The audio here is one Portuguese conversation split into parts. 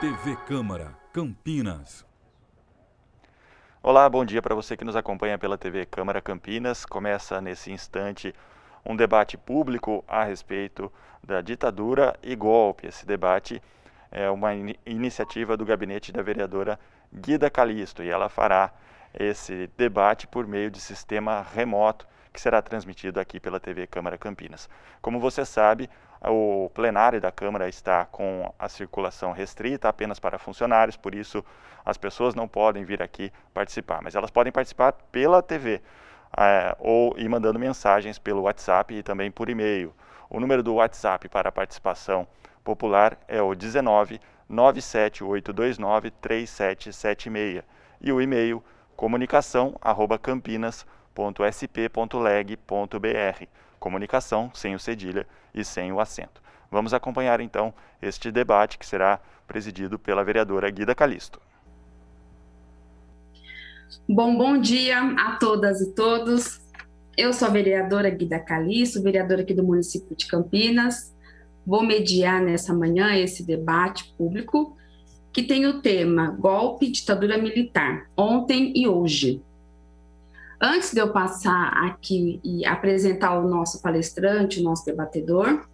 TV Câmara, Campinas. Olá, bom dia para você que nos acompanha pela TV Câmara Campinas. Começa nesse instante um debate público a respeito da ditadura e golpe. Esse debate é uma in iniciativa do gabinete da vereadora Guida Calisto e ela fará esse debate por meio de sistema remoto que será transmitido aqui pela TV Câmara Campinas. Como você sabe, o plenário da Câmara está com a circulação restrita apenas para funcionários, por isso as pessoas não podem vir aqui participar, mas elas podem participar pela TV é, ou ir mandando mensagens pelo WhatsApp e também por e-mail. O número do WhatsApp para participação popular é o 19 97829 3776 e o e-mail comunicação@campinas.sp.leg.br. Comunicação sem o cedilha e sem o acento. Vamos acompanhar então este debate que será presidido pela vereadora Guida Calisto. Bom, bom dia a todas e todos. Eu sou a vereadora Guida Calisto, vereadora aqui do município de Campinas. Vou mediar nessa manhã esse debate público que tem o tema Golpe, Ditadura Militar, ontem e hoje. Antes de eu passar aqui e apresentar o nosso palestrante, o nosso debatedor,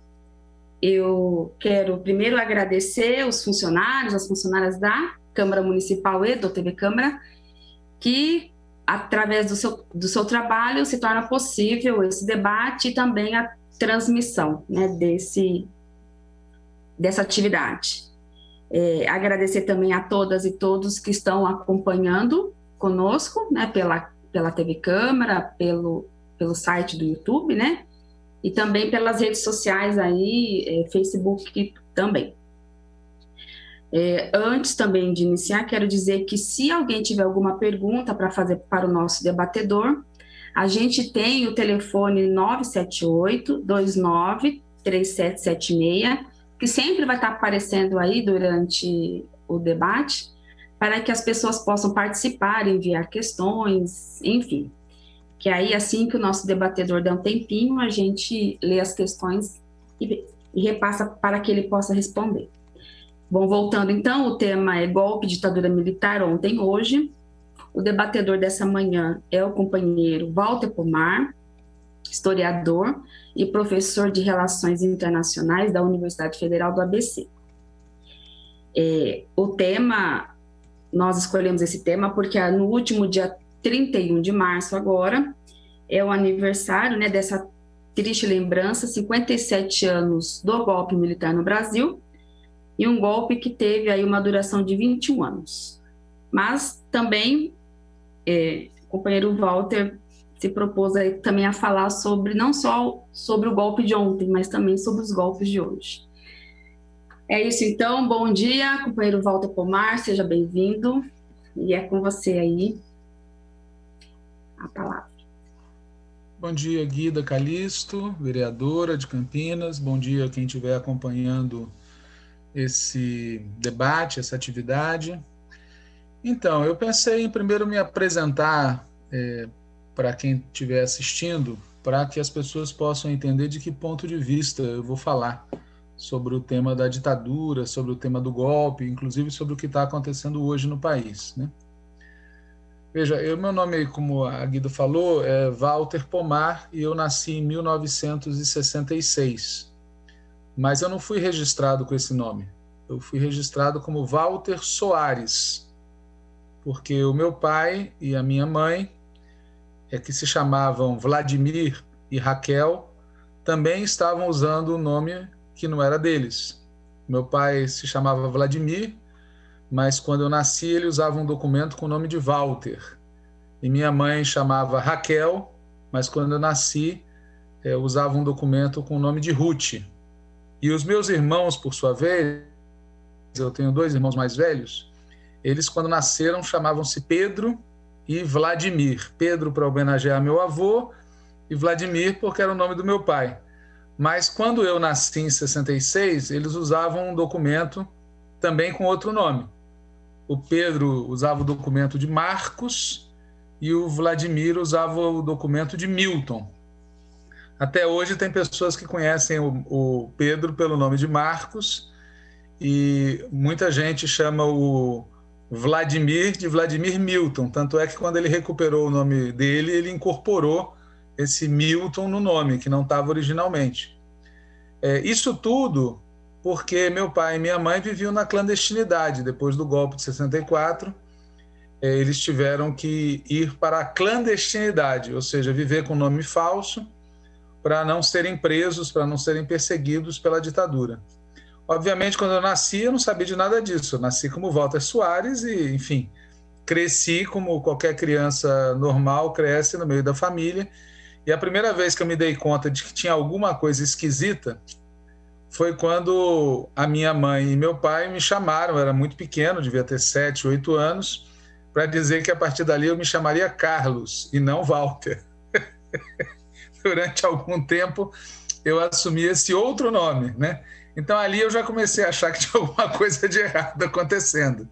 eu quero primeiro agradecer os funcionários, as funcionárias da Câmara Municipal e do TV Câmara, que, através do seu, do seu trabalho, se torna possível esse debate e também a transmissão né, desse, dessa atividade. É, agradecer também a todas e todos que estão acompanhando conosco, né, pela, pela TV Câmara, pelo, pelo site do YouTube, né, e também pelas redes sociais aí, é, Facebook também. É, antes também de iniciar, quero dizer que se alguém tiver alguma pergunta para fazer para o nosso debatedor, a gente tem o telefone 978 29 3776, que sempre vai estar aparecendo aí durante o debate, para que as pessoas possam participar, enviar questões, enfim. Que aí, assim que o nosso debatedor der um tempinho, a gente lê as questões e, e repassa para que ele possa responder. Bom, voltando então, o tema é golpe, ditadura militar, ontem, hoje. O debatedor dessa manhã é o companheiro Walter Pomar, historiador e professor de Relações Internacionais da Universidade Federal do ABC. É, o tema, nós escolhemos esse tema porque no último dia 31 de março agora, é o aniversário né, dessa triste lembrança, 57 anos do golpe militar no Brasil, e um golpe que teve aí uma duração de 21 anos. Mas também é, o companheiro Walter se propôs aí também a falar sobre não só sobre o golpe de ontem, mas também sobre os golpes de hoje. É isso então, bom dia, companheiro Walter Pomar, seja bem-vindo e é com você aí a palavra. Bom dia, Guida Calisto, vereadora de Campinas. Bom dia quem estiver acompanhando esse debate, essa atividade. Então, eu pensei em primeiro me apresentar é, para quem estiver assistindo, para que as pessoas possam entender de que ponto de vista eu vou falar sobre o tema da ditadura, sobre o tema do golpe, inclusive sobre o que está acontecendo hoje no país. Né? Veja, eu, meu nome, como a Guida falou, é Walter Pomar e eu nasci em 1966 mas eu não fui registrado com esse nome. Eu fui registrado como Walter Soares, porque o meu pai e a minha mãe, é que se chamavam Vladimir e Raquel, também estavam usando o nome que não era deles. Meu pai se chamava Vladimir, mas quando eu nasci ele usava um documento com o nome de Walter. E minha mãe chamava Raquel, mas quando eu nasci eu usava um documento com o nome de Ruth. E os meus irmãos, por sua vez, eu tenho dois irmãos mais velhos, eles, quando nasceram, chamavam-se Pedro e Vladimir. Pedro para homenagear meu avô e Vladimir porque era o nome do meu pai. Mas quando eu nasci em 66, eles usavam um documento também com outro nome. O Pedro usava o documento de Marcos e o Vladimir usava o documento de Milton. Até hoje tem pessoas que conhecem o, o Pedro pelo nome de Marcos e muita gente chama o Vladimir de Vladimir Milton. Tanto é que quando ele recuperou o nome dele, ele incorporou esse Milton no nome, que não estava originalmente. É, isso tudo porque meu pai e minha mãe viviam na clandestinidade. Depois do golpe de 64, é, eles tiveram que ir para a clandestinidade, ou seja, viver com nome falso para não serem presos, para não serem perseguidos pela ditadura. Obviamente, quando eu nasci, eu não sabia de nada disso. Eu nasci como Walter Soares e, enfim, cresci como qualquer criança normal cresce no meio da família. E a primeira vez que eu me dei conta de que tinha alguma coisa esquisita foi quando a minha mãe e meu pai me chamaram. Eu era muito pequeno, devia ter sete, oito anos, para dizer que a partir dali eu me chamaria Carlos e não Walter. Durante algum tempo eu assumi esse outro nome, né? Então ali eu já comecei a achar que tinha alguma coisa de errado acontecendo.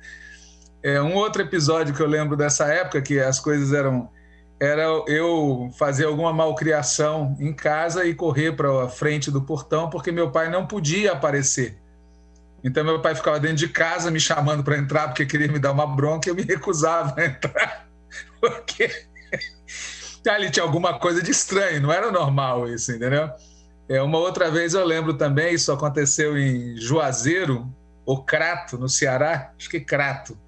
É, um outro episódio que eu lembro dessa época, que as coisas eram. Era eu fazer alguma malcriação em casa e correr para a frente do portão, porque meu pai não podia aparecer. Então meu pai ficava dentro de casa me chamando para entrar porque queria me dar uma bronca e eu me recusava a entrar. Porque ali tinha alguma coisa de estranho, não era normal isso, entendeu? É, uma outra vez eu lembro também, isso aconteceu em Juazeiro, ou Crato, no Ceará, acho que Crato.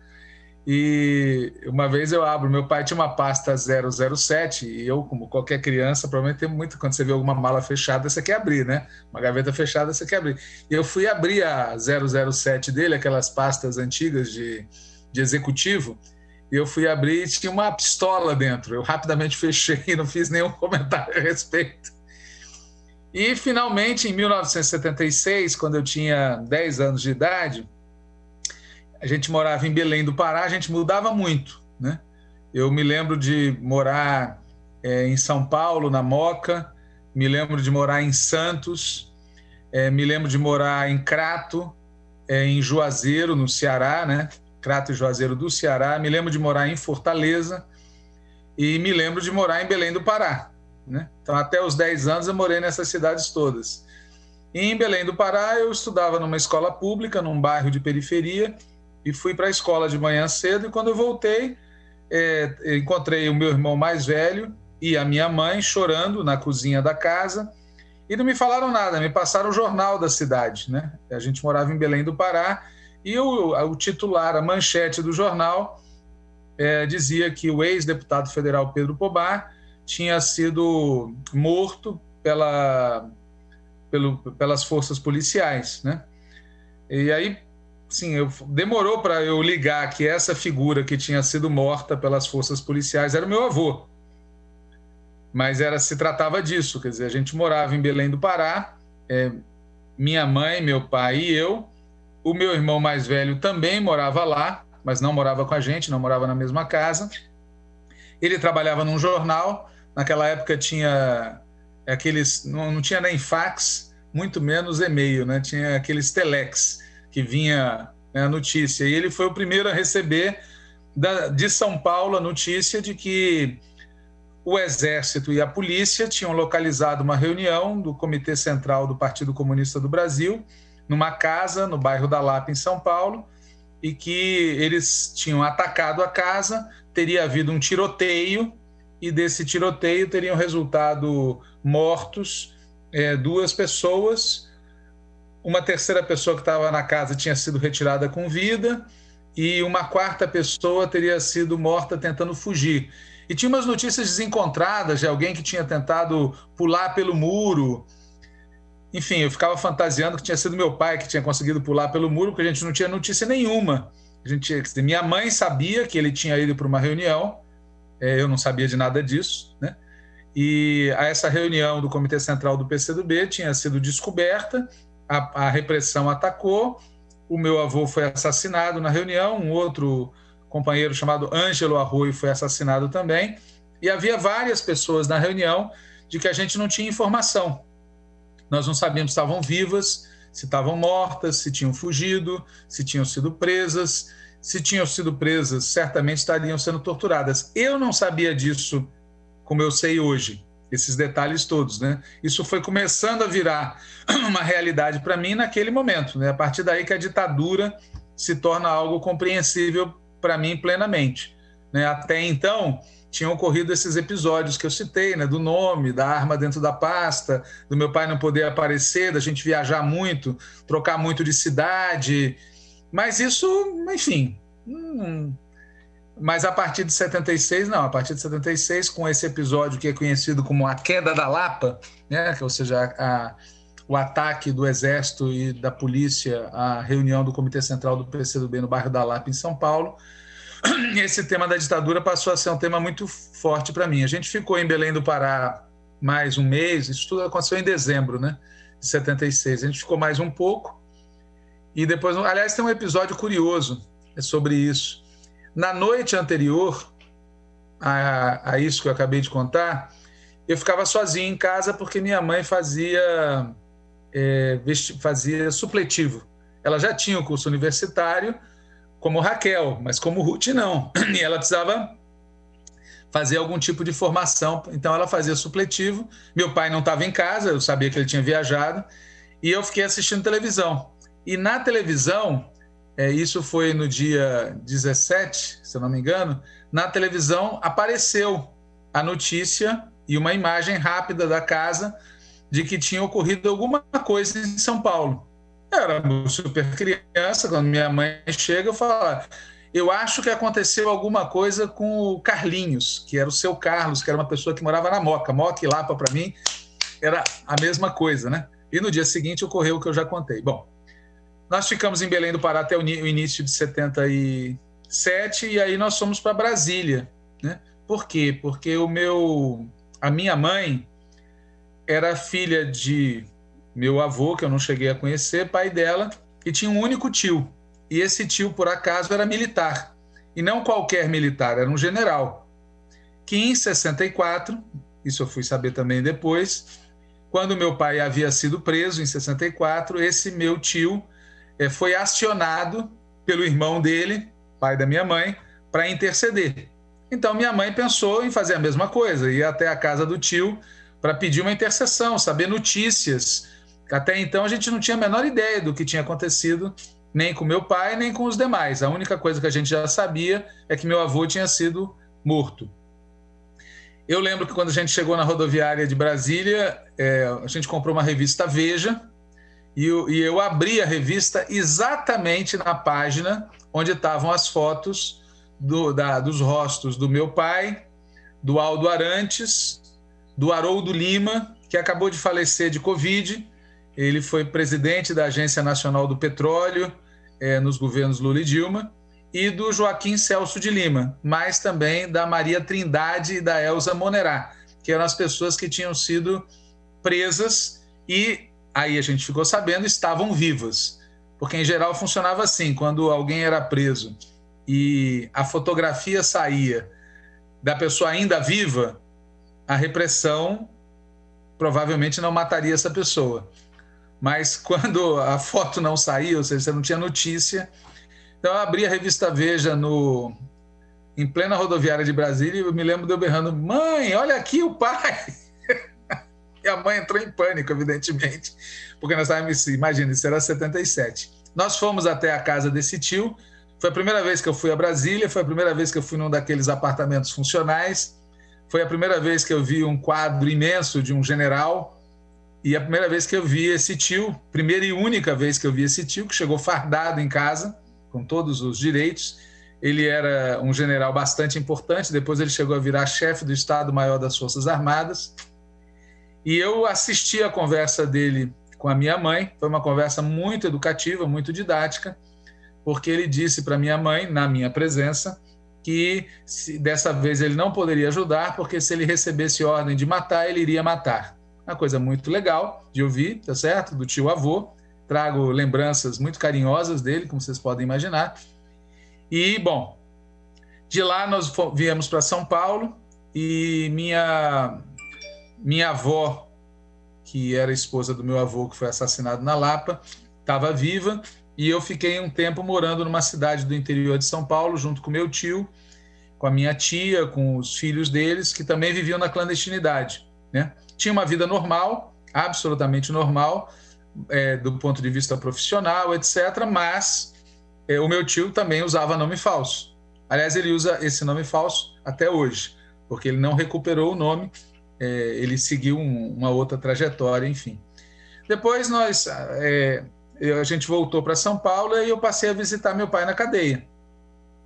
E uma vez eu abro, meu pai tinha uma pasta 007 e eu, como qualquer criança, provavelmente tem muito, quando você vê alguma mala fechada, você quer abrir, né? Uma gaveta fechada, você quer abrir. E eu fui abrir a 007 dele, aquelas pastas antigas de, de executivo, e eu fui abrir e tinha uma pistola dentro. Eu rapidamente fechei e não fiz nenhum comentário a respeito. E, finalmente, em 1976, quando eu tinha 10 anos de idade, a gente morava em Belém do Pará, a gente mudava muito, né? Eu me lembro de morar é, em São Paulo, na Moca, me lembro de morar em Santos, é, me lembro de morar em Crato, é, em Juazeiro, no Ceará, né? Crato e Juazeiro do Ceará, me lembro de morar em Fortaleza e me lembro de morar em Belém do Pará. Né? Então, até os 10 anos, eu morei nessas cidades todas. E em Belém do Pará, eu estudava numa escola pública, num bairro de periferia, e fui para a escola de manhã cedo. E quando eu voltei, é, encontrei o meu irmão mais velho e a minha mãe chorando na cozinha da casa. E não me falaram nada, me passaram o jornal da cidade. Né? A gente morava em Belém do Pará, e o, o titular, a manchete do jornal, é, dizia que o ex-deputado federal Pedro Pobar tinha sido morto pela, pelo, pelas forças policiais, né? E aí, sim, eu, demorou para eu ligar que essa figura que tinha sido morta pelas forças policiais era o meu avô. Mas era se tratava disso, quer dizer, a gente morava em Belém do Pará, é, minha mãe, meu pai e eu. O meu irmão mais velho também morava lá, mas não morava com a gente, não morava na mesma casa. Ele trabalhava num jornal Naquela época tinha aqueles. Não, não tinha nem fax, muito menos e-mail, né? Tinha aqueles telex que vinha né, a notícia. E ele foi o primeiro a receber da, de São Paulo a notícia de que o Exército e a polícia tinham localizado uma reunião do Comitê Central do Partido Comunista do Brasil, numa casa no bairro da Lapa, em São Paulo, e que eles tinham atacado a casa, teria havido um tiroteio e desse tiroteio teriam resultado mortos é, duas pessoas. Uma terceira pessoa que estava na casa tinha sido retirada com vida e uma quarta pessoa teria sido morta tentando fugir. E tinha umas notícias desencontradas de alguém que tinha tentado pular pelo muro. Enfim, eu ficava fantasiando que tinha sido meu pai que tinha conseguido pular pelo muro, porque a gente não tinha notícia nenhuma. A gente, minha mãe sabia que ele tinha ido para uma reunião, é, eu não sabia de nada disso, né? E a essa reunião do Comitê Central do PCdoB tinha sido descoberta, a, a repressão atacou, o meu avô foi assassinado na reunião, um outro companheiro chamado Ângelo Arroio foi assassinado também, e havia várias pessoas na reunião de que a gente não tinha informação. Nós não sabíamos se estavam vivas, se estavam mortas, se tinham fugido, se tinham sido presas se tinham sido presas, certamente estariam sendo torturadas. Eu não sabia disso como eu sei hoje. Esses detalhes todos, né? Isso foi começando a virar uma realidade para mim naquele momento, né? A partir daí que a ditadura se torna algo compreensível para mim plenamente, né? Até então tinham ocorrido esses episódios que eu citei, né? Do nome, da arma dentro da pasta, do meu pai não poder aparecer, da gente viajar muito, trocar muito de cidade, mas isso, enfim, hum, mas a partir de 76, não, a partir de 76, com esse episódio que é conhecido como a queda da Lapa, né, ou seja, a, o ataque do Exército e da polícia à reunião do Comitê Central do PCdoB no bairro da Lapa, em São Paulo, esse tema da ditadura passou a ser um tema muito forte para mim. A gente ficou em Belém do Pará mais um mês, isso tudo aconteceu em dezembro né, de 76. A gente ficou mais um pouco, e depois, aliás, tem um episódio curioso sobre isso na noite anterior a, a isso que eu acabei de contar, eu ficava sozinho em casa porque minha mãe fazia, é, fazia supletivo. Ela já tinha o curso universitário, como Raquel, mas como Ruth não. E ela precisava fazer algum tipo de formação, então ela fazia supletivo. Meu pai não estava em casa, eu sabia que ele tinha viajado, e eu fiquei assistindo televisão. E na televisão, é, isso foi no dia 17, se eu não me engano, na televisão apareceu a notícia e uma imagem rápida da casa de que tinha ocorrido alguma coisa em São Paulo. Eu era super criança, quando minha mãe chega, eu falo: eu acho que aconteceu alguma coisa com o Carlinhos, que era o seu Carlos, que era uma pessoa que morava na Moca. Moca e Lapa, para mim, era a mesma coisa, né? E no dia seguinte ocorreu o que eu já contei. Bom, nós ficamos em Belém do Pará até o início de 77 e aí nós fomos para Brasília, né? Por quê? Porque o meu, a minha mãe era filha de meu avô, que eu não cheguei a conhecer, pai dela, e tinha um único tio. E esse tio, por acaso, era militar. E não qualquer militar, era um general. Que em 64, isso eu fui saber também depois, quando meu pai havia sido preso em 64, esse meu tio foi acionado pelo irmão dele, pai da minha mãe, para interceder. Então minha mãe pensou em fazer a mesma coisa, ir até a casa do tio para pedir uma intercessão, saber notícias. Até então a gente não tinha a menor ideia do que tinha acontecido, nem com meu pai, nem com os demais. A única coisa que a gente já sabia é que meu avô tinha sido morto. Eu lembro que quando a gente chegou na rodoviária de Brasília, é, a gente comprou uma revista Veja, e eu, e eu abri a revista exatamente na página onde estavam as fotos do, da, dos rostos do meu pai, do Aldo Arantes, do Haroldo Lima, que acabou de falecer de Covid. Ele foi presidente da Agência Nacional do Petróleo é, nos governos Lula e Dilma, e do Joaquim Celso de Lima, mas também da Maria Trindade e da Elza Monerá, que eram as pessoas que tinham sido presas e aí a gente ficou sabendo, estavam vivas. Porque em geral funcionava assim: quando alguém era preso e a fotografia saía da pessoa ainda viva, a repressão provavelmente não mataria essa pessoa. Mas quando a foto não saía, ou seja, você não tinha notícia. Então eu abri a revista Veja no, em plena rodoviária de Brasília e eu me lembro de eu berrando: mãe, olha aqui o pai. E a mãe entrou em pânico, evidentemente, porque nós estávamos, imagina, isso era 77. Nós fomos até a casa desse tio. Foi a primeira vez que eu fui a Brasília, foi a primeira vez que eu fui num daqueles apartamentos funcionais. Foi a primeira vez que eu vi um quadro imenso de um general. E a primeira vez que eu vi esse tio, primeira e única vez que eu vi esse tio, que chegou fardado em casa, com todos os direitos. Ele era um general bastante importante, depois ele chegou a virar chefe do Estado-Maior das Forças Armadas e eu assisti a conversa dele com a minha mãe, foi uma conversa muito educativa, muito didática, porque ele disse para minha mãe, na minha presença, que se, dessa vez ele não poderia ajudar, porque se ele recebesse ordem de matar, ele iria matar. Uma coisa muito legal de ouvir, tá certo? Do tio avô. Trago lembranças muito carinhosas dele, como vocês podem imaginar. E, bom, de lá nós viemos para São Paulo e minha minha avó, que era esposa do meu avô, que foi assassinado na Lapa, estava viva e eu fiquei um tempo morando numa cidade do interior de São Paulo, junto com meu tio, com a minha tia, com os filhos deles, que também viviam na clandestinidade. né? Tinha uma vida normal, absolutamente normal, é, do ponto de vista profissional, etc. Mas é, o meu tio também usava nome falso. Aliás, ele usa esse nome falso até hoje, porque ele não recuperou o nome, é, ele seguiu um, uma outra trajetória, enfim. Depois nós, é, a gente voltou para São Paulo e eu passei a visitar meu pai na cadeia.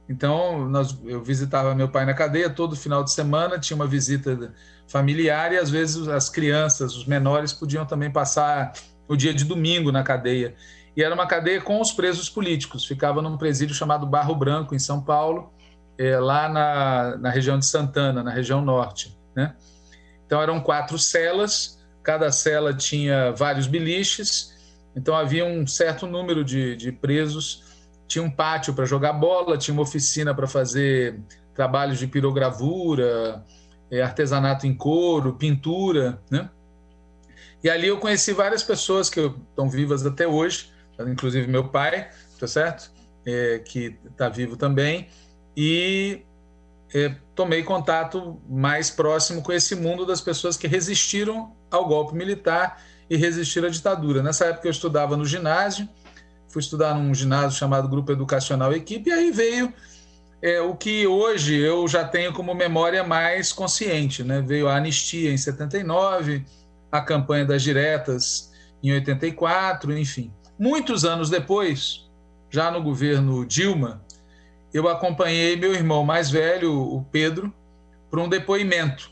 Então, nós, eu visitava meu pai na cadeia todo final de semana, tinha uma visita familiar e às vezes as crianças, os menores, podiam também passar o dia de domingo na cadeia. E era uma cadeia com os presos políticos. Ficava num presídio chamado Barro Branco, em São Paulo, é, lá na, na região de Santana, na região norte. Né? Então eram quatro celas, cada cela tinha vários biliches, então havia um certo número de, de presos. Tinha um pátio para jogar bola, tinha uma oficina para fazer trabalhos de pirogravura, é, artesanato em couro, pintura, né? E ali eu conheci várias pessoas que estão vivas até hoje, inclusive meu pai, tá certo? É, que está vivo também. E é, tomei contato mais próximo com esse mundo das pessoas que resistiram ao golpe militar e resistiram à ditadura. Nessa época eu estudava no ginásio, fui estudar num ginásio chamado Grupo Educacional Equipe, e aí veio é, o que hoje eu já tenho como memória mais consciente. Né? Veio a anistia em 79, a campanha das diretas em 84, enfim. Muitos anos depois, já no governo Dilma, eu acompanhei meu irmão mais velho, o Pedro, para um depoimento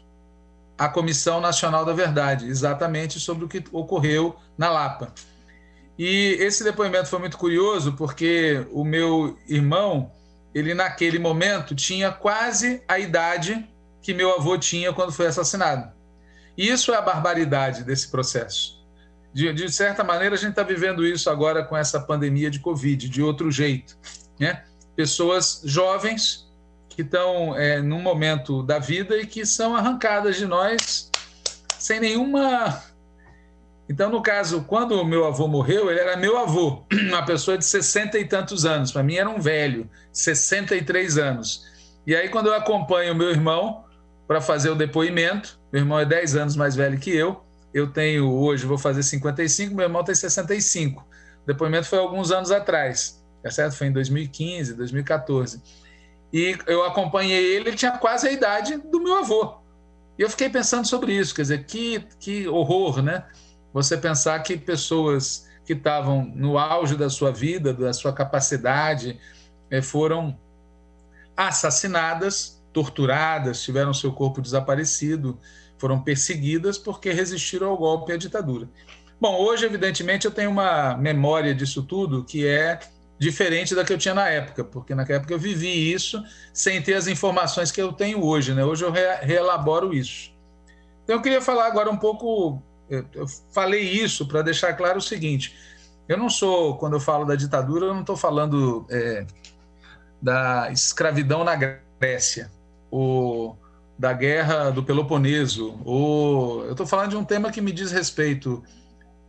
à Comissão Nacional da Verdade, exatamente sobre o que ocorreu na Lapa. E esse depoimento foi muito curioso porque o meu irmão, ele naquele momento tinha quase a idade que meu avô tinha quando foi assassinado. E isso é a barbaridade desse processo. De, de certa maneira, a gente está vivendo isso agora com essa pandemia de Covid, de outro jeito. Né? Pessoas jovens que estão é, num momento da vida e que são arrancadas de nós sem nenhuma. Então, no caso, quando o meu avô morreu, ele era meu avô, uma pessoa de 60 e tantos anos. Para mim, era um velho, 63 anos. E aí, quando eu acompanho o meu irmão para fazer o depoimento, meu irmão é 10 anos mais velho que eu. Eu tenho hoje, vou fazer 55, meu irmão tem 65. O depoimento foi alguns anos atrás, tá certo? Foi em 2015, 2014. E eu acompanhei ele, ele tinha quase a idade do meu avô. E eu fiquei pensando sobre isso, quer dizer, que, que horror, né? Você pensar que pessoas que estavam no auge da sua vida, da sua capacidade, eh, foram assassinadas, torturadas, tiveram seu corpo desaparecido, foram perseguidas porque resistiram ao golpe e à ditadura. Bom, hoje, evidentemente, eu tenho uma memória disso tudo que é diferente da que eu tinha na época, porque naquela época eu vivi isso sem ter as informações que eu tenho hoje, né? Hoje eu re reelaboro isso. Então eu queria falar agora um pouco, eu falei isso para deixar claro o seguinte: eu não sou, quando eu falo da ditadura, eu não estou falando é, da escravidão na Grécia, ou da guerra do Peloponeso, ou eu estou falando de um tema que me diz respeito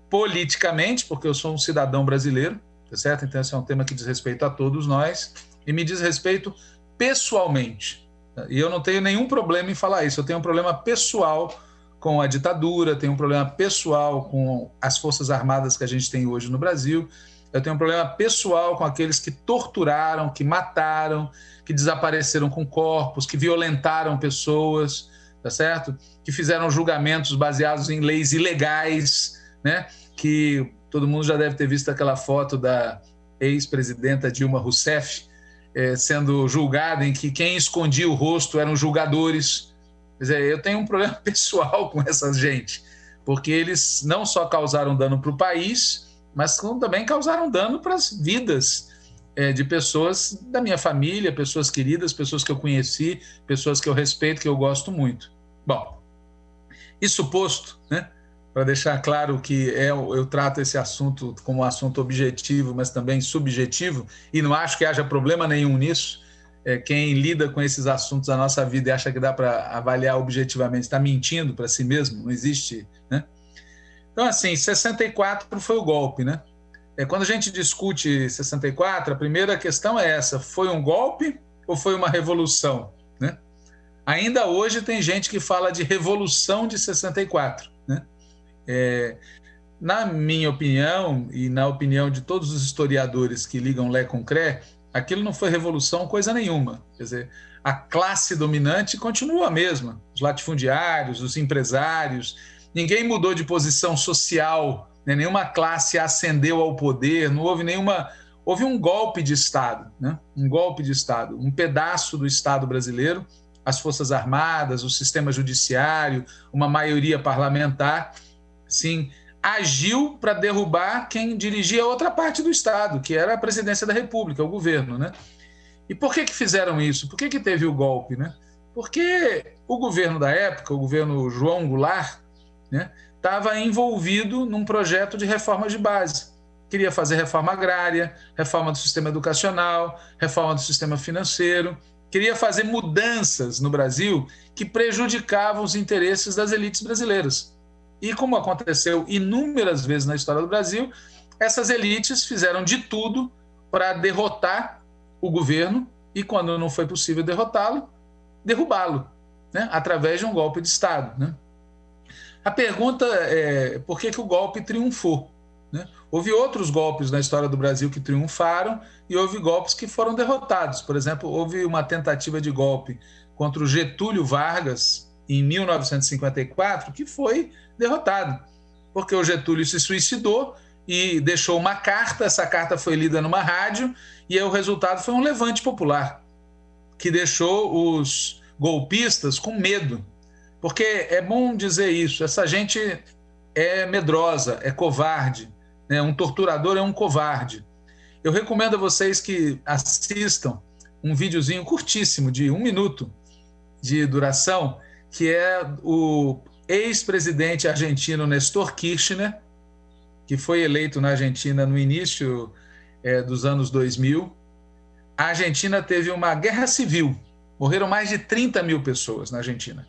politicamente, porque eu sou um cidadão brasileiro, tá certo? Então esse é um tema que diz respeito a todos nós e me diz respeito pessoalmente. E eu não tenho nenhum problema em falar isso. Eu tenho um problema pessoal com a ditadura, tenho um problema pessoal com as forças armadas que a gente tem hoje no Brasil. Eu tenho um problema pessoal com aqueles que torturaram, que mataram, que desapareceram com corpos, que violentaram pessoas, tá certo? Que fizeram julgamentos baseados em leis ilegais, né? Que todo mundo já deve ter visto aquela foto da ex-presidenta Dilma Rousseff é, sendo julgada em que quem escondia o rosto eram julgadores. Quer dizer, eu tenho um problema pessoal com essa gente, porque eles não só causaram dano para o país, mas também causaram dano para as vidas é, de pessoas da minha família, pessoas queridas, pessoas que eu conheci, pessoas que eu respeito, que eu gosto muito. Bom, isso posto, né, para deixar claro que é, eu trato esse assunto como um assunto objetivo, mas também subjetivo, e não acho que haja problema nenhum nisso. É, quem lida com esses assuntos da nossa vida e acha que dá para avaliar objetivamente está mentindo para si mesmo, não existe, né? Então, assim, 64 foi o golpe, né? É, quando a gente discute 64, a primeira questão é essa: foi um golpe ou foi uma revolução? Né? Ainda hoje tem gente que fala de Revolução de 64. É, na minha opinião, e na opinião de todos os historiadores que ligam Lé com Cré, aquilo não foi revolução coisa nenhuma. Quer dizer, a classe dominante continua a mesma. Os latifundiários, os empresários, ninguém mudou de posição social, né? nenhuma classe ascendeu ao poder, não houve nenhuma. Houve um golpe de Estado, né? um golpe de Estado. Um pedaço do Estado brasileiro, as Forças Armadas, o sistema judiciário, uma maioria parlamentar, sim, agiu para derrubar quem dirigia outra parte do Estado, que era a presidência da República, o governo. Né? E por que, que fizeram isso? Por que, que teve o golpe? Né? Porque o governo da época, o governo João Goulart, estava né, envolvido num projeto de reforma de base. Queria fazer reforma agrária, reforma do sistema educacional, reforma do sistema financeiro, queria fazer mudanças no Brasil que prejudicavam os interesses das elites brasileiras. E como aconteceu inúmeras vezes na história do Brasil, essas elites fizeram de tudo para derrotar o governo e, quando não foi possível derrotá-lo, derrubá-lo, né? através de um golpe de Estado. Né? A pergunta é por que, que o golpe triunfou? Né? Houve outros golpes na história do Brasil que triunfaram e houve golpes que foram derrotados. Por exemplo, houve uma tentativa de golpe contra o Getúlio Vargas em 1954 que foi derrotado, porque o Getúlio se suicidou e deixou uma carta, essa carta foi lida numa rádio e o resultado foi um levante popular que deixou os golpistas com medo. Porque é bom dizer isso, essa gente é medrosa, é covarde, né? um torturador é um covarde. Eu recomendo a vocês que assistam um videozinho curtíssimo, de um minuto de duração, que é o ex-presidente argentino Nestor Kirchner, que foi eleito na Argentina no início é, dos anos 2000. A Argentina teve uma guerra civil, morreram mais de 30 mil pessoas na Argentina.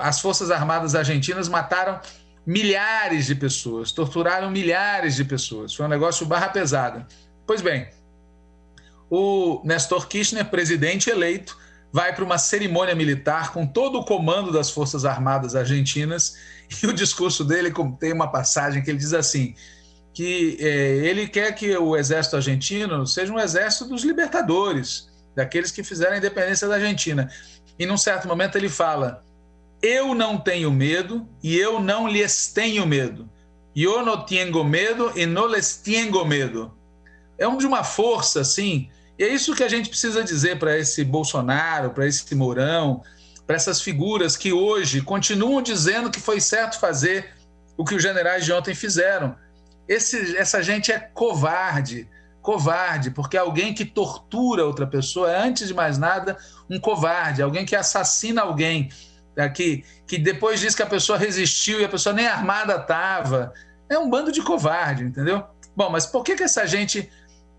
As Forças Armadas Argentinas mataram milhares de pessoas, torturaram milhares de pessoas. Foi um negócio barra pesada. Pois bem, o Nestor Kirchner, presidente eleito, vai para uma cerimônia militar com todo o comando das Forças Armadas Argentinas e o discurso dele tem uma passagem que ele diz assim que é, ele quer que o exército argentino seja um exército dos libertadores, daqueles que fizeram a independência da Argentina. E num certo momento ele fala: Eu não tenho medo e eu não lhes tenho medo. Eu não tenho medo e não lhes tenho medo. É um de uma força assim e é isso que a gente precisa dizer para esse Bolsonaro, para esse Mourão, para essas figuras que hoje continuam dizendo que foi certo fazer o que os generais de ontem fizeram. Esse, essa gente é covarde, covarde, porque alguém que tortura outra pessoa é, antes de mais nada, um covarde, alguém que assassina alguém, tá, que, que depois diz que a pessoa resistiu e a pessoa nem armada estava. É um bando de covarde, entendeu? Bom, mas por que, que essa gente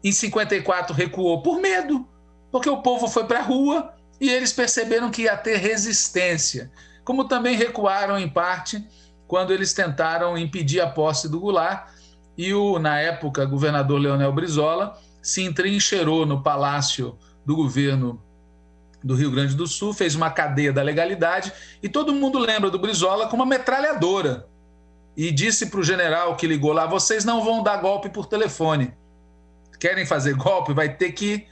em 54 recuou por medo, porque o povo foi para a rua e eles perceberam que ia ter resistência. Como também recuaram em parte quando eles tentaram impedir a posse do Goulart e o, na época, governador Leonel Brizola se entrincheirou no palácio do governo do Rio Grande do Sul, fez uma cadeia da legalidade e todo mundo lembra do Brizola como uma metralhadora. E disse para o general que ligou lá: vocês não vão dar golpe por telefone querem fazer golpe, vai ter que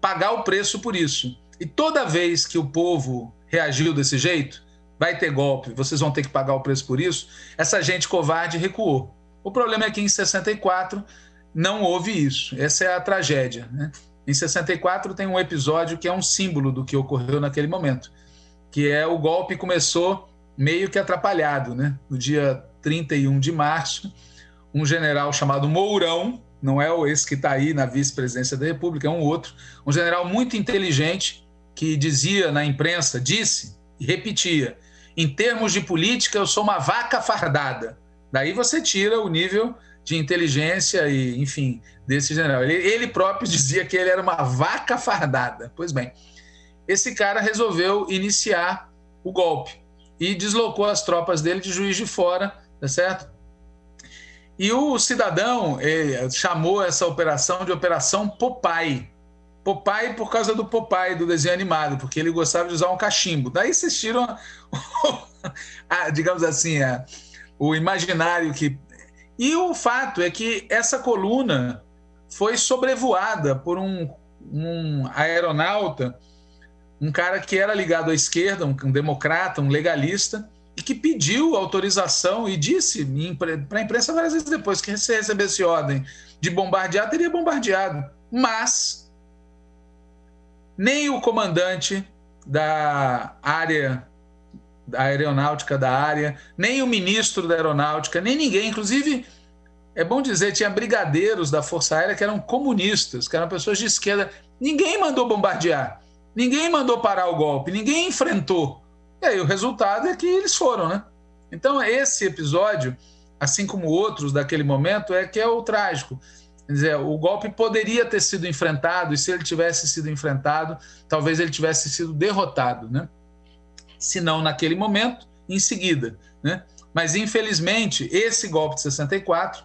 pagar o preço por isso. E toda vez que o povo reagiu desse jeito, vai ter golpe, vocês vão ter que pagar o preço por isso, essa gente covarde recuou. O problema é que em 64 não houve isso. Essa é a tragédia. Né? Em 64 tem um episódio que é um símbolo do que ocorreu naquele momento, que é o golpe começou meio que atrapalhado. Né? No dia 31 de março, um general chamado Mourão, não é esse que está aí na vice-presidência da República, é um outro, um general muito inteligente que dizia na imprensa, disse e repetia: em termos de política, eu sou uma vaca fardada. Daí você tira o nível de inteligência e, enfim, desse general. Ele, ele próprio dizia que ele era uma vaca fardada. Pois bem, esse cara resolveu iniciar o golpe e deslocou as tropas dele de Juiz de Fora, tá certo? E o cidadão chamou essa operação de Operação Popeye. Popeye por causa do Popeye, do desenho animado, porque ele gostava de usar um cachimbo. Daí vocês tiram, a, digamos assim, a, o imaginário que. E o fato é que essa coluna foi sobrevoada por um, um aeronauta, um cara que era ligado à esquerda, um, um democrata, um legalista, e que pediu autorização e disse para a imprensa várias vezes depois que se recebesse ordem de bombardear, teria bombardeado. Mas nem o comandante da área da aeronáutica da área, nem o ministro da aeronáutica, nem ninguém, inclusive é bom dizer, tinha brigadeiros da Força Aérea que eram comunistas, que eram pessoas de esquerda. Ninguém mandou bombardear, ninguém mandou parar o golpe, ninguém enfrentou. E aí o resultado é que eles foram, né? Então esse episódio, assim como outros daquele momento, é que é o trágico. Quer dizer, o golpe poderia ter sido enfrentado, e se ele tivesse sido enfrentado, talvez ele tivesse sido derrotado, né? Se não naquele momento, em seguida, né? Mas infelizmente, esse golpe de 64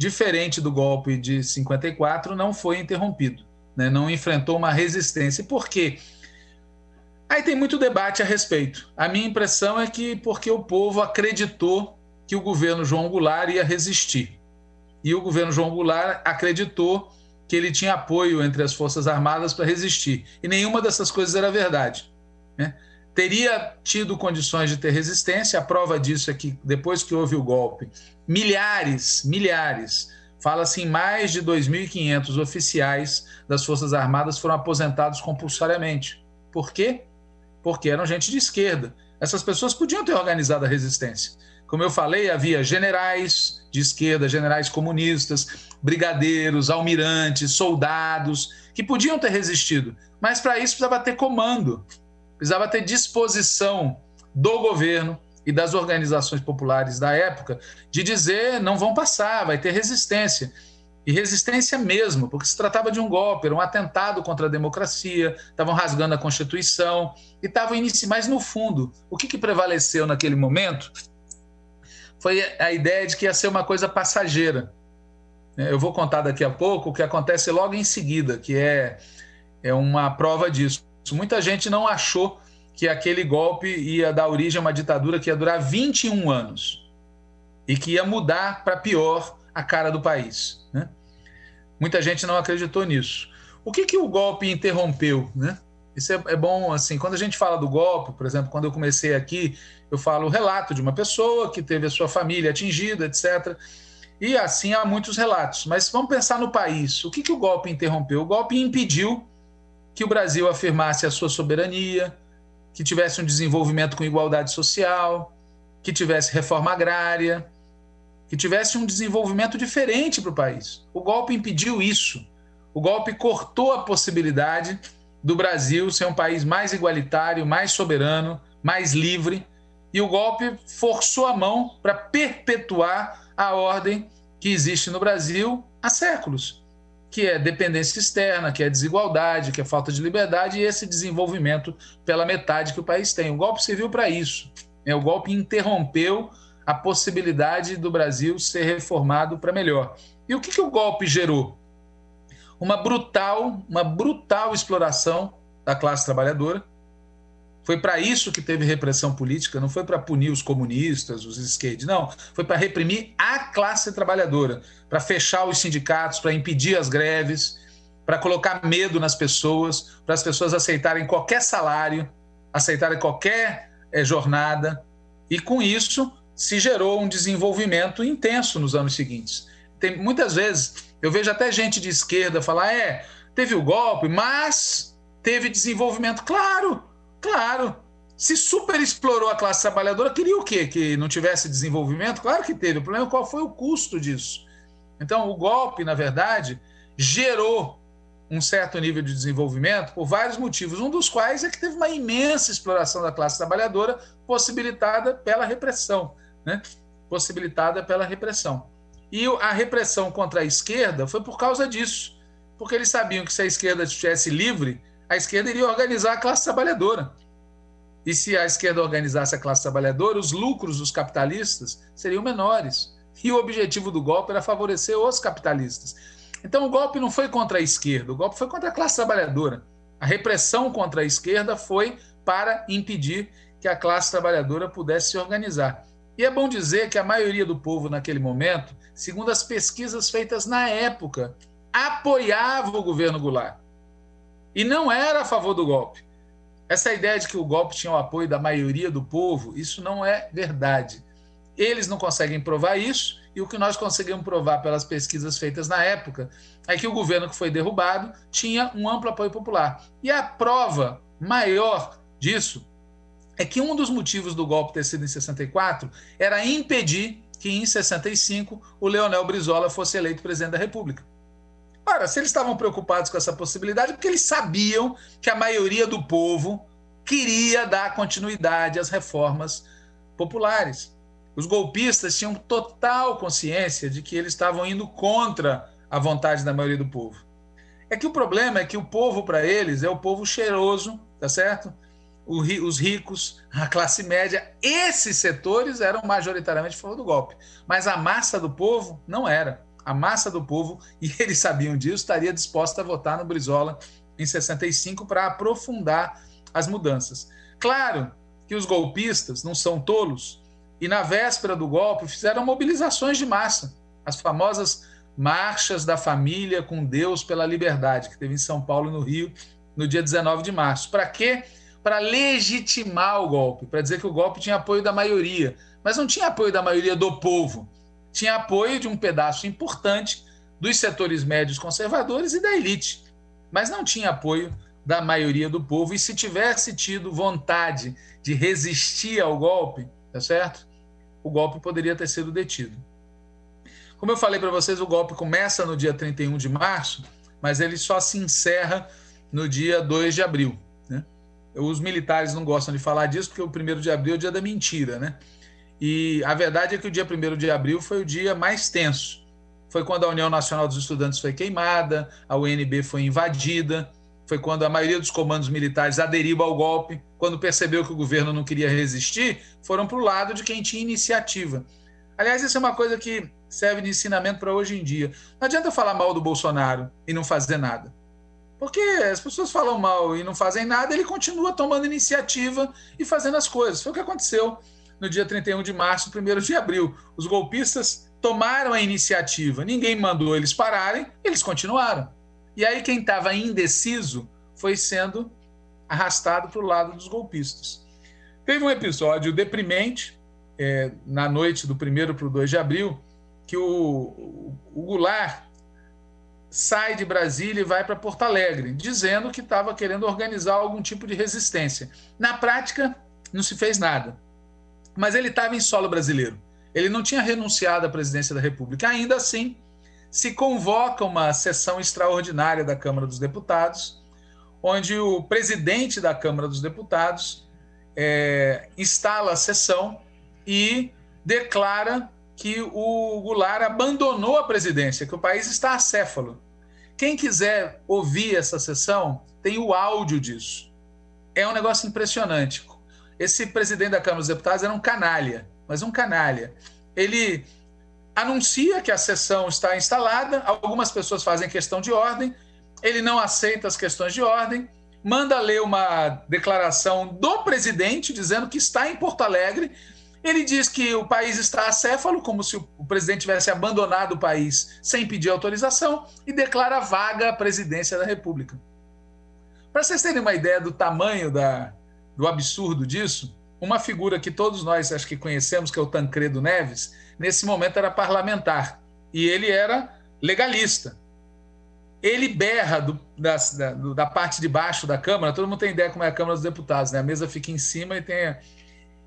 diferente do golpe de 54, não foi interrompido, né? não enfrentou uma resistência. Por quê? Aí tem muito debate a respeito. A minha impressão é que porque o povo acreditou que o governo João Goulart ia resistir. E o governo João Goulart acreditou que ele tinha apoio entre as Forças Armadas para resistir. E nenhuma dessas coisas era verdade. Né? teria tido condições de ter resistência. A prova disso é que depois que houve o golpe, milhares, milhares, fala-se em mais de 2.500 oficiais das Forças Armadas foram aposentados compulsoriamente. Por quê? Porque eram gente de esquerda. Essas pessoas podiam ter organizado a resistência. Como eu falei, havia generais de esquerda, generais comunistas, brigadeiros, almirantes, soldados, que podiam ter resistido. Mas para isso precisava ter comando, precisava ter disposição do governo e das organizações populares da época de dizer não vão passar, vai ter resistência. E resistência mesmo, porque se tratava de um golpe, era um atentado contra a democracia, estavam rasgando a Constituição e estavam iniciando. Mas, no fundo, o que, que prevaleceu naquele momento foi a ideia de que ia ser uma coisa passageira. Eu vou contar daqui a pouco o que acontece logo em seguida, que é, é uma prova disso. Muita gente não achou que aquele golpe ia dar origem a uma ditadura que ia durar 21 anos e que ia mudar para pior a cara do país. Né? Muita gente não acreditou nisso. O que, que o golpe interrompeu? Né? Isso é, é, bom, assim, quando a gente fala do golpe, por exemplo, quando eu comecei aqui, eu falo o relato de uma pessoa que teve a sua família atingida, etc. E assim há muitos relatos. Mas vamos pensar no país. O que, que o golpe interrompeu? O golpe impediu que o Brasil afirmasse a sua soberania, que tivesse um desenvolvimento com igualdade social, que tivesse reforma agrária, que tivesse um desenvolvimento diferente para o país. O golpe impediu isso. O golpe cortou a possibilidade do Brasil ser um país mais igualitário, mais soberano, mais livre. E o golpe forçou a mão para perpetuar a ordem que existe no Brasil há séculos que é dependência externa, que é desigualdade, que é falta de liberdade e esse desenvolvimento pela metade que o país tem. O golpe serviu para isso. Né? O golpe interrompeu a possibilidade do Brasil ser reformado para melhor. E o que, que o golpe gerou? Uma brutal, uma brutal exploração da classe trabalhadora, foi para isso que teve repressão política, não foi para punir os comunistas, os esquerdes, não. Foi para reprimir a classe trabalhadora, para fechar os sindicatos, para impedir as greves, para colocar medo nas pessoas, para as pessoas aceitarem qualquer salário, aceitarem qualquer é, jornada. E com isso se gerou um desenvolvimento intenso nos anos seguintes. Tem muitas vezes eu vejo até gente de esquerda falar: é, teve o golpe, mas teve desenvolvimento. Claro, Claro. Se superexplorou a classe trabalhadora, queria o quê? Que não tivesse desenvolvimento? Claro que teve. O problema é qual foi o custo disso. Então, o golpe, na verdade, gerou um certo nível de desenvolvimento por vários motivos, um dos quais é que teve uma imensa exploração da classe trabalhadora possibilitada pela repressão, né? Possibilitada pela repressão. E a repressão contra a esquerda foi por causa disso, porque eles sabiam que se a esquerda estivesse livre, a esquerda iria organizar a classe trabalhadora. E se a esquerda organizasse a classe trabalhadora, os lucros dos capitalistas seriam menores. E o objetivo do golpe era favorecer os capitalistas. Então o golpe não foi contra a esquerda, o golpe foi contra a classe trabalhadora. A repressão contra a esquerda foi para impedir que a classe trabalhadora pudesse se organizar. E é bom dizer que a maioria do povo naquele momento, segundo as pesquisas feitas na época, apoiava o governo Goulart. E não era a favor do golpe. Essa ideia de que o golpe tinha o apoio da maioria do povo, isso não é verdade. Eles não conseguem provar isso, e o que nós conseguimos provar pelas pesquisas feitas na época é que o governo que foi derrubado tinha um amplo apoio popular. E a prova maior disso é que um dos motivos do golpe ter sido em 64 era impedir que em 65 o Leonel Brizola fosse eleito presidente da República. Ora, se eles estavam preocupados com essa possibilidade, porque eles sabiam que a maioria do povo queria dar continuidade às reformas populares. Os golpistas tinham total consciência de que eles estavam indo contra a vontade da maioria do povo. É que o problema é que o povo, para eles, é o povo cheiroso, tá certo? Os ricos, a classe média, esses setores eram majoritariamente a favor do golpe. Mas a massa do povo não era. A massa do povo, e eles sabiam disso, estaria disposta a votar no Brizola em 65 para aprofundar as mudanças. Claro que os golpistas não são tolos e na véspera do golpe fizeram mobilizações de massa, as famosas marchas da família com Deus pela liberdade, que teve em São Paulo e no Rio no dia 19 de março. Para quê? Para legitimar o golpe, para dizer que o golpe tinha apoio da maioria, mas não tinha apoio da maioria do povo, tinha apoio de um pedaço importante dos setores médios conservadores e da elite, mas não tinha apoio da maioria do povo. E se tivesse tido vontade de resistir ao golpe, tá certo? O golpe poderia ter sido detido. Como eu falei para vocês, o golpe começa no dia 31 de março, mas ele só se encerra no dia 2 de abril. Os militares não gostam de falar disso porque o primeiro de abril é o dia da mentira, né? E a verdade é que o dia 1 de abril foi o dia mais tenso. Foi quando a União Nacional dos Estudantes foi queimada, a UNB foi invadida, foi quando a maioria dos comandos militares aderiu ao golpe, quando percebeu que o governo não queria resistir, foram para o lado de quem tinha iniciativa. Aliás, isso é uma coisa que serve de ensinamento para hoje em dia. Não adianta falar mal do Bolsonaro e não fazer nada. Porque as pessoas falam mal e não fazem nada, ele continua tomando iniciativa e fazendo as coisas. Foi o que aconteceu no dia 31 de março, 1 de abril. Os golpistas tomaram a iniciativa, ninguém mandou eles pararem, eles continuaram. E aí quem estava indeciso foi sendo arrastado para o lado dos golpistas. Teve um episódio deprimente é, na noite do 1 para o 2 de abril, que o, o Goulart sai de Brasília e vai para Porto Alegre, dizendo que estava querendo organizar algum tipo de resistência. Na prática, não se fez nada. Mas ele estava em solo brasileiro. Ele não tinha renunciado à presidência da República. Ainda assim, se convoca uma sessão extraordinária da Câmara dos Deputados, onde o presidente da Câmara dos Deputados é, instala a sessão e declara que o Goulart abandonou a presidência, que o país está acéfalo. Quem quiser ouvir essa sessão, tem o áudio disso. É um negócio impressionante. Esse presidente da Câmara dos Deputados era um canalha, mas um canalha. Ele anuncia que a sessão está instalada, algumas pessoas fazem questão de ordem, ele não aceita as questões de ordem, manda ler uma declaração do presidente dizendo que está em Porto Alegre ele diz que o país está acéfalo, como se o presidente tivesse abandonado o país sem pedir autorização, e declara vaga a presidência da República. Para vocês terem uma ideia do tamanho da, do absurdo disso, uma figura que todos nós acho que conhecemos, que é o Tancredo Neves, nesse momento era parlamentar e ele era legalista. Ele berra do, da, da, da, parte de baixo da Câmara, todo mundo tem ideia como é a Câmara dos Deputados, né? a mesa fica em cima e tem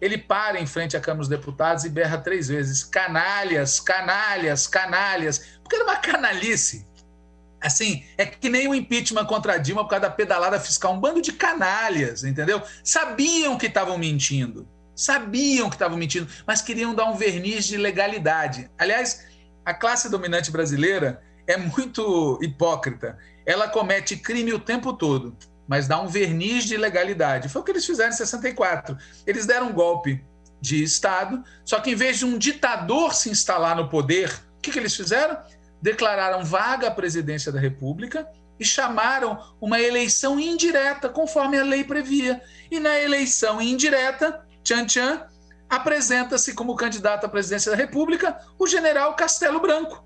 ele para em frente à Câmara dos Deputados e berra três vezes: canalhas, canalhas, canalhas, porque era uma canalice. Assim, é que nem o impeachment contra Dilma por causa da pedalada fiscal, um bando de canalhas, entendeu? Sabiam que estavam mentindo, sabiam que estavam mentindo, mas queriam dar um verniz de legalidade. Aliás, a classe dominante brasileira é muito hipócrita. Ela comete crime o tempo todo mas dá um verniz de legalidade. Foi o que eles fizeram em 64. Eles deram um golpe de Estado, só que em vez de um ditador se instalar no poder, o que, que eles fizeram? declararam vaga a presidência da República e chamaram uma eleição indireta, conforme a lei previa. E na eleição indireta, Tchan Tchan apresenta-se como candidato à presidência da República o general Castelo Branco.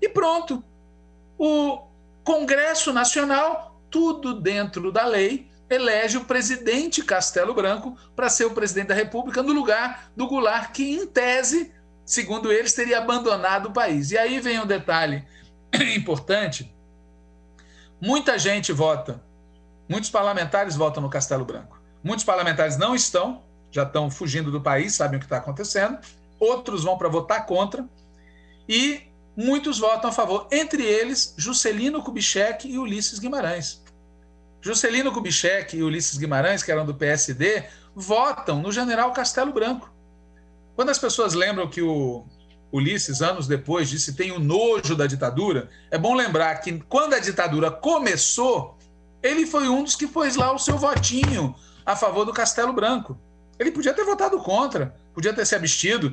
E pronto. O Congresso Nacional, tudo dentro da lei, elege o presidente Castelo Branco para ser o presidente da República no lugar do Goulart, que, em tese, segundo eles, teria abandonado o país. E aí vem um detalhe importante: muita gente vota, muitos parlamentares votam no Castelo Branco. Muitos parlamentares não estão, já estão fugindo do país, sabem o que está acontecendo. Outros vão para votar contra. E muitos votam a favor, entre eles Juscelino Kubitschek e Ulisses Guimarães. Juscelino Kubitschek e Ulisses Guimarães, que eram do PSD, votam no general Castelo Branco. Quando as pessoas lembram que o Ulisses, anos depois, disse tem o nojo da ditadura, é bom lembrar que quando a ditadura começou, ele foi um dos que pôs lá o seu votinho a favor do Castelo Branco. Ele podia ter votado contra, podia ter se abstido,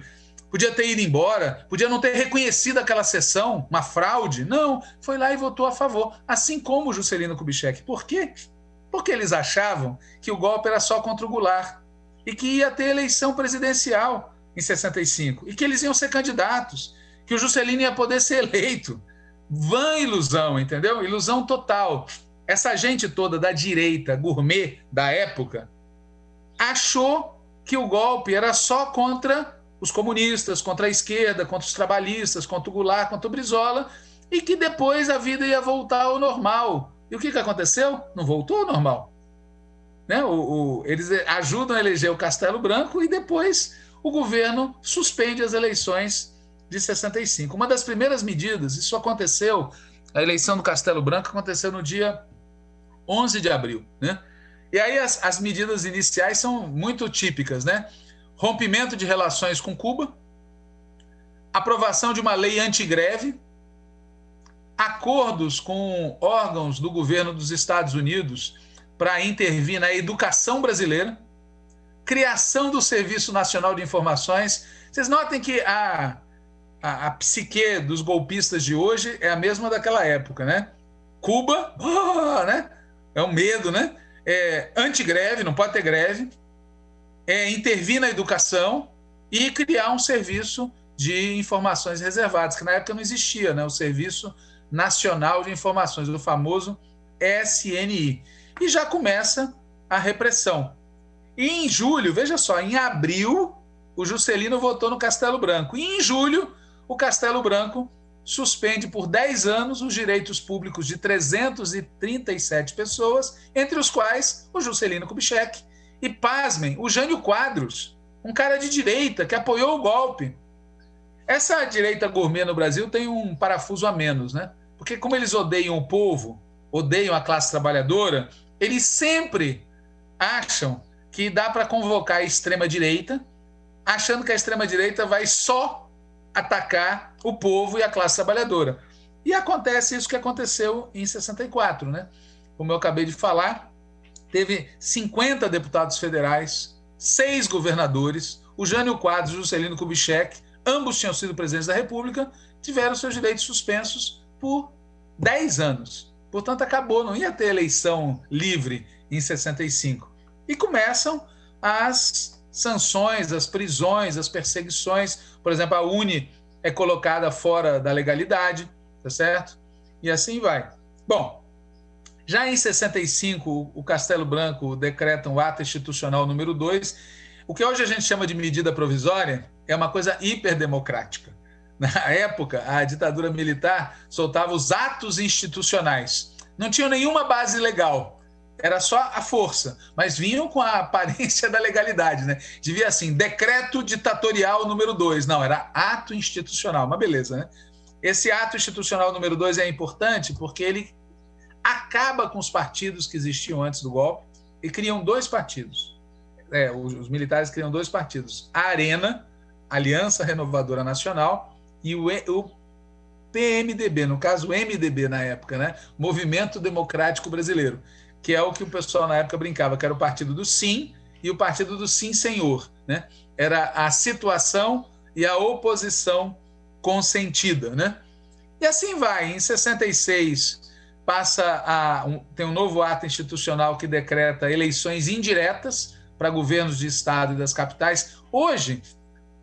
podia ter ido embora, podia não ter reconhecido aquela sessão, uma fraude. Não, foi lá e votou a favor, assim como Juscelino Kubitschek. Por quê? Porque eles achavam que o golpe era só contra o Goulart e que ia ter eleição presidencial em 65 e que eles iam ser candidatos, que o Juscelino ia poder ser eleito. Vã ilusão, entendeu? Ilusão total. Essa gente toda da direita gourmet da época achou que o golpe era só contra os comunistas, contra a esquerda, contra os trabalhistas, contra o Goulart, contra o Brizola, e que depois a vida ia voltar ao normal. E o que, que aconteceu? Não voltou ao normal. Né? O, o, eles ajudam a eleger o Castelo Branco e depois o governo suspende as eleições de 65. Uma das primeiras medidas, isso aconteceu, a eleição do Castelo Branco aconteceu no dia 11 de abril. Né? E aí as, as medidas iniciais são muito típicas, né? Rompimento de relações com Cuba, aprovação de uma lei antigreve, acordos com órgãos do governo dos Estados Unidos para intervir na educação brasileira, criação do Serviço Nacional de Informações. Vocês notem que a, a, a psique dos golpistas de hoje é a mesma daquela época, né? Cuba, oh, né? É um medo, né? É, antigreve, não pode ter greve é intervir na educação e criar um serviço de informações reservadas, que na época não existia, né? o Serviço Nacional de Informações, o famoso SNI. E já começa a repressão. E em julho, veja só, em abril, o Juscelino votou no Castelo Branco. E em julho, o Castelo Branco suspende por 10 anos os direitos públicos de 337 pessoas, entre os quais o Juscelino Kubitschek, e pasmem, o Jânio Quadros, um cara de direita que apoiou o golpe. Essa direita gourmet no Brasil tem um parafuso a menos, né? Porque como eles odeiam o povo, odeiam a classe trabalhadora, eles sempre acham que dá para convocar a extrema direita, achando que a extrema direita vai só atacar o povo e a classe trabalhadora. E acontece isso que aconteceu em 64, né? Como eu acabei de falar, teve 50 deputados federais, seis governadores, o Jânio Quadros e o Juscelino Kubitschek, ambos tinham sido presidentes da República, tiveram seus direitos suspensos por 10 anos. Portanto, acabou, não ia ter eleição livre em 65. E começam as sanções, as prisões, as perseguições. Por exemplo, a Uni é colocada fora da legalidade, tá certo? E assim vai. Bom, já em 65, o Castelo Branco decreta um ato institucional número 2. O que hoje a gente chama de medida provisória é uma coisa hiperdemocrática. Na época, a ditadura militar soltava os atos institucionais. Não tinham nenhuma base legal, era só a força, mas vinham com a aparência da legalidade, né? Devia assim, decreto ditatorial número 2. Não, era ato institucional, mas beleza, né? Esse ato institucional número 2 é importante porque ele acaba com os partidos que existiam antes do golpe e criam dois partidos. É, os, os, militares criam dois partidos: a Arena, Aliança Renovadora Nacional, e o, o PMDB, no caso o MDB na época, né? Movimento Democrático Brasileiro, que é o que o pessoal na época brincava, que era o partido do sim e o partido do sim senhor, né? Era a situação e a oposição consentida, né? E assim vai. Em 66 passa a um, tem um novo ato institucional que decreta eleições indiretas para governos de estado e das capitais. Hoje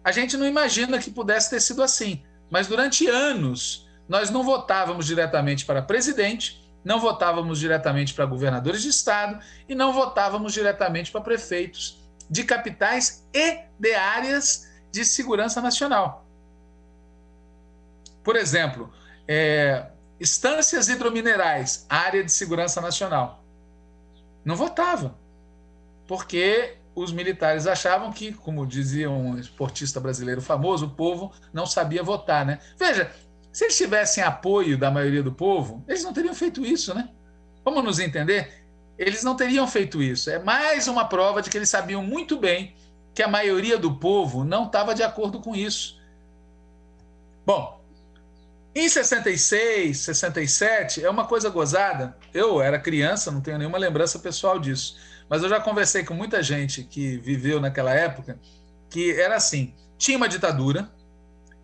a gente não imagina que pudesse ter sido assim, mas durante anos nós não votávamos diretamente para presidente, não votávamos diretamente para governadores de estado e não votávamos diretamente para prefeitos de capitais e de áreas de segurança nacional. Por exemplo, é, Estâncias hidrominerais, área de segurança nacional. Não votava, porque os militares achavam que, como dizia um esportista brasileiro famoso, o povo não sabia votar, né? Veja, se eles tivessem apoio da maioria do povo, eles não teriam feito isso, né? Vamos nos entender? Eles não teriam feito isso. É mais uma prova de que eles sabiam muito bem que a maioria do povo não estava de acordo com isso. Bom, em 66, 67, é uma coisa gozada. Eu era criança, não tenho nenhuma lembrança pessoal disso. Mas eu já conversei com muita gente que viveu naquela época que era assim: tinha uma ditadura,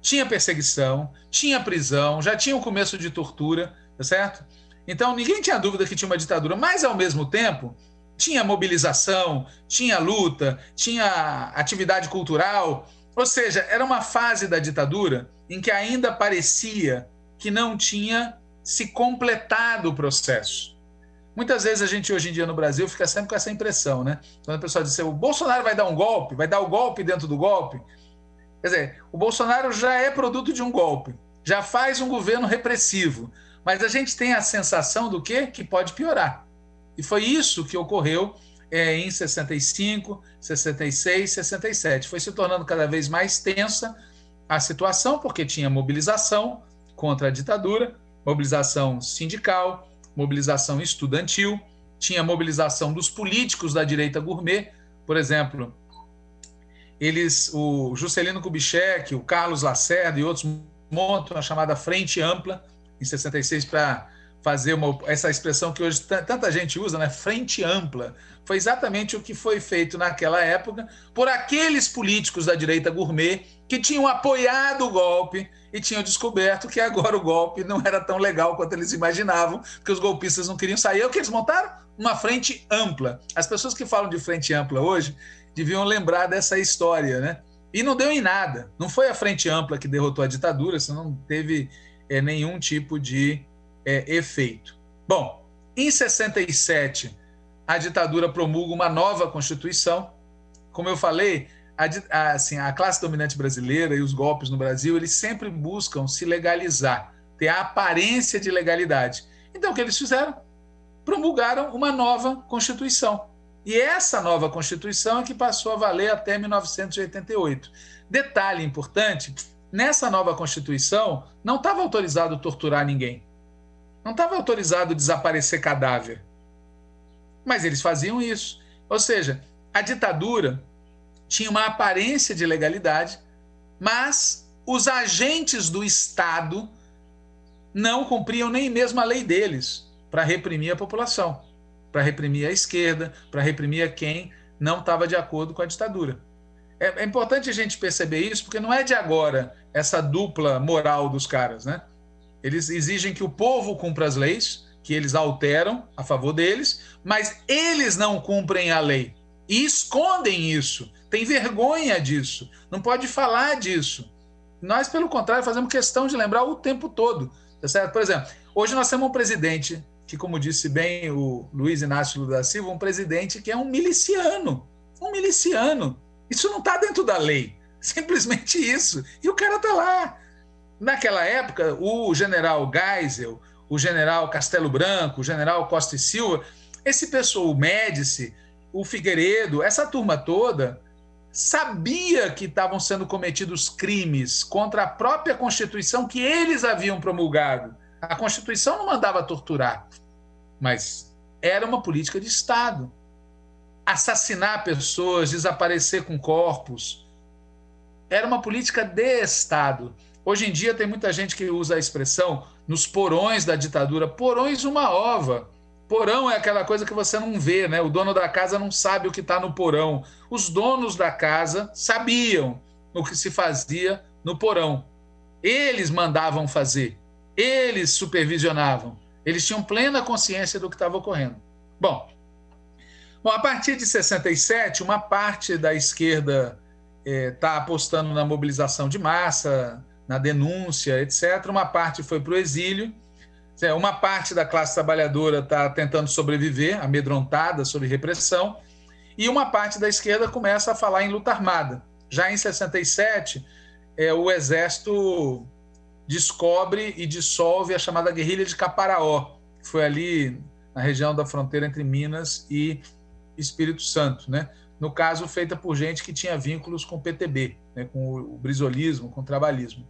tinha perseguição, tinha prisão, já tinha o começo de tortura, tá certo? Então ninguém tinha dúvida que tinha uma ditadura, mas ao mesmo tempo tinha mobilização, tinha luta, tinha atividade cultural, ou seja, era uma fase da ditadura em que ainda parecia que não tinha se completado o processo. Muitas vezes a gente hoje em dia no Brasil fica sempre com essa impressão, né? Quando a pessoa diz o Bolsonaro vai dar um golpe, vai dar o golpe dentro do golpe. Quer dizer, o Bolsonaro já é produto de um golpe, já faz um governo repressivo, mas a gente tem a sensação do quê? Que pode piorar. E foi isso que ocorreu é, em 65, 66, 67. Foi se tornando cada vez mais tensa a situação, porque tinha mobilização contra a ditadura, mobilização sindical, mobilização estudantil, tinha mobilização dos políticos da direita gourmet, por exemplo, eles, o Juscelino Kubitschek, o Carlos Lacerda e outros montam a chamada Frente Ampla em 66 para fazer uma, essa expressão que hoje tanta gente usa, né? Frente ampla. Foi exatamente o que foi feito naquela época por aqueles políticos da direita gourmet que tinham apoiado o golpe e tinham descoberto que agora o golpe não era tão legal quanto eles imaginavam, porque os golpistas não queriam sair. É o que eles montaram? Uma frente ampla. As pessoas que falam de frente ampla hoje deviam lembrar dessa história, né? E não deu em nada. Não foi a frente ampla que derrotou a ditadura, senão não teve é, nenhum tipo de é, efeito. Bom, em 67, a ditadura promulga uma nova Constituição. Como eu falei, a, assim, a classe dominante brasileira e os golpes no Brasil, eles sempre buscam se legalizar, ter a aparência de legalidade. Então, o que eles fizeram? Promulgaram uma nova Constituição. E essa nova Constituição é que passou a valer até 1988. Detalhe importante: nessa nova Constituição não estava autorizado torturar ninguém. Não estava autorizado desaparecer cadáver. Mas eles faziam isso. Ou seja, a ditadura tinha uma aparência de legalidade, mas os agentes do Estado não cumpriam nem mesmo a lei deles para reprimir a população, para reprimir a esquerda, para reprimir quem não estava de acordo com a ditadura. É, é, importante a gente perceber isso, porque não é de agora essa dupla moral dos caras, né? Eles exigem que o povo cumpra as leis, que eles alteram a favor deles, mas eles não cumprem a lei e escondem isso, tem vergonha disso, não pode falar disso. Nós, pelo contrário, fazemos questão de lembrar o tempo todo, tá certo? Por exemplo, hoje nós temos um presidente que, como disse bem o Luiz Inácio Lula da Silva, um presidente que é um miliciano, um miliciano. Isso não está dentro da lei, simplesmente isso. E o cara está lá. Naquela época, o general Geisel, o general Castelo Branco, o general Costa e Silva, esse pessoal, o Médici, o Figueiredo, essa turma toda, sabia que estavam sendo cometidos crimes contra a própria Constituição que eles haviam promulgado. A Constituição não mandava torturar, mas era uma política de Estado. Assassinar pessoas, desaparecer com corpos, era uma política de Estado. Hoje em dia tem muita gente que usa a expressão nos porões da ditadura, porões uma ova. Porão é aquela coisa que você não vê, né? O dono da casa não sabe o que está no porão. Os donos da casa sabiam o que se fazia no porão. Eles mandavam fazer. Eles supervisionavam, eles tinham plena consciência do que estava ocorrendo. Bom, bom, a partir de 67, uma parte da esquerda está é, apostando na mobilização de massa, na denúncia, etc. Uma parte foi para o exílio. Uma parte da classe trabalhadora está tentando sobreviver, amedrontada sob repressão, e uma parte da esquerda começa a falar em luta armada. Já em 67, é, o exército descobre e dissolve a chamada guerrilha de Caparaó, que foi ali na região da fronteira entre Minas e Espírito Santo, né? No caso, feita por gente que tinha vínculos com o PTB, né? com o brisolismo, com o trabalhismo.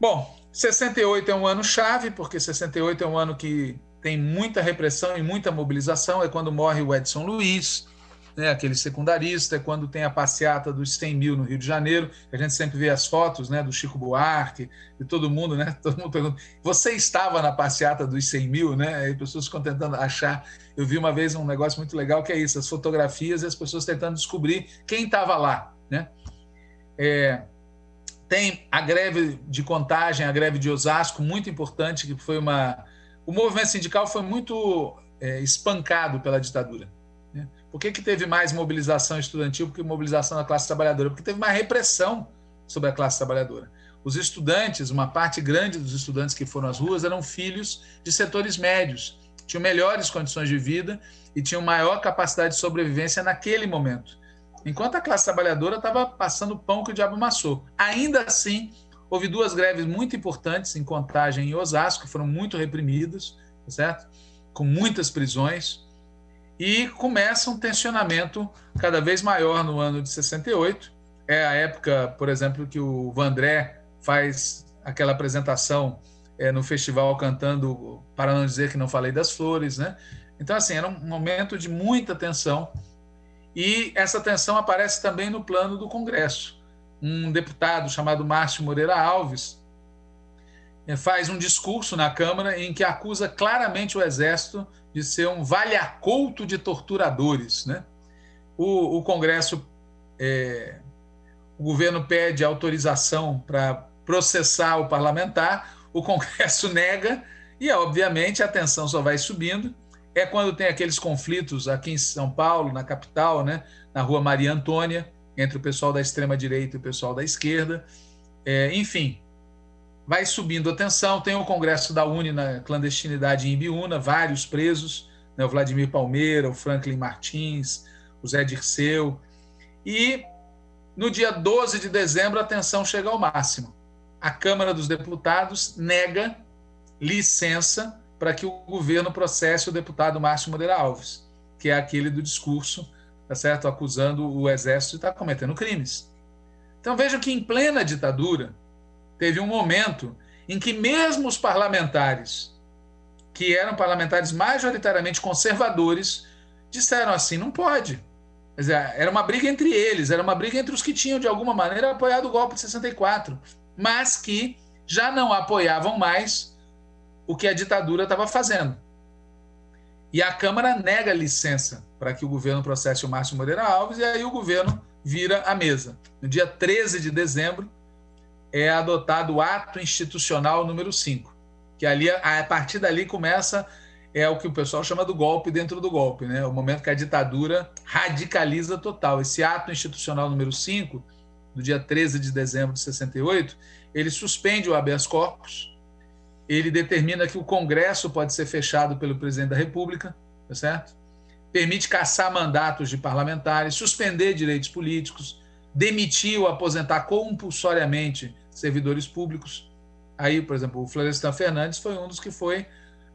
Bom, 68 é um ano chave, porque 68 é um ano que tem muita repressão e muita mobilização. É quando morre o Edson Luiz, né, aquele secundarista, é quando tem a passeata dos 100 mil no Rio de Janeiro. A gente sempre vê as fotos né, do Chico Buarque, de todo mundo, né? Todo mundo pergunta: você estava na passeata dos 100 mil? Né? Aí pessoas ficam tentando achar. Eu vi uma vez um negócio muito legal que é isso: as fotografias e as pessoas tentando descobrir quem estava lá. Né? É, tem a greve de contagem, a greve de Osasco, muito importante, que foi uma. O movimento sindical foi muito é, espancado pela ditadura. Né? Por que, que teve mais mobilização estudantil que mobilização da classe trabalhadora? Porque teve mais repressão sobre a classe trabalhadora. Os estudantes, uma parte grande dos estudantes que foram às ruas, eram filhos de setores médios, tinham melhores condições de vida e tinham maior capacidade de sobrevivência naquele momento enquanto a classe trabalhadora estava passando o pão que o diabo amassou. Ainda assim, houve duas greves muito importantes em Contagem e Osasco, que foram muito reprimidas, tá certo? com muitas prisões, e começa um tensionamento cada vez maior no ano de 68. É a época, por exemplo, que o Vandré faz aquela apresentação é, no festival cantando Para Não Dizer Que Não Falei das Flores, né? Então, assim, era um momento de muita tensão e essa tensão aparece também no plano do Congresso. Um deputado chamado Márcio Moreira Alves eh, faz um discurso na Câmara em que acusa claramente o Exército de ser um valhaculto de torturadores. Né? O, o Congresso, é, o governo pede autorização para processar o parlamentar, o Congresso nega e, obviamente, a tensão só vai subindo é quando tem aqueles conflitos aqui em São Paulo, na capital, né, na rua Maria Antônia, entre o pessoal da extrema-direita e o pessoal da esquerda. É, enfim, vai subindo a tensão. Tem o Congresso da Uni na clandestinidade em Ibiúna, vários presos, né, o Vladimir Palmeira, o Franklin Martins, o Zé Dirceu. E no dia 12 de dezembro, a tensão chega ao máximo. A Câmara dos Deputados nega licença para que o governo processe o deputado Márcio Moreira Alves, que é aquele do discurso, tá certo, acusando o exército de estar cometendo crimes. Então vejam que em plena ditadura teve um momento em que mesmo os parlamentares, que eram parlamentares majoritariamente conservadores, disseram assim: não pode. Dizer, era uma briga entre eles, era uma briga entre os que tinham, de alguma maneira, apoiado o golpe de 64, mas que já não apoiavam mais o que a ditadura estava fazendo. E a Câmara nega licença para que o governo processe o Márcio Moreira Alves, e aí o governo vira a mesa. No dia 13 de dezembro, é adotado o ato institucional número 5, que ali, a partir dali começa é o que o pessoal chama do golpe dentro do golpe, né? O momento que a ditadura radicaliza total. Esse ato institucional número 5, do dia 13 de dezembro de 68, ele suspende o habeas corpus, ele determina que o Congresso pode ser fechado pelo presidente da República, tá certo? Permite caçar mandatos de parlamentares, suspender direitos políticos, demitir ou aposentar compulsoriamente servidores públicos. Aí, por exemplo, o Florestan Fernandes foi um dos que foi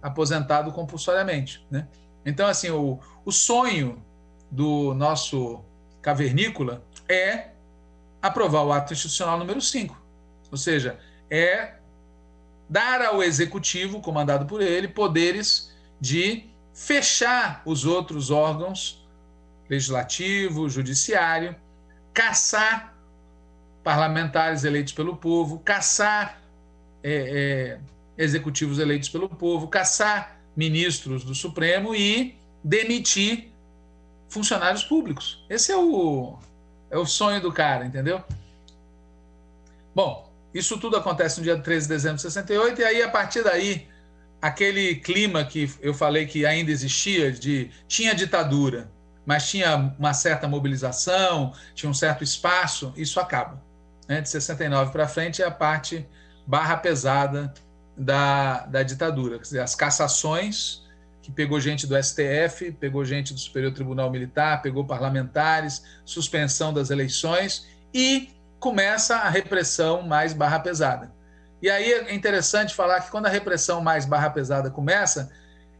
aposentado compulsoriamente, né? Então, assim, o, o sonho do nosso cavernícola é aprovar o ato institucional número 5. Ou seja, é dar ao executivo, comandado por ele, poderes de fechar os outros órgãos, legislativo, judiciário, caçar parlamentares eleitos pelo povo, caçar é, é, executivos eleitos pelo povo, caçar ministros do Supremo e demitir funcionários públicos. Esse é o, é o sonho do cara, entendeu? Bom, Isso tudo acontece no dia 13 de dezembro de 68, e aí, a partir daí, aquele clima que eu falei que ainda existia, de tinha ditadura, mas tinha uma certa mobilização, tinha um certo espaço, isso acaba. Né? De 69 para frente é a parte barra pesada da, da ditadura, quer dizer, as cassações, que pegou gente do STF, pegou gente do Superior Tribunal Militar, pegou parlamentares, suspensão das eleições e começa a repressão mais barra pesada. E aí é interessante falar que quando a repressão mais barra pesada começa,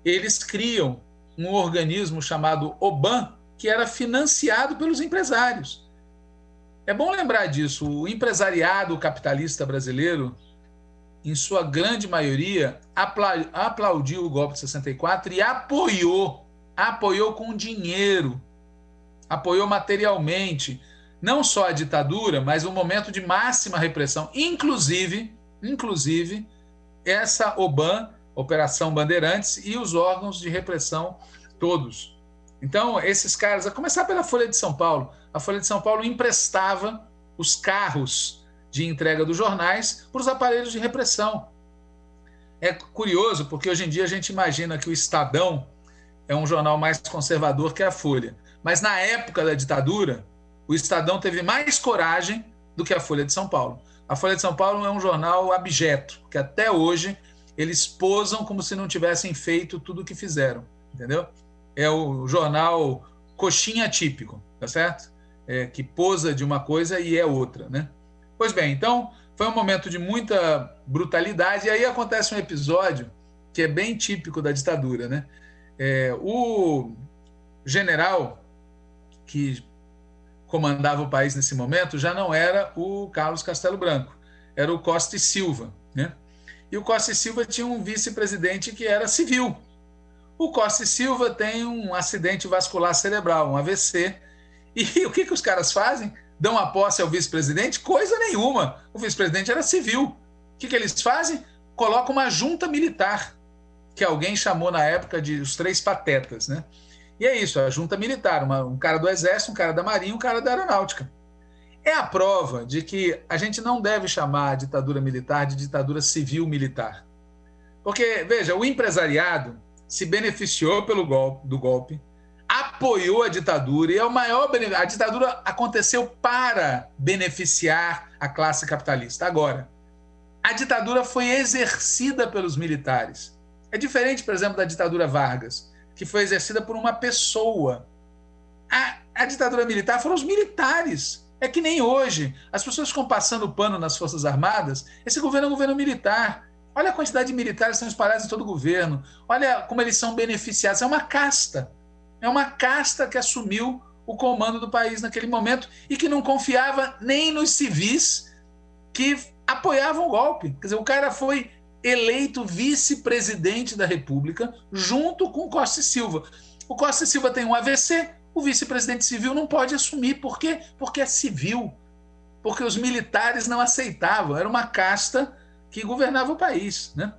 eles criam um organismo chamado OBAN, que era financiado pelos empresários. É bom lembrar disso. O empresariado capitalista brasileiro, em sua grande maioria, aplaudiu o golpe de 64 e apoiou, apoiou com dinheiro, apoiou materialmente, não só a ditadura, mas um momento de máxima repressão, inclusive, inclusive essa OBAN, Operação Bandeirantes e os órgãos de repressão todos. Então, esses caras, a começar pela Folha de São Paulo, a Folha de São Paulo emprestava os carros de entrega dos jornais para os aparelhos de repressão. É curioso, porque hoje em dia a gente imagina que o Estadão é um jornal mais conservador que a Folha. Mas na época da ditadura, o Estadão teve mais coragem do que a Folha de São Paulo. A Folha de São Paulo é um jornal abjeto, que até hoje eles posam como se não tivessem feito tudo o que fizeram, entendeu? É o jornal coxinha típico, tá certo? É, que posa de uma coisa e é outra, né? Pois bem, então foi um momento de muita brutalidade e aí acontece um episódio que é bem típico da ditadura, né? É, o general que comandava o país nesse momento já não era o Carlos Castelo Branco, era o Costa e Silva, né? E o Costa e Silva tinha um vice-presidente que era civil. O Costa e Silva tem um acidente vascular cerebral, um AVC. E o que, que os caras fazem? Dão a posse ao vice-presidente? Coisa nenhuma. O vice-presidente era civil. O que, que eles fazem? Colocam uma junta militar, que alguém chamou na época de os três patetas, né? E é isso, a junta militar, uma, um cara do exército, um cara da marinha, um cara da aeronáutica. É a prova de que a gente não deve chamar a ditadura militar de ditadura civil militar. Porque, veja, o empresariado se beneficiou pelo golpe, do golpe, apoiou a ditadura e é o maior a ditadura aconteceu para beneficiar a classe capitalista. Agora, a ditadura foi exercida pelos militares. É diferente, por exemplo, da ditadura Vargas que foi exercida por uma pessoa. A, a ditadura militar foram os militares. É que nem hoje. As pessoas ficam passando pano nas Forças Armadas. Esse governo é um governo militar. Olha a quantidade de militares que estão espalhados em todo o governo. Olha como eles são beneficiados. É uma casta. É uma casta que assumiu o comando do país naquele momento e que não confiava nem nos civis que apoiavam o golpe. Quer dizer, o cara foi eleito vice-presidente da República junto com Costa e Silva. O Costa e Silva tem um AVC, o vice-presidente civil não pode assumir. Por quê? Porque é civil. Porque os militares não aceitavam. Era uma casta que governava o país. Né?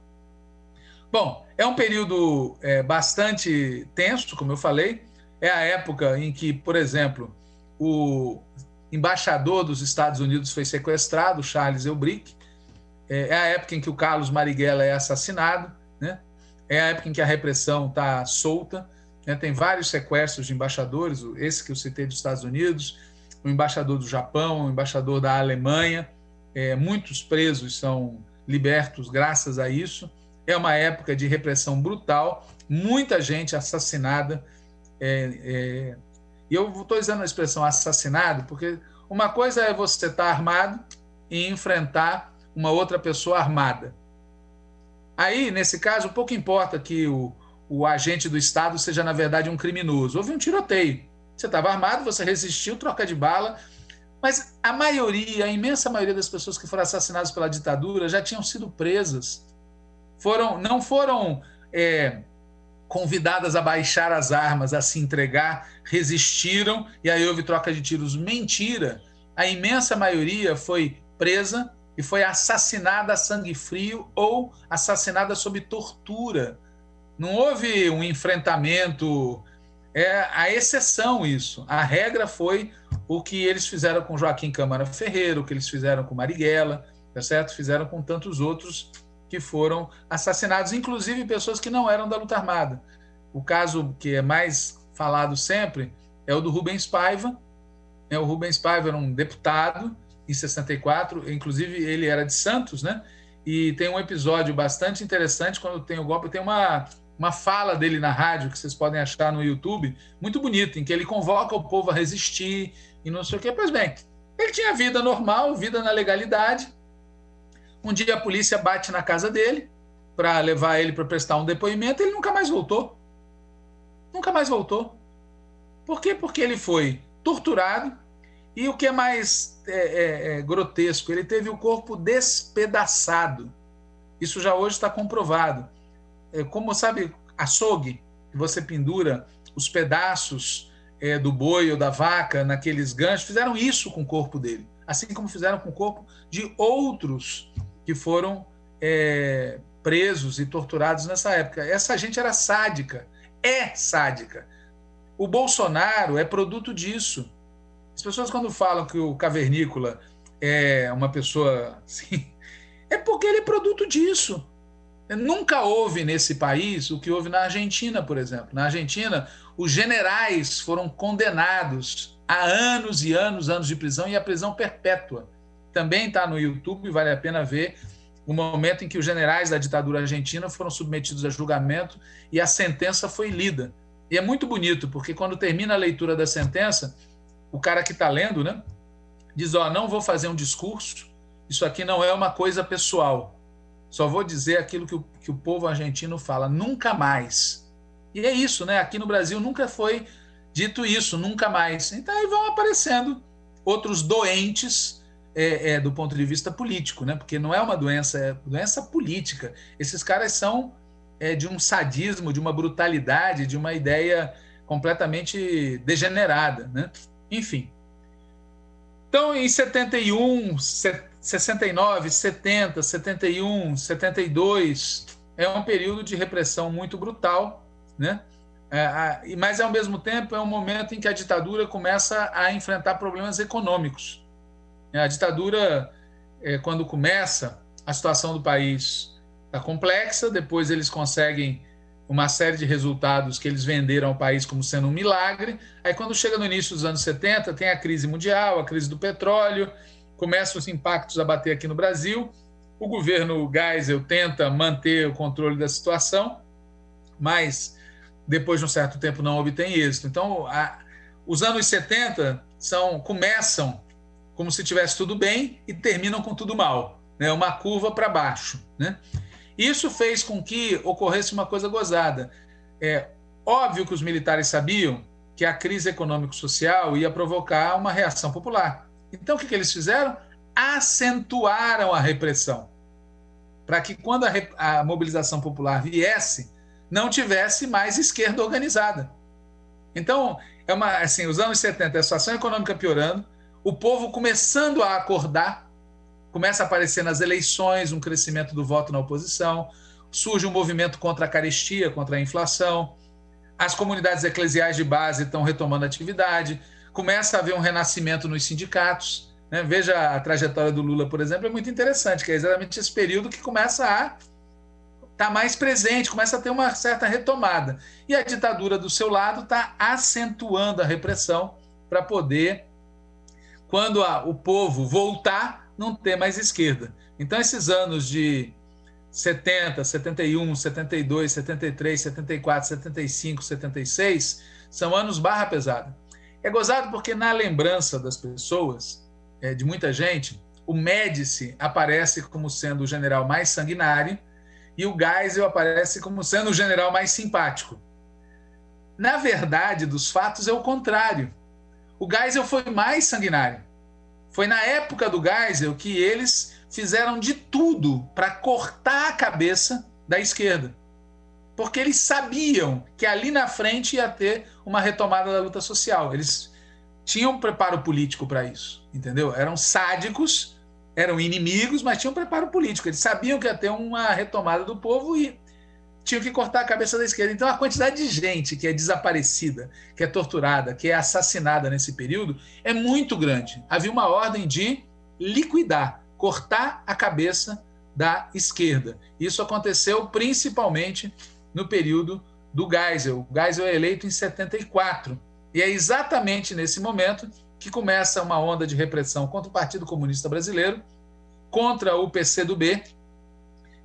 Bom, é um período é, bastante tenso, como eu falei. É a época em que, por exemplo, o embaixador dos Estados Unidos foi sequestrado, Charles Elbrick, é, é a época em que o Carlos Marighella é assassinado, né? é a época em que a repressão está solta, né? tem vários sequestros de embaixadores, esse que eu citei dos Estados Unidos, o embaixador do Japão, o embaixador da Alemanha, é, muitos presos são libertos graças a isso. É uma época de repressão brutal, muita gente assassinada. É, é, e eu estou usando a expressão assassinado porque uma coisa é você estar tá armado e enfrentar uma outra pessoa armada. Aí, nesse caso, pouco importa que o, o agente do Estado seja, na verdade, um criminoso. Houve um tiroteio. Você estava armado, você resistiu, troca de bala. Mas a maioria, a imensa maioria das pessoas que foram assassinadas pela ditadura já tinham sido presas. Foram, não foram é, convidadas a baixar as armas, a se entregar, resistiram e aí houve troca de tiros. Mentira! A imensa maioria foi presa, e foi assassinada a sangue frio ou assassinada sob tortura. Não houve um enfrentamento, é a exceção isso. A regra foi o que eles fizeram com Joaquim Câmara Ferreira, o que eles fizeram com Marighella, tá certo? Fizeram com tantos outros que foram assassinados, inclusive pessoas que não eram da luta armada. O caso que é mais falado sempre é o do Rubens Paiva. É, o Rubens Paiva era um deputado em 64, inclusive ele era de Santos, né? E tem um episódio bastante interessante quando tem o golpe, tem uma uma fala dele na rádio que vocês podem achar no YouTube, muito bonita, em que ele convoca o povo a resistir e não sei o quê. Pois bem, ele tinha vida normal, vida na legalidade. Um dia a polícia bate na casa dele para levar ele para prestar um depoimento, ele nunca mais voltou. Nunca mais voltou. Por quê? Porque ele foi torturado e o que é mais é, é, é, grotesco, ele teve o corpo despedaçado. Isso já hoje está comprovado. É, como sabe, açougue, que você pendura os pedaços é, do boi ou da vaca naqueles ganchos, fizeram isso com o corpo dele, assim como fizeram com o corpo de outros que foram é, presos e torturados nessa época. Essa gente era sádica, é sádica. O Bolsonaro é produto disso. As pessoas, quando falam que o cavernícola é uma pessoa assim, é porque ele é produto disso. Nunca houve nesse país o que houve na Argentina, por exemplo. Na Argentina, os generais foram condenados a anos e anos, anos de prisão e a prisão perpétua. Também está no YouTube, vale a pena ver o momento em que os generais da ditadura argentina foram submetidos a julgamento e a sentença foi lida. E é muito bonito, porque quando termina a leitura da sentença, o cara que está lendo, né, diz: Ó, não vou fazer um discurso, isso aqui não é uma coisa pessoal só vou dizer aquilo que o, que o povo argentino fala, nunca mais. E é isso, né? Aqui no Brasil nunca foi dito isso, nunca mais. Então aí vão aparecendo outros doentes é, é, do ponto de vista político, né? Porque não é uma doença, é doença política. Esses caras são é, de um sadismo, de uma brutalidade, de uma ideia completamente degenerada, né? Enfim. Então, em 71, 69, 70, 71, 72 é um período de repressão muito brutal, né? É, mas ao mesmo tempo é um momento em que a ditadura começa a enfrentar problemas econômicos. É, a ditadura, é, quando começa, a situação do país está complexa. Depois eles conseguem uma série de resultados que eles venderam ao país como sendo um milagre. Aí, quando chega no início dos anos 70, tem a crise mundial, a crise do petróleo, começam os impactos a bater aqui no Brasil. O governo Geisel tenta manter o controle da situação, mas depois de um certo tempo não obtém êxito. Então, a, os anos 70 são começam como se tivesse tudo bem e terminam com tudo mal, né? Uma curva para baixo, né? Isso fez com que ocorresse uma coisa gozada. É óbvio que os militares sabiam que a crise econômico-social ia provocar uma reação popular. Então, o que, que eles fizeram? Acentuaram a repressão. Para que, quando a, a mobilização popular viesse, não tivesse mais esquerda organizada. Então, é uma, assim, os anos 70, a situação econômica piorando, o povo começando a acordar, começa a aparecer nas eleições um crescimento do voto na oposição, surge um movimento contra a carestia, contra a inflação, as comunidades eclesiais de base estão retomando atividade, começa a haver um renascimento nos sindicatos. Né? Veja a trajetória do Lula, por exemplo, é muito interessante, que é exatamente esse período que começa a estar tá mais presente, começa a ter uma certa retomada. E a ditadura, do seu lado, está acentuando a repressão para poder, quando a, o povo voltar, não ter mais esquerda. Então, esses anos de 70, 71, 72, 73, 74, 75, 76 são anos barra pesada. É gozado porque na lembrança das pessoas, é, de muita gente, o Médici aparece como sendo o general mais sanguinário e o Geisel aparece como sendo o general mais simpático. Na verdade, dos fatos é o contrário. O Geisel foi mais sanguinário. Foi na época do Geisel que eles fizeram de tudo para cortar a cabeça da esquerda porque eles sabiam que ali na frente ia ter uma retomada da luta social. Eles tinham preparo político para isso, entendeu? Eram sádicos, eram inimigos, mas tinham preparo político. Eles sabiam que ia ter uma retomada do povo e tinham que cortar a cabeça da esquerda. Então a quantidade de gente que é desaparecida, que é torturada, que é assassinada nesse período é muito grande. Havia uma ordem de liquidar cortar a cabeça da esquerda. Isso aconteceu principalmente no período do Geisel. O Geisel é eleito em 74. E é exatamente nesse momento que começa uma onda de repressão contra o Partido Comunista Brasileiro, contra o PCdoB,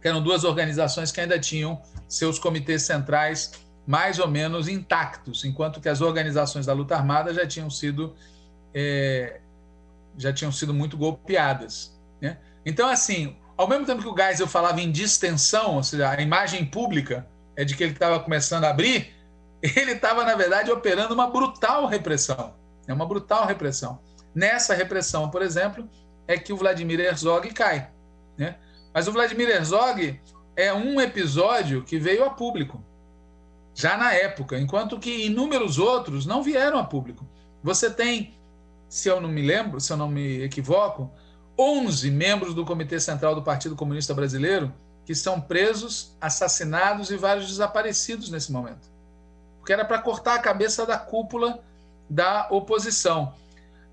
que eram duas organizações que ainda tinham seus comitês centrais mais ou menos intactos, enquanto que as organizações da luta armada já tinham sido é, já tinham sido muito golpeadas. Né? Então, assim, ao mesmo tempo que o Geisel falava em distensão, ou seja, a imagem pública é de que ele estava começando a abrir, ele estava, na verdade, operando uma brutal repressão. É uma brutal repressão. Nessa repressão, por exemplo, é que o Vladimir Herzog cai. Né? Mas o Vladimir Herzog é um episódio que veio a público, já na época, enquanto que inúmeros outros não vieram a público. Você tem, se eu não me lembro, se eu não me equivoco, 11 membros do Comitê Central do Partido Comunista Brasileiro que são presos, assassinados e vários desaparecidos nesse momento. Porque era para cortar a cabeça da cúpula da oposição.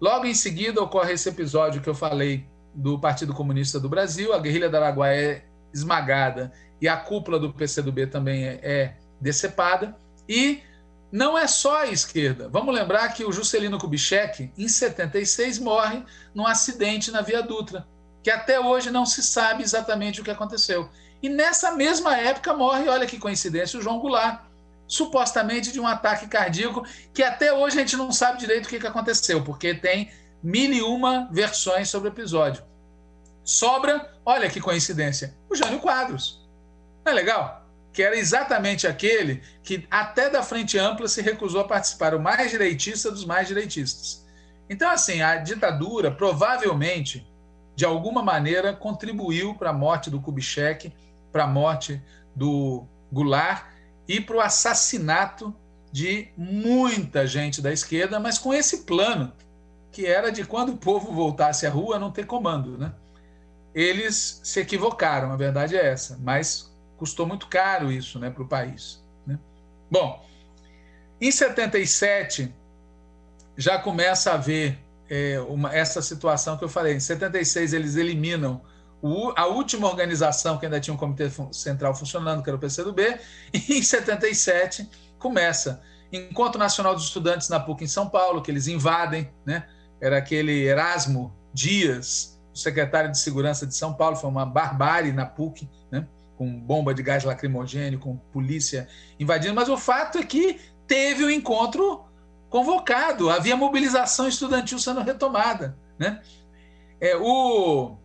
Logo em seguida ocorre esse episódio que eu falei do Partido Comunista do Brasil, a guerrilha da Araguaia é esmagada e a cúpula do PCdoB também é, é decepada. E não é só a esquerda. Vamos lembrar que o Juscelino Kubitschek, em 76, morre num acidente na Via Dutra, que até hoje não se sabe exatamente o que aconteceu. E nessa mesma época morre, olha que coincidência, o João Goulart, supostamente de um ataque cardíaco, que até hoje a gente não sabe direito o que aconteceu, porque tem mil e uma versões sobre o episódio. Sobra, olha que coincidência, o Jânio Quadros. Não é legal? Que era exatamente aquele que até da Frente Ampla se recusou a participar, o mais direitista dos mais direitistas. Então, assim, a ditadura provavelmente, de alguma maneira, contribuiu para a morte do Kubitschek, para a morte do Goulart e para o assassinato de muita gente da esquerda, mas com esse plano, que era de quando o povo voltasse à rua não ter comando, né? Eles se equivocaram, a verdade é essa, mas custou muito caro isso né, para o país. Né? Bom, em 77 já começa a haver é, uma, essa situação que eu falei. Em 76 eles eliminam o, a última organização que ainda tinha um comitê central funcionando, que era o PCdoB, e em 77 começa Encontro Nacional dos Estudantes na PUC em São Paulo, que eles invadem, né? Era aquele Erasmo Dias, o secretário de Segurança de São Paulo, foi uma barbárie na PUC, né? com bomba de gás lacrimogêneo, com polícia invadindo, mas o fato é que teve o um encontro convocado, havia mobilização estudantil sendo retomada. Né? É, o,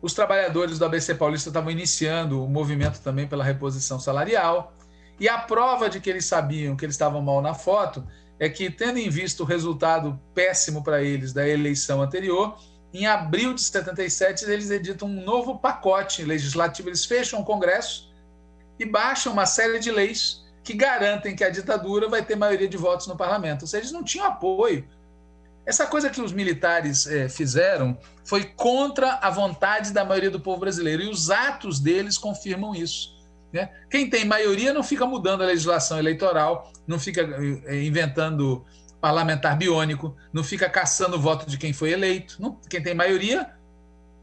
os trabalhadores do ABC Paulista estavam iniciando o movimento também pela reposição salarial, e a prova de que eles sabiam que eles estavam mal na foto é que, tendo em vista o resultado péssimo para eles da eleição anterior, em abril de 77, eles editam um novo pacote legislativo. Eles fecham o Congresso e baixam uma série de leis que garantem que a ditadura vai ter maioria de votos no parlamento. Ou seja, eles não tinham apoio. Essa coisa que os militares é, fizeram foi contra a vontade da maioria do povo brasileiro. E os atos deles confirmam isso. Né? Quem tem maioria não fica mudando a legislação eleitoral, não fica é, inventando parlamentar biônico, não fica caçando o voto de quem foi eleito. Não, quem tem maioria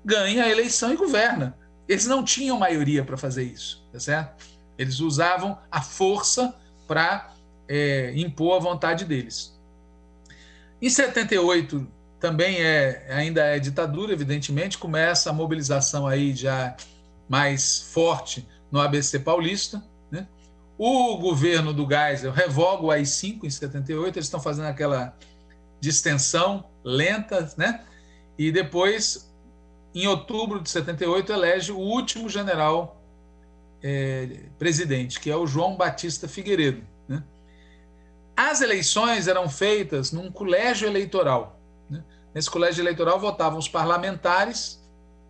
ganha a eleição e governa. Eles não tinham maioria para fazer isso, tá certo? Eles usavam a força para é, impor a vontade deles. Em 78 também é ainda é ditadura, evidentemente, começa a mobilização aí já mais forte no ABC paulista, o governo do Geisel revoga o AI-5 em 78, eles estão fazendo aquela distensão lenta, né? E depois, em outubro de 78, elege o último general é, presidente, que é o João Batista Figueiredo. Né? As eleições eram feitas num colégio eleitoral. Né? Nesse colégio eleitoral votavam os parlamentares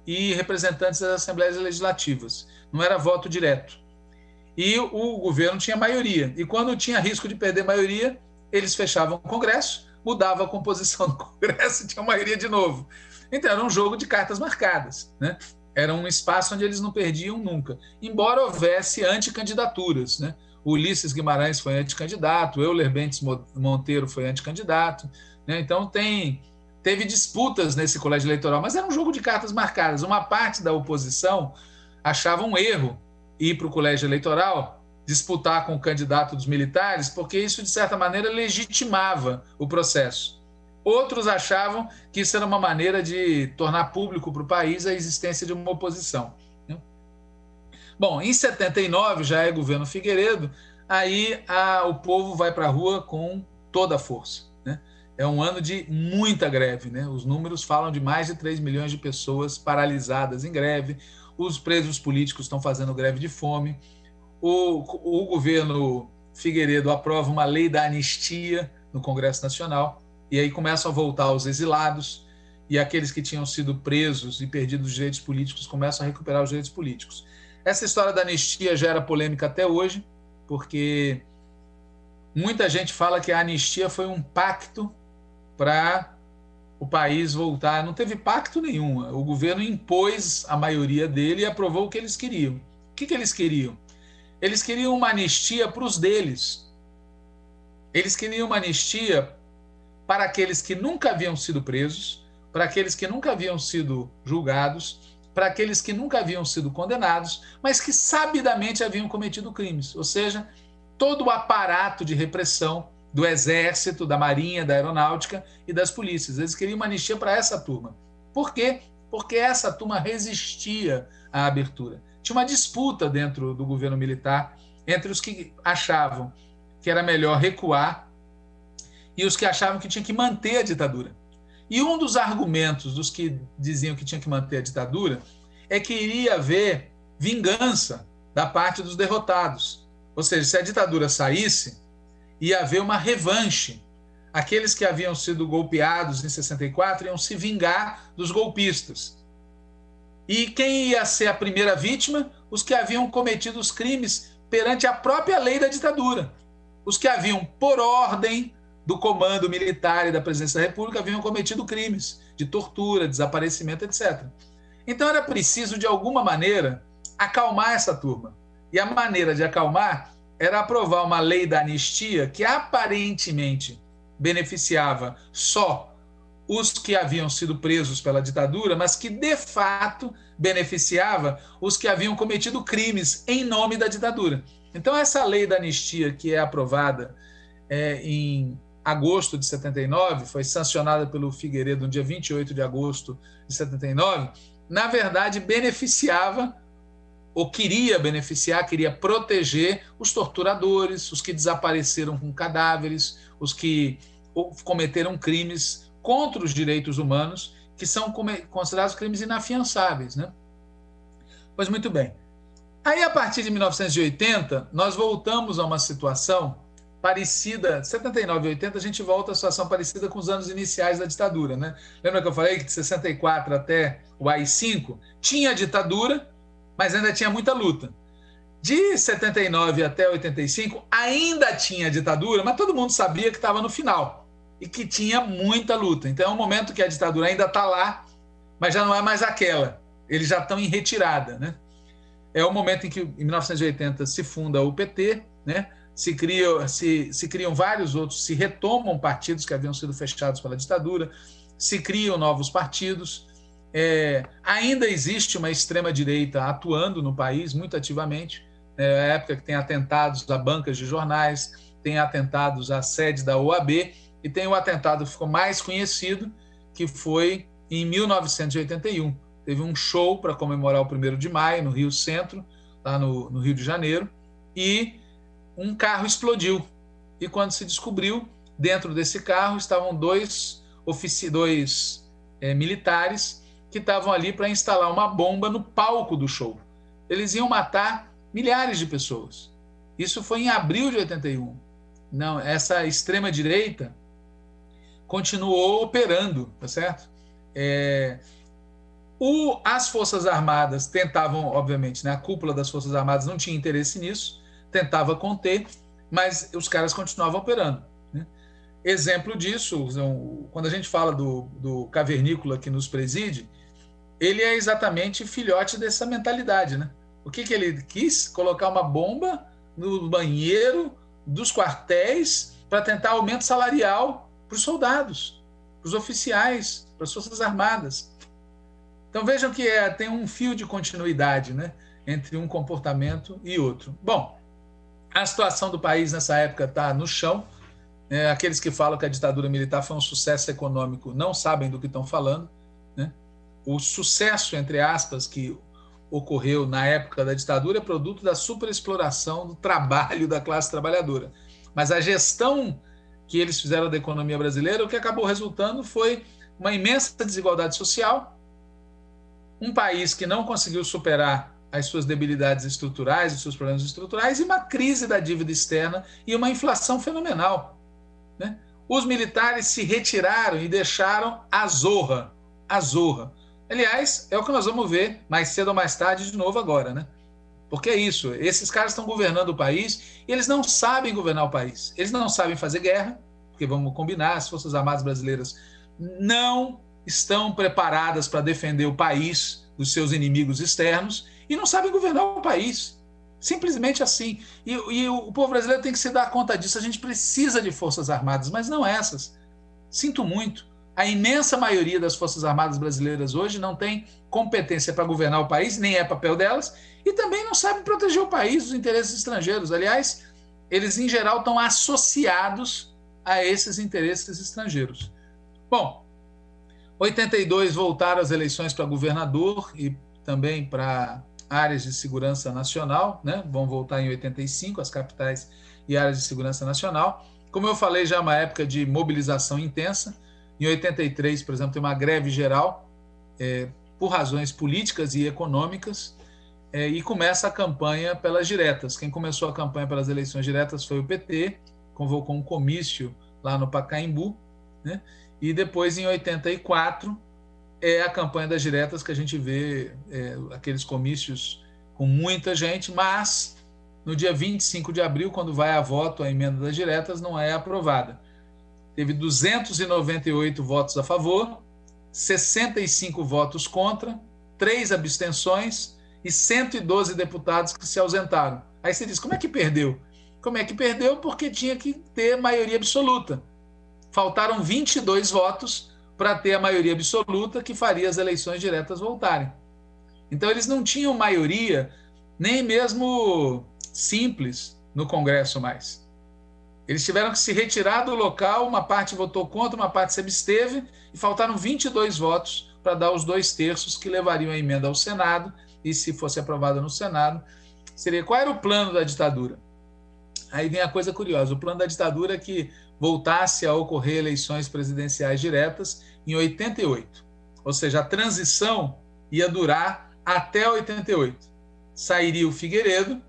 e representantes das assembleias legislativas. Não era voto direto e o governo tinha maioria. E quando tinha risco de perder maioria, eles fechavam o Congresso, mudava a composição do Congresso e tinha maioria de novo. Então era um jogo de cartas marcadas, né? Era um espaço onde eles não perdiam nunca, embora houvesse anticandidaturas, né? Ulisses Guimarães foi anticandidato, Euler Bentes Monteiro foi anticandidato, né? Então tem teve disputas nesse colégio eleitoral, mas era um jogo de cartas marcadas. Uma parte da oposição achava um erro ir para o colégio eleitoral disputar com o candidato dos militares, porque isso, de certa maneira, legitimava o processo. Outros achavam que isso era uma maneira de tornar público para o país a existência de uma oposição. Né? Bom, em 79 já é governo Figueiredo, aí a, o povo vai para a rua com toda a força. Né? É um ano de muita greve. Né? Os números falam de mais de 3 milhões de pessoas paralisadas em greve, os presos políticos estão fazendo greve de fome o, o governo Figueiredo aprova uma lei da anistia no Congresso Nacional, e aí começam a voltar os exilados, e aqueles que tinham sido presos e perdido os direitos políticos começam a recuperar os direitos políticos. Essa história da anistia gera polêmica até hoje, porque muita gente fala que a anistia foi um pacto para o país voltar. Não teve pacto nenhum. O governo impôs a maioria dele e aprovou o que eles queriam. O que, que eles queriam? Eles queriam uma anistia para os deles. Eles queriam uma anistia para aqueles que nunca haviam sido presos, para aqueles que nunca haviam sido julgados, para aqueles que nunca haviam sido condenados, mas que sabidamente haviam cometido crimes. Ou seja, todo o aparato de repressão do exército, da marinha, da aeronáutica e das polícias. Eles queriam uma anistia para essa turma. Por quê? Porque essa turma resistia à abertura tinha uma disputa dentro do governo militar entre os que achavam que era melhor recuar e os que achavam que tinha que manter a ditadura. E um dos argumentos dos que diziam que tinha que manter a ditadura é que iria haver vingança da parte dos derrotados. Ou seja, se a ditadura saísse, ia haver uma revanche. Aqueles que haviam sido golpeados em 64 iam se vingar dos golpistas. E quem ia ser a primeira vítima? Os que haviam cometido os crimes perante a própria lei da ditadura. Os que haviam, por ordem do comando militar e da presidência da República, haviam cometido crimes de tortura, desaparecimento, etc. Então era preciso, de alguma maneira, acalmar essa turma. E a maneira de acalmar era aprovar uma lei da anistia que aparentemente beneficiava só os que haviam sido presos pela ditadura, mas que de fato beneficiava os que haviam cometido crimes em nome da ditadura. Então, essa lei da anistia, que é aprovada é, em agosto de 79, foi sancionada pelo Figueiredo no dia 28 de agosto de 79, na verdade beneficiava ou queria beneficiar, queria proteger os torturadores, os que desapareceram com cadáveres, os que cometeram crimes contra os direitos humanos, que são considerados crimes inafiançáveis. Né? Pois muito bem. Aí, a partir de 1980, nós voltamos a uma situação parecida, 79 e 80, a gente volta a situação parecida com os anos iniciais da ditadura. Né? Lembra que eu falei que de 64 até o AI-5 tinha ditadura, mas ainda tinha muita luta. De 79 até 85 ainda tinha ditadura, mas todo mundo sabia que estava no final e que tinha muita luta. Então é um momento que a ditadura ainda está lá, mas já não é mais aquela. Eles já estão em retirada, né? É o momento em que, em 1980, se funda o PT, né? Se, cria, se, se criam vários outros, se retomam partidos que haviam sido fechados pela ditadura, se criam novos partidos. É, ainda existe uma extrema-direita atuando no país muito ativamente. É a época que tem atentados a bancas de jornais, tem atentados à sede da OAB, e tem o atentado que ficou mais conhecido, que foi em 1981. Teve um show para comemorar o 1 de maio, no Rio Centro, lá no, no Rio de Janeiro, e um carro explodiu. E quando se descobriu, dentro desse carro estavam dois, ofici dois é, militares que estavam ali para instalar uma bomba no palco do show. Eles iam matar milhares de pessoas. Isso foi em abril de 81. Não, essa extrema direita continuou operando, tá certo? É, o, as Forças Armadas tentavam, obviamente, né, a cúpula das Forças Armadas não tinha interesse nisso, tentava conter, mas os caras continuavam operando. Né? Exemplo disso, quando a gente fala do, do cavernícola que nos preside, ele é exatamente filhote dessa mentalidade. Né? O que, que ele quis? Colocar uma bomba no banheiro dos quartéis para tentar aumento salarial para os soldados. para os oficiais, para as Forças Armadas. Então vejam que é, tem um fio de continuidade né, entre um comportamento e outro. Bom, a situação do país nessa época está no chão. É, aqueles que falam que a ditadura militar foi um sucesso econômico não sabem do que estão falando. Né? O sucesso, entre aspas, que ocorreu na época da ditadura é produto da superexploração do trabalho da classe trabalhadora. Mas a gestão que eles fizeram da economia brasileira, o que acabou resultando foi uma imensa desigualdade social, um país que não conseguiu superar as suas debilidades estruturais, os seus problemas estruturais, e uma crise da dívida externa e uma inflação fenomenal. Né? Os militares se retiraram e deixaram a zorra, a zorra. Aliás, é o que nós vamos ver mais cedo ou mais tarde de novo agora, né? Porque é isso, esses caras estão governando o país e eles não sabem governar o país. Eles não sabem fazer guerra, porque vamos combinar, as Forças Armadas Brasileiras não estão preparadas para defender o país dos seus inimigos externos e não sabem governar o país. Simplesmente assim. E, e o povo brasileiro tem que se dar conta disso. A gente precisa de Forças Armadas, mas não essas. Sinto muito. A imensa maioria das Forças Armadas brasileiras hoje não tem competência para governar o país, nem é papel delas, e também não sabem proteger o país dos interesses estrangeiros. Aliás, eles em geral estão associados a esses interesses estrangeiros. Bom, 82 voltaram as eleições para governador e também para áreas de segurança nacional, né? Vão voltar em 85 as capitais e áreas de segurança nacional. Como eu falei, já é uma época de mobilização intensa em 83, por exemplo, tem uma greve geral é, por razões políticas e econômicas é, e começa a campanha pelas diretas. Quem começou a campanha pelas eleições diretas foi o PT, convocou um comício lá no Pacaembu, né? E depois, em 84, é a campanha das diretas que a gente vê é, aqueles comícios com muita gente, mas no dia 25 de abril, quando vai a voto a emenda das diretas, não é aprovada teve 298 votos a favor, 65 votos contra, três abstenções e 112 deputados que se ausentaram. Aí você diz: como é que perdeu? Como é que perdeu? Porque tinha que ter maioria absoluta. Faltaram 22 votos para ter a maioria absoluta que faria as eleições diretas voltarem. Então eles não tinham maioria, nem mesmo simples, no Congresso mais. Eles tiveram que se retirar do local, uma parte votou contra, uma parte se absteve, e faltaram 22 votos para dar os dois terços que levariam a emenda ao Senado, e se fosse aprovada no Senado, seria qual era o plano da ditadura? Aí vem a coisa curiosa: o plano da ditadura é que voltasse a ocorrer eleições presidenciais diretas em 88. Ou seja, a transição ia durar até 88. Sairia o Figueiredo,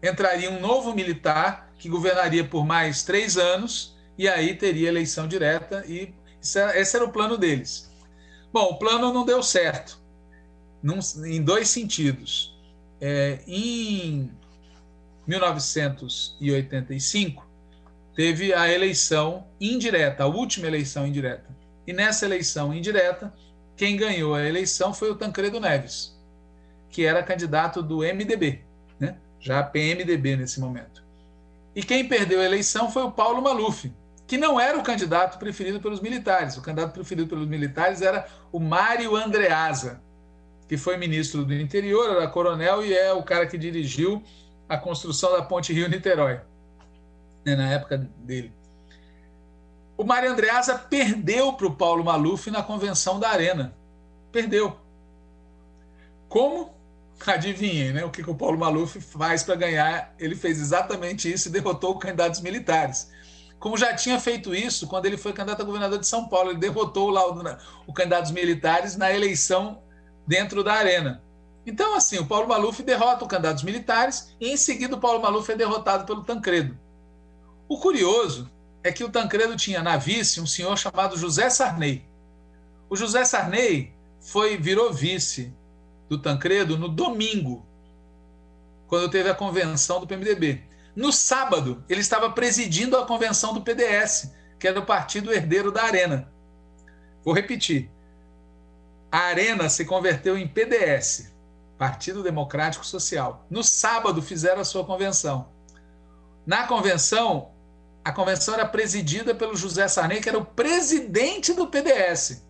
entraria um novo militar que governaria por mais três anos, e aí teria eleição direta, e esse era o plano deles. Bom, o plano não deu certo, num, em dois sentidos. É, em 1985, teve a eleição indireta, a última eleição indireta. E nessa eleição indireta, quem ganhou a eleição foi o Tancredo Neves, que era candidato do MDB, né? já PMDB nesse momento. E quem perdeu a eleição foi o Paulo Maluf, que não era o candidato preferido pelos militares. O candidato preferido pelos militares era o Mário Andreasa, que foi ministro do interior, era coronel e é o cara que dirigiu a construção da ponte Rio-Niterói, né, na época dele. O Mário Andreasa perdeu para o Paulo Maluf na convenção da Arena. Perdeu. Como? Adivinhem, né? O que, que o Paulo Maluf faz para ganhar? Ele fez exatamente isso e derrotou candidatos militares. Como já tinha feito isso quando ele foi candidato a governador de São Paulo, ele derrotou lá o, o candidatos militares na eleição dentro da arena. Então, assim, o Paulo Maluf derrota os candidatos militares e, em seguida, o Paulo Maluf é derrotado pelo Tancredo. O curioso é que o Tancredo tinha na vice um senhor chamado José Sarney. O José Sarney foi virou vice do Tancredo no domingo, quando teve a convenção do PMDB. No sábado, ele estava presidindo a convenção do PDS, que era o partido herdeiro da Arena. Vou repetir. A Arena se converteu em PDS, Partido Democrático Social. No sábado fizeram a sua convenção. Na convenção, a convenção era presidida pelo José Sarney, que era o presidente do PDS.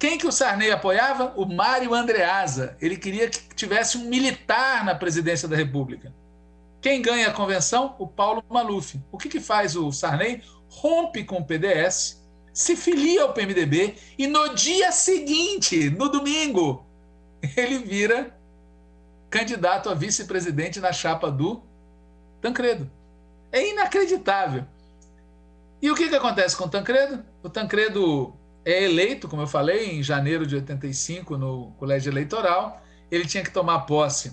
Quem que o Sarney apoiava? O Mário Andreasa. Ele queria que tivesse um militar na presidência da República. Quem ganha a convenção? O Paulo Maluf. O que, que faz o Sarney? Rompe com o PDS, se filia ao PMDB e no dia seguinte, no domingo, ele vira candidato a vice-presidente na chapa do Tancredo. É inacreditável. E o que, que acontece com o Tancredo? O Tancredo é eleito, como eu falei, em janeiro de 85 no colégio eleitoral. Ele tinha que tomar posse,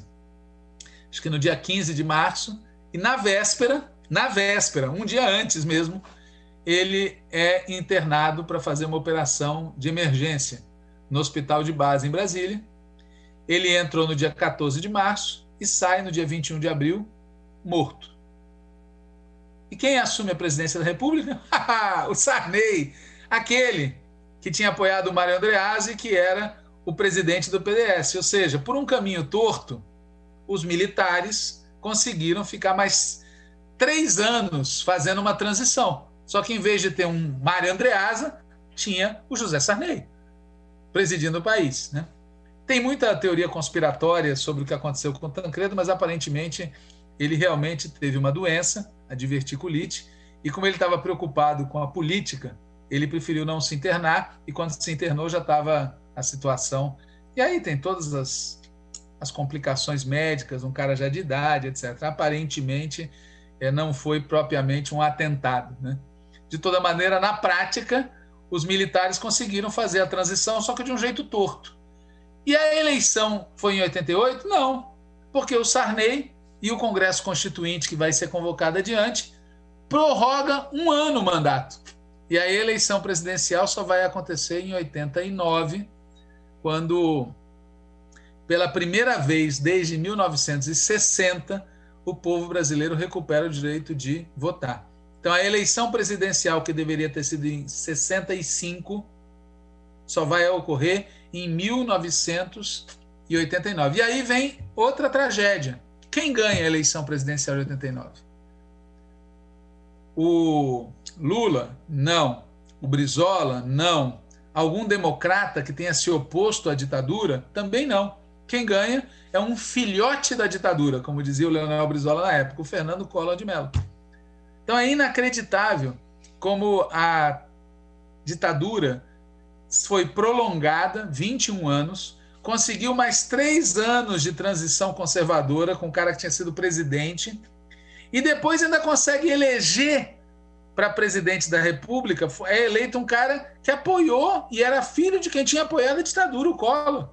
acho que no dia 15 de março, e na véspera, na véspera, um dia antes mesmo, ele é internado para fazer uma operação de emergência no hospital de base em Brasília. Ele entrou no dia 14 de março e sai no dia 21 de abril morto. E quem assume a presidência da República? o Sarney, aquele que tinha apoiado o Mário Andreazzi, que era o presidente do PDS. Ou seja, por um caminho torto, os militares conseguiram ficar mais três anos fazendo uma transição. Só que em vez de ter um Mário Andreasa, tinha o José Sarney presidindo o país. Né? Tem muita teoria conspiratória sobre o que aconteceu com o Tancredo, mas aparentemente ele realmente teve uma doença, a diverticulite, e como ele estava preocupado com a política, ele preferiu não se internar, e quando se internou já estava a situação. E aí tem todas as, as complicações médicas, um cara já de idade, etc. Aparentemente, é, não foi propriamente um atentado. Né? De toda maneira, na prática, os militares conseguiram fazer a transição, só que de um jeito torto. E a eleição foi em 88? Não, porque o Sarney e o Congresso Constituinte, que vai ser convocado adiante, prorroga um ano o mandato. E a eleição presidencial só vai acontecer em 89, quando, pela primeira vez desde 1960, o povo brasileiro recupera o direito de votar. Então, a eleição presidencial, que deveria ter sido em 65, só vai ocorrer em 1989. E aí vem outra tragédia. Quem ganha a eleição presidencial de 89? O Lula? Não. O Brizola? Não. Algum democrata que tenha se oposto à ditadura? Também não. Quem ganha é um filhote da ditadura, como dizia o Leonel Brizola na época, o Fernando Collor de Mello. Então é inacreditável como a ditadura foi prolongada 21 anos conseguiu mais três anos de transição conservadora com o cara que tinha sido presidente, e depois ainda consegue eleger para presidente da República, é eleito um cara que apoiou e era filho de quem tinha apoiado a ditadura, o Collor.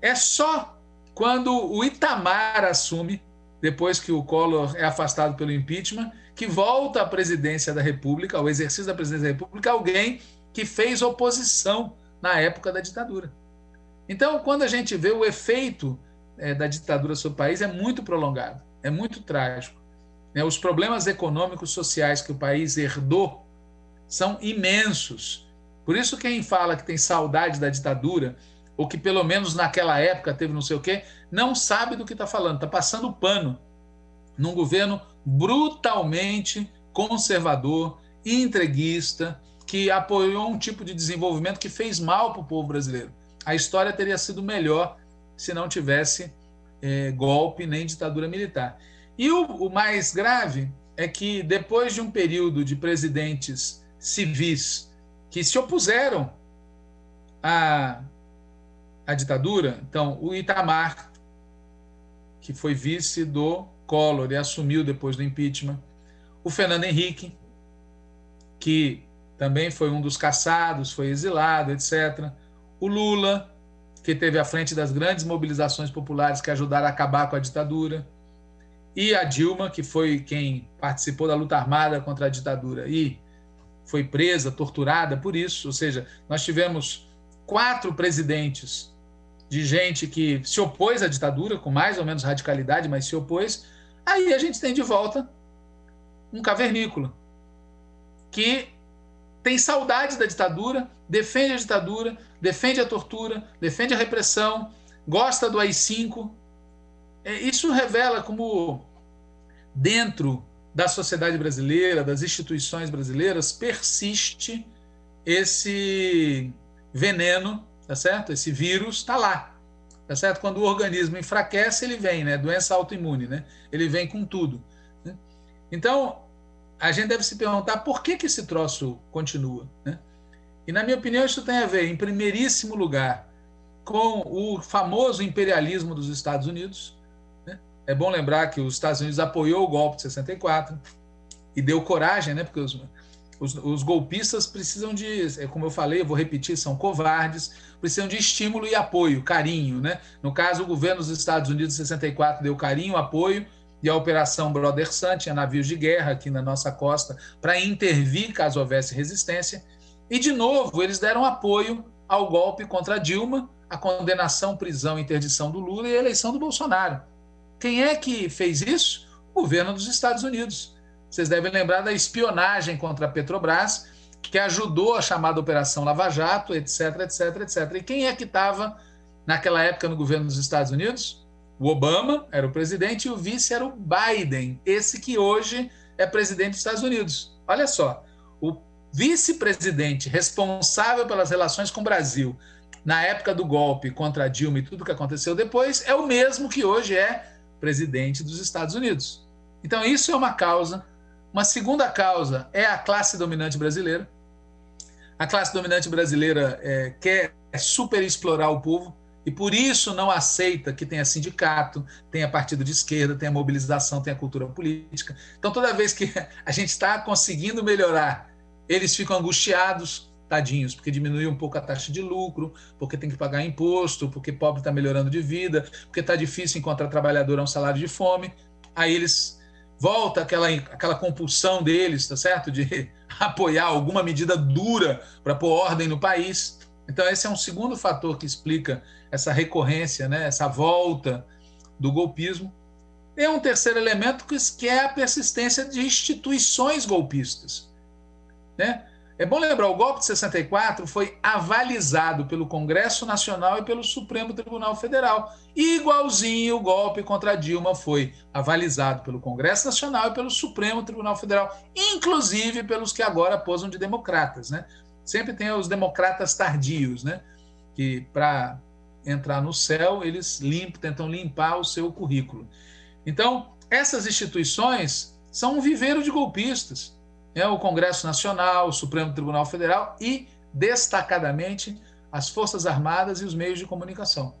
É só quando o Itamar assume, depois que o Collor é afastado pelo impeachment, que volta à presidência da República, ao exercício da presidência da República, alguém que fez oposição na época da ditadura. Então, quando a gente vê o efeito é, da ditadura sobre o país, é muito prolongado, é muito trágico. Né? Os problemas econômicos sociais que o país herdou são imensos. Por isso, quem fala que tem saudade da ditadura, ou que pelo menos naquela época teve não sei o quê, não sabe do que está falando, está passando pano num governo brutalmente conservador, entreguista, que apoiou um tipo de desenvolvimento que fez mal para o povo brasileiro a história teria sido melhor se não tivesse é, golpe nem ditadura militar. E o, o mais grave é que, depois de um período de presidentes civis que se opuseram à, à ditadura, então o Itamar, que foi vice do Collor e assumiu depois do impeachment, o Fernando Henrique, que também foi um dos caçados, foi exilado, etc o Lula, que teve à frente das grandes mobilizações populares que ajudaram a acabar com a ditadura, e a Dilma, que foi quem participou da luta armada contra a ditadura e foi presa, torturada por isso. Ou seja, nós tivemos quatro presidentes de gente que se opôs à ditadura, com mais ou menos radicalidade, mas se opôs. Aí a gente tem de volta um cavernícola que tem saudade da ditadura, defende a ditadura, defende a tortura, defende a repressão, gosta do AI-5. É, isso revela como, dentro da sociedade brasileira, das instituições brasileiras, persiste esse veneno, tá certo? Esse vírus está lá, tá certo? Quando o organismo enfraquece, ele vem, né? Doença autoimune, né? Ele vem com tudo. Né? Então, a gente deve se perguntar por que, que esse troço continua, né? E, na minha opinião, isso tem a ver, em primeiríssimo lugar, com o famoso imperialismo dos Estados Unidos, é bom lembrar que os Estados Unidos apoiou o golpe de 64 e deu coragem, né? Porque os, os, os, golpistas precisam de, é como eu falei, eu vou repetir, são covardes, precisam de estímulo e apoio, carinho, né? No caso, o governo dos Estados Unidos em 64 deu carinho, apoio, e a Operação Brother Sun tinha navios de guerra aqui na nossa costa para intervir caso houvesse resistência. E, de novo, eles deram apoio ao golpe contra Dilma, a condenação, prisão e interdição do Lula e a eleição do Bolsonaro. Quem é que fez isso? O governo dos Estados Unidos. Vocês devem lembrar da espionagem contra a Petrobras, que ajudou a chamada Operação Lava Jato, etc, etc, etc. E quem é que estava naquela época no governo dos Estados Unidos? O Obama era o presidente e o vice era o Biden, esse que hoje é presidente dos Estados Unidos. Olha só, o vice-presidente responsável pelas relações com o Brasil na época do golpe contra Dilma e tudo que aconteceu depois é o mesmo que hoje é presidente dos Estados Unidos. Então, isso é uma causa. Uma segunda causa é a classe dominante brasileira. A classe dominante brasileira é, quer super explorar o povo e por isso não aceita que tenha sindicato, tenha partido de esquerda, tenha mobilização, tenha cultura política. Então, toda vez que a gente está conseguindo melhorar, eles ficam angustiados, tadinhos, porque diminuiu um pouco a taxa de lucro, porque tem que pagar imposto, porque pobre está melhorando de vida, porque está difícil encontrar trabalhador a um salário de fome. Aí eles volta aquela, aquela compulsão deles, tá certo? De apoiar alguma medida dura para pôr ordem no país. Então, esse é um segundo fator que explica essa recorrência, né? essa volta do golpismo. E um terceiro elemento que é a persistência de instituições golpistas. Né? É bom lembrar, o golpe de 64 foi avalizado pelo Congresso Nacional e pelo Supremo Tribunal Federal. Igualzinho o golpe contra Dilma foi avalizado pelo Congresso Nacional e pelo Supremo Tribunal Federal, inclusive pelos que agora posam de democratas, né? Sempre tem os democratas tardios, né? Que para entrar no céu, eles limpam, tentam limpar o seu currículo. Então, essas instituições são um viveiro de golpistas é o Congresso Nacional, o Supremo Tribunal Federal e, destacadamente, as Forças Armadas e os meios de comunicação.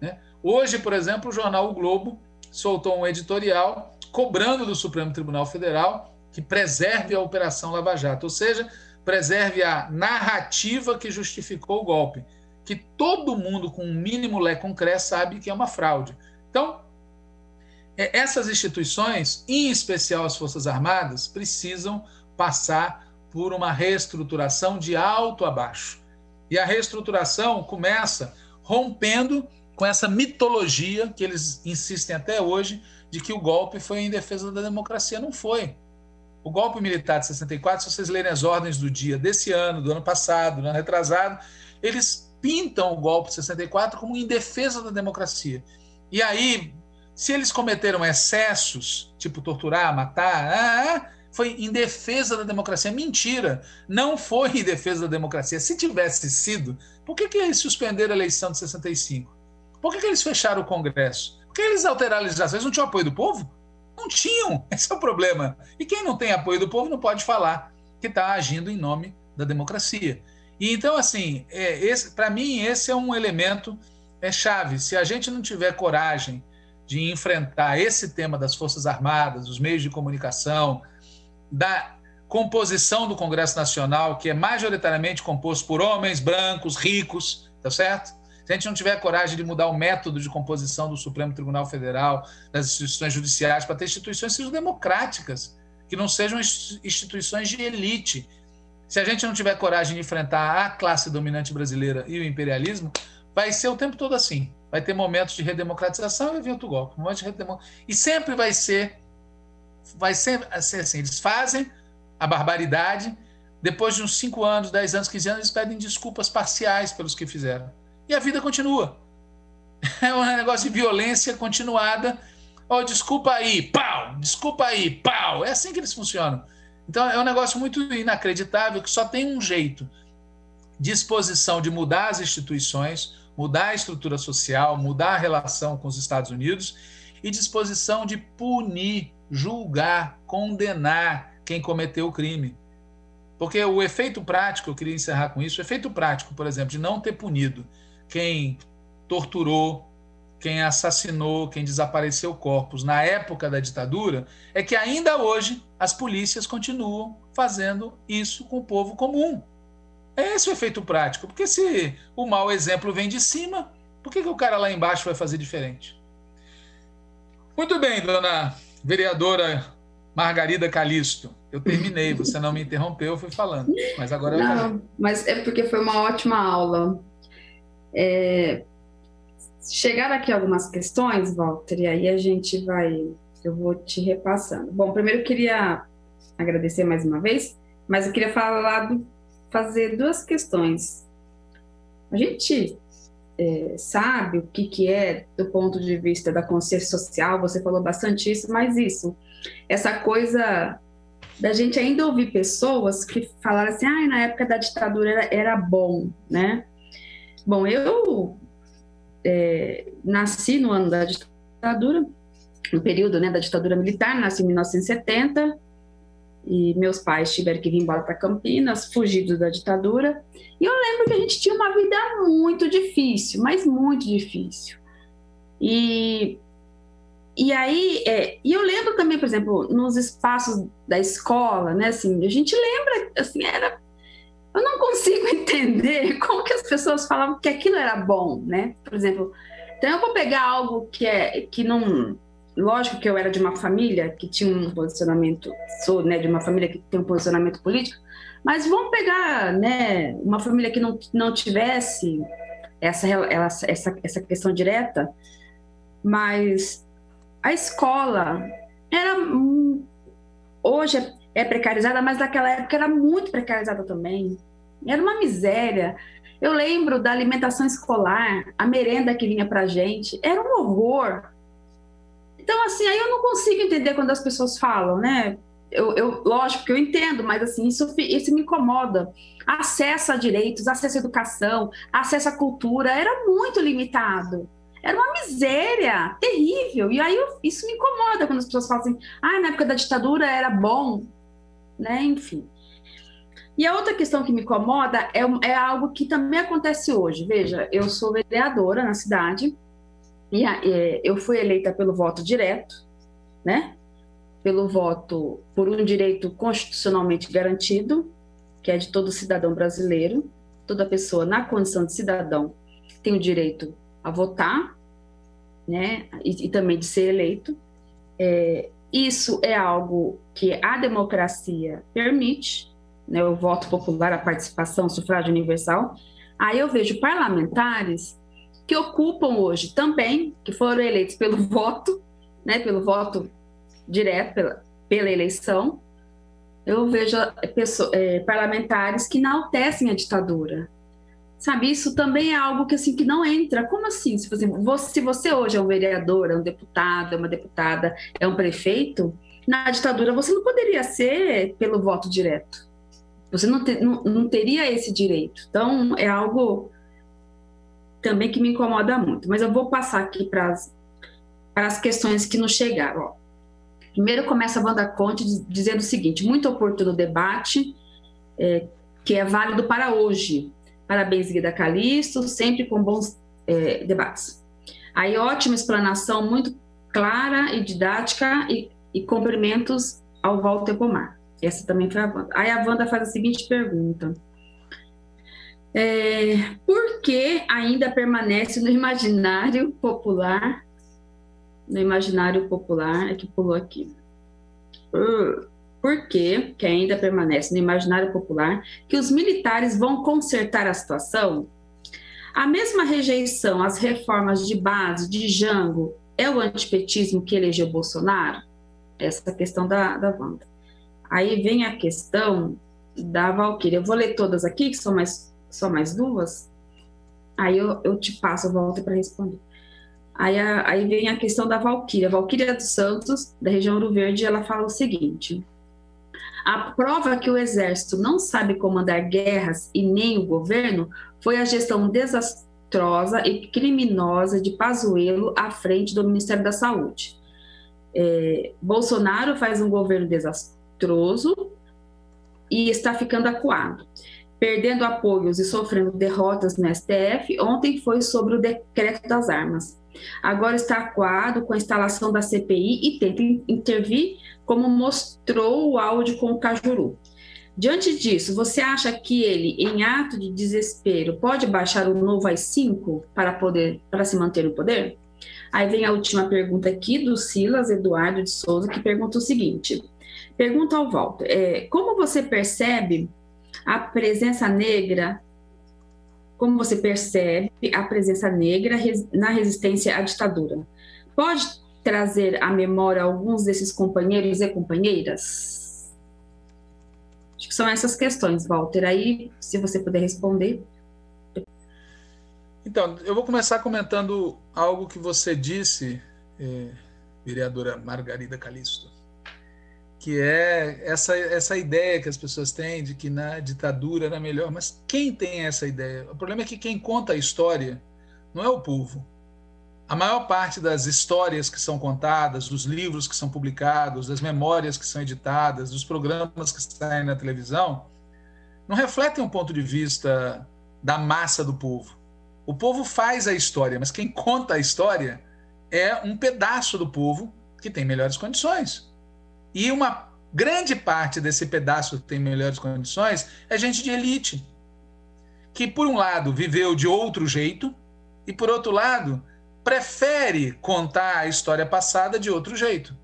Né? Hoje, por exemplo, o jornal O Globo soltou um editorial cobrando do Supremo Tribunal Federal que preserve a Operação Lava Jato, ou seja, preserve a narrativa que justificou o golpe, que todo mundo com um mínimo lé concreto sabe que é uma fraude. Então, é, essas instituições, em especial as Forças Armadas, precisam passar por uma reestruturação de alto a baixo. E a reestruturação começa rompendo com essa mitologia que eles insistem até hoje de que o golpe foi em defesa da democracia. Não foi. O golpe militar de 64, se vocês lerem as ordens do dia desse ano, do ano passado, do ano retrasado, eles pintam o golpe de 64 como em defesa da democracia. E aí, se eles cometeram excessos, tipo torturar, matar, ah, ah foi em defesa da democracia. Mentira! Não foi em defesa da democracia. Se tivesse sido, por que, que eles suspenderam a eleição de 65? Por que, que eles fecharam o Congresso? Por que eles alteraram a legislação? Eles não tinham apoio do povo? Não tinham. Esse é o problema. E quem não tem apoio do povo não pode falar que está agindo em nome da democracia. E então, assim, é, para mim, esse é um elemento é chave. Se a gente não tiver coragem de enfrentar esse tema das Forças Armadas, dos meios de comunicação, da composição do Congresso Nacional, que é majoritariamente composto por homens brancos, ricos, tá certo? Se a gente não tiver coragem de mudar o método de composição do Supremo Tribunal Federal, das instituições judiciais, para ter instituições sejam democráticas, que não sejam instituições de elite. Se a gente não tiver coragem de enfrentar a classe dominante brasileira e o imperialismo, vai ser o tempo todo assim. Vai ter momentos de redemocratização e evento golpe. De redemo... E sempre vai ser vai ser assim, eles fazem a barbaridade, depois de uns 5 anos, 10 anos, 15 anos, eles pedem desculpas parciais pelos que fizeram. E a vida continua. É um negócio de violência continuada. Oh, desculpa aí, pau! desculpa aí, pau. É assim que eles funcionam. Então é um negócio muito inacreditável que só tem um jeito: disposição de mudar as instituições, mudar a estrutura social, mudar a relação com os Estados Unidos e disposição de punir, julgar, condenar quem cometeu o crime. Porque o efeito prático, eu queria encerrar com isso, o efeito prático, por exemplo, de não ter punido quem torturou, quem assassinou, quem desapareceu corpos na época da ditadura, é que ainda hoje as polícias continuam fazendo isso com o povo comum. É esse o efeito prático. Porque se o mau exemplo vem de cima, por que, que o cara lá embaixo vai fazer diferente? Muito bem, dona vereadora Margarida Calisto. Eu terminei, você não me interrompeu, eu fui falando. Mas agora eu Não, mas é porque foi uma ótima aula. É, chegaram aqui algumas questões, Walter, e aí a gente vai, eu vou te repassando. Bom, primeiro eu queria agradecer mais uma vez, mas eu queria falar fazer duas questões. A gente é, sabe o que, que é do ponto de vista da consciência social, você falou bastante isso, mas isso, essa coisa da gente ainda ouvir pessoas que falaram assim, ah, na época da ditadura era, era bom, né? Bom, eu é, nasci no ano da ditadura, no período né, da ditadura militar, nasci em 1970, e meus pais tiveram que vir embora para Campinas, fugidos da ditadura. E eu lembro que a gente tinha uma vida muito difícil, mas muito difícil. E, e aí, é, e eu lembro também, por exemplo, nos espaços da escola, né, assim, a gente lembra, assim, era eu não consigo entender como que as pessoas falavam que aquilo era bom, né? Por exemplo, então eu vou pegar algo que é que não, lógico que eu era de uma família que tinha um posicionamento, sou, né, de uma família que tem um posicionamento político, mas vamos pegar, né, uma família que não não tivesse essa essa essa questão direta, mas a escola era hoje é é precarizada, mas naquela época era muito precarizada também. Era uma miséria. Eu lembro da alimentação escolar, a merenda que vinha para gente, era um horror. Então, assim, aí eu não consigo entender quando as pessoas falam, né? Eu, eu, lógico que eu entendo, mas assim, isso, isso me incomoda. Acesso a direitos, acesso à educação, acesso à cultura era muito limitado. Era uma miséria terrível. E aí eu, isso me incomoda quando as pessoas falam assim: ah, na época da ditadura era bom né? Enfim. E a outra questão que me incomoda é, é algo que também acontece hoje. Veja, eu sou vereadora na cidade e eu fui eleita pelo voto direto, né? Pelo voto por um direito constitucionalmente garantido, que é de todo cidadão brasileiro. Toda pessoa na condição de cidadão tem o direito a votar, né? E, e também de ser eleito. É, isso é algo que a democracia permite, né, o voto popular, a participação, o sufrágio universal. Aí eu vejo parlamentares que ocupam hoje também, que foram eleitos pelo voto, né, pelo voto direto, pela, pela eleição. Eu vejo pessoas, é, parlamentares que enaltecem a ditadura, Sabe, isso também é algo que assim que não entra. Como assim? Se você, se você hoje é um vereador, é um deputado, é uma deputada, é um prefeito, na ditadura você não poderia ser pelo voto direto. Você não, te, não, não teria esse direito. Então, é algo também que me incomoda muito. Mas eu vou passar aqui para as, questões que nos chegaram. Ó. Primeiro começa a Wanda Conte dizendo o seguinte: muito oportuno debate, é, que é válido para hoje. Parabéns, Guida Calisto, sempre com bons é, debates. Aí, ótima explanação, muito clara e didática, e, e cumprimentos ao Walter Pomar. Essa também foi a Wanda. Aí a Wanda faz a seguinte pergunta. É, por que ainda permanece no imaginário popular? No imaginário popular, é que pulou aqui. Uh, por que, que ainda permanece no imaginário popular, que os militares vão consertar a situação? A mesma rejeição às reformas de base de Jango é o antipetismo que elegeu Bolsonaro? Essa é questão da, da Wanda. Aí vem a questão da Valquíria. Eu vou ler todas aqui, que são mais, só mais duas. Aí eu, eu te passo a volta para responder. Aí, a, aí vem a questão da Valquíria. Valquíria dos Santos, da região Ouro Verde, ela fala o seguinte: a prova que o exército não sabe comandar guerras e nem o governo foi a gestão desastrosa e criminosa de Pazuello à frente do Ministério da Saúde. É, Bolsonaro faz um governo desastroso e está ficando acuado perdendo apoios e sofrendo derrotas no STF, ontem foi sobre o decreto das armas. Agora está acuado com a instalação da CPI e tenta intervir, como mostrou o áudio com o Cajuru. Diante disso, você acha que ele, em ato de desespero, pode baixar o novo AI-5 para, poder, para se manter no poder? Aí vem a última pergunta aqui do Silas Eduardo de Souza, que pergunta o seguinte: pergunta ao Walter, é, como você percebe a presença negra, como você percebe a presença negra na resistência à ditadura? Pode trazer à memória alguns desses companheiros e companheiras? Acho que são essas questões, Walter. Aí, se você puder responder. Então, eu vou começar comentando algo que você disse, eh, vereadora Margarida Calisto que é essa, essa ideia que as pessoas têm de que na ditadura era melhor. Mas quem tem essa ideia? O problema é que quem conta a história não é o povo. A maior parte das histórias que são contadas, dos livros que são publicados, das memórias que são editadas, dos programas que saem na televisão, não refletem um ponto de vista da massa do povo. O povo faz a história, mas quem conta a história é um pedaço do povo que tem melhores condições. E uma grande parte desse pedaço que tem melhores condições é gente de elite, que, por um lado, viveu de outro jeito, e, por outro lado, prefere contar a história passada de outro jeito.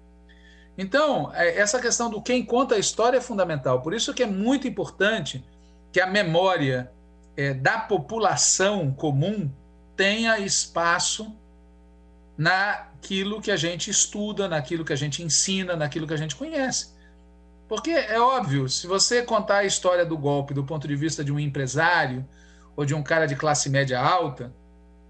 Então, é, essa questão do quem conta a história é fundamental. Por isso que é muito importante que a memória é, da população comum tenha espaço naquilo que a gente estuda, naquilo que a gente ensina, naquilo que a gente conhece. Porque é óbvio, se você contar a história do golpe do ponto de vista de um empresário ou de um cara de classe média alta,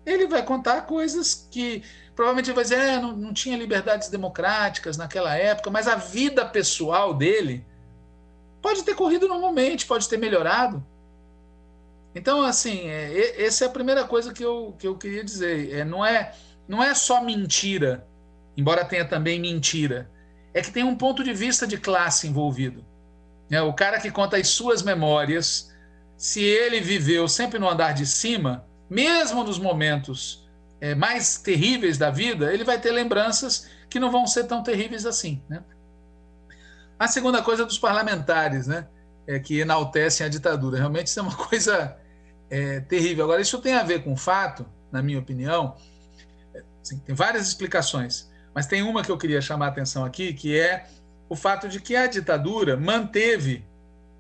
ele vai contar coisas que provavelmente vai dizer, é, não, não tinha liberdades democráticas naquela época, mas a vida pessoal dele pode ter corrido normalmente, pode ter melhorado. Então, assim, é, essa é a primeira coisa que eu, que eu queria dizer. É, não é não é só mentira, embora tenha também mentira, é que tem um ponto de vista de classe envolvido. É, o cara que conta as suas memórias, se ele viveu sempre no andar de cima, mesmo nos momentos é, mais terríveis da vida, ele vai ter lembranças que não vão ser tão terríveis assim. Né? A segunda coisa dos parlamentares, né? É que enaltecem a ditadura. Realmente isso é uma coisa é, terrível. Agora, isso tem a ver com o fato, na minha opinião, Assim, tem várias explicações, mas tem uma que eu queria chamar a atenção aqui, que é o fato de que a ditadura manteve